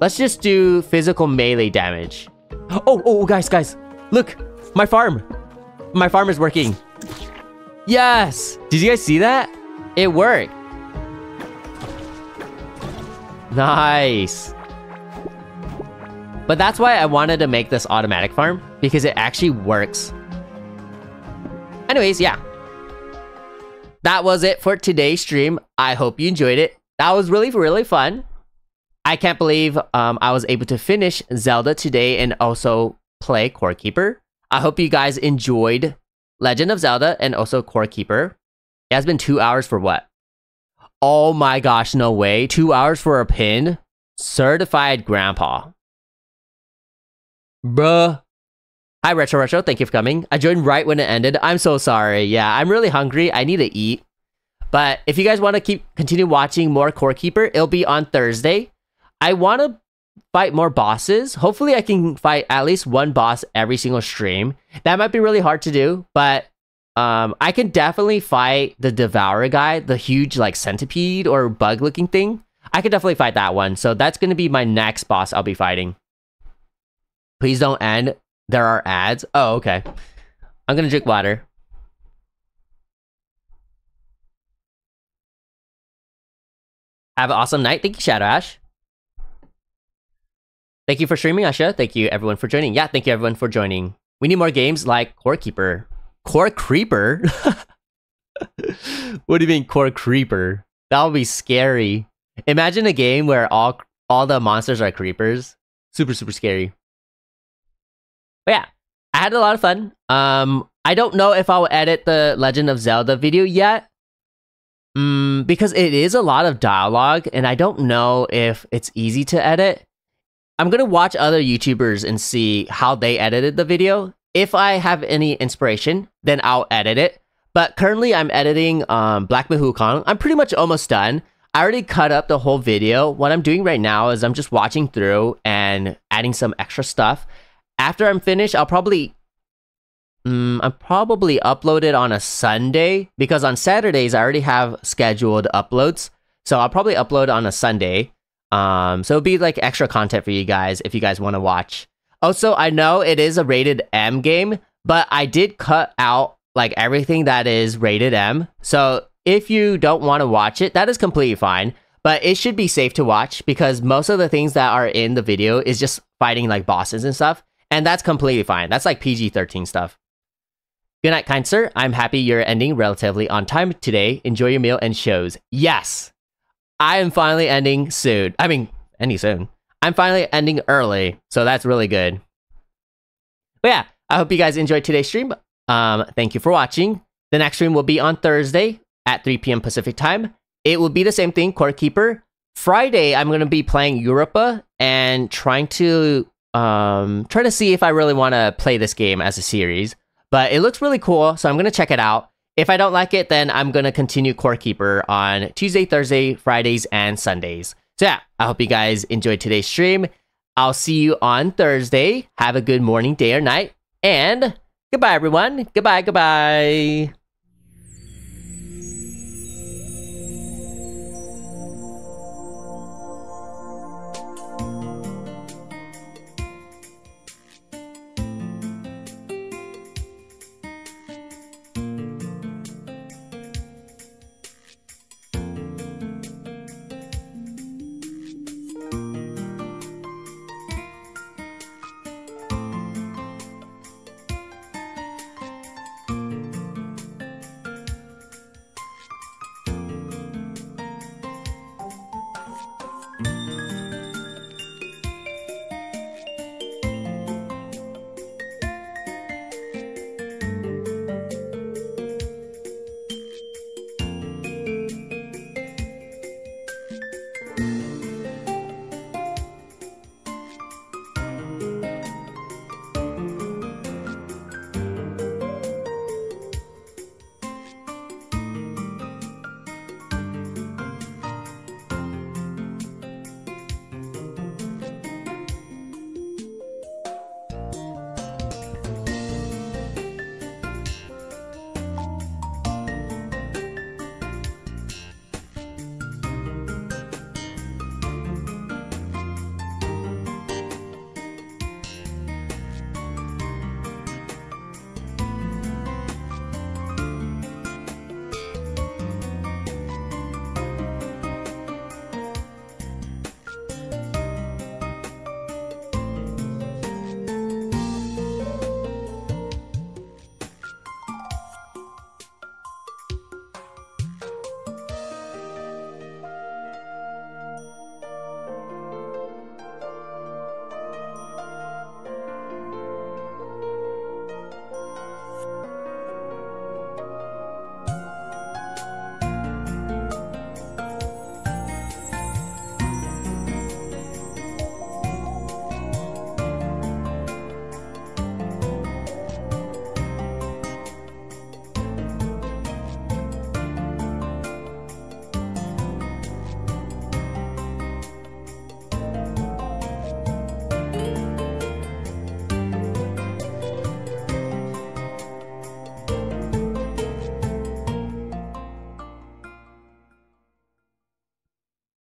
Let's just do physical melee damage. Oh, oh, guys, guys, look, my farm. My farm is working. Yes! Did you guys see that? It worked. Nice. But that's why I wanted to make this automatic farm, because it actually works. Anyways, yeah. That was it for today's stream. I hope you enjoyed it. That was really, really fun. I can't believe um, I was able to finish Zelda today and also play Core Keeper. I hope you guys enjoyed Legend of Zelda and also Core Keeper. It has been two hours for what? Oh my gosh, no way. Two hours for a pin? Certified Grandpa. Bruh. Hi, Retro Retro. Thank you for coming. I joined right when it ended. I'm so sorry. Yeah, I'm really hungry. I need to eat. But if you guys want to keep continue watching more Core Keeper, it'll be on Thursday. I want to fight more bosses. Hopefully, I can fight at least one boss every single stream. That might be really hard to do, but um, I can definitely fight the Devourer guy, the huge like centipede or bug looking thing. I can definitely fight that one. So that's going to be my next boss I'll be fighting. Please don't end. There are ads. Oh, okay. I'm gonna drink water. Have an awesome night. Thank you, Shadow Ash. Thank you for streaming, Asha. Thank you, everyone, for joining. Yeah, thank you, everyone, for joining. We need more games like Core Keeper. Core Creeper? what do you mean core creeper? That would be scary. Imagine a game where all all the monsters are creepers. Super super scary. But yeah, I had a lot of fun. Um, I don't know if I'll edit the Legend of Zelda video yet. Mm, because it is a lot of dialogue, and I don't know if it's easy to edit. I'm gonna watch other YouTubers and see how they edited the video. If I have any inspiration, then I'll edit it. But currently, I'm editing um, Black Myth Wukong. I'm pretty much almost done. I already cut up the whole video. What I'm doing right now is I'm just watching through and adding some extra stuff. After I'm finished, I'll probably Mm, I'm probably upload it on a Sunday because on Saturdays I already have scheduled uploads. So I'll probably upload on a Sunday. Um, so it'll be like extra content for you guys if you guys want to watch. Also, I know it is a rated M game, but I did cut out like everything that is rated M. So if you don't want to watch it, that is completely fine. But it should be safe to watch because most of the things that are in the video is just fighting like bosses and stuff. And that's completely fine. That's like PG 13 stuff. Good night, kind sir. I'm happy you're ending relatively on time today. Enjoy your meal and shows. Yes, I am finally ending soon. I mean, ending soon. I'm finally ending early, so that's really good. But yeah, I hope you guys enjoyed today's stream. Um, thank you for watching. The next stream will be on Thursday at 3 p.m. Pacific time. It will be the same thing, Core Keeper. Friday, I'm going to be playing Europa and trying to um, try to see if I really want to play this game as a series. But it looks really cool, so I'm gonna check it out. If I don't like it, then I'm gonna continue Core Keeper on Tuesday, Thursday, Fridays, and Sundays. So yeah, I hope you guys enjoyed today's stream. I'll see you on Thursday. Have a good morning, day, or night. And goodbye, everyone. Goodbye, goodbye.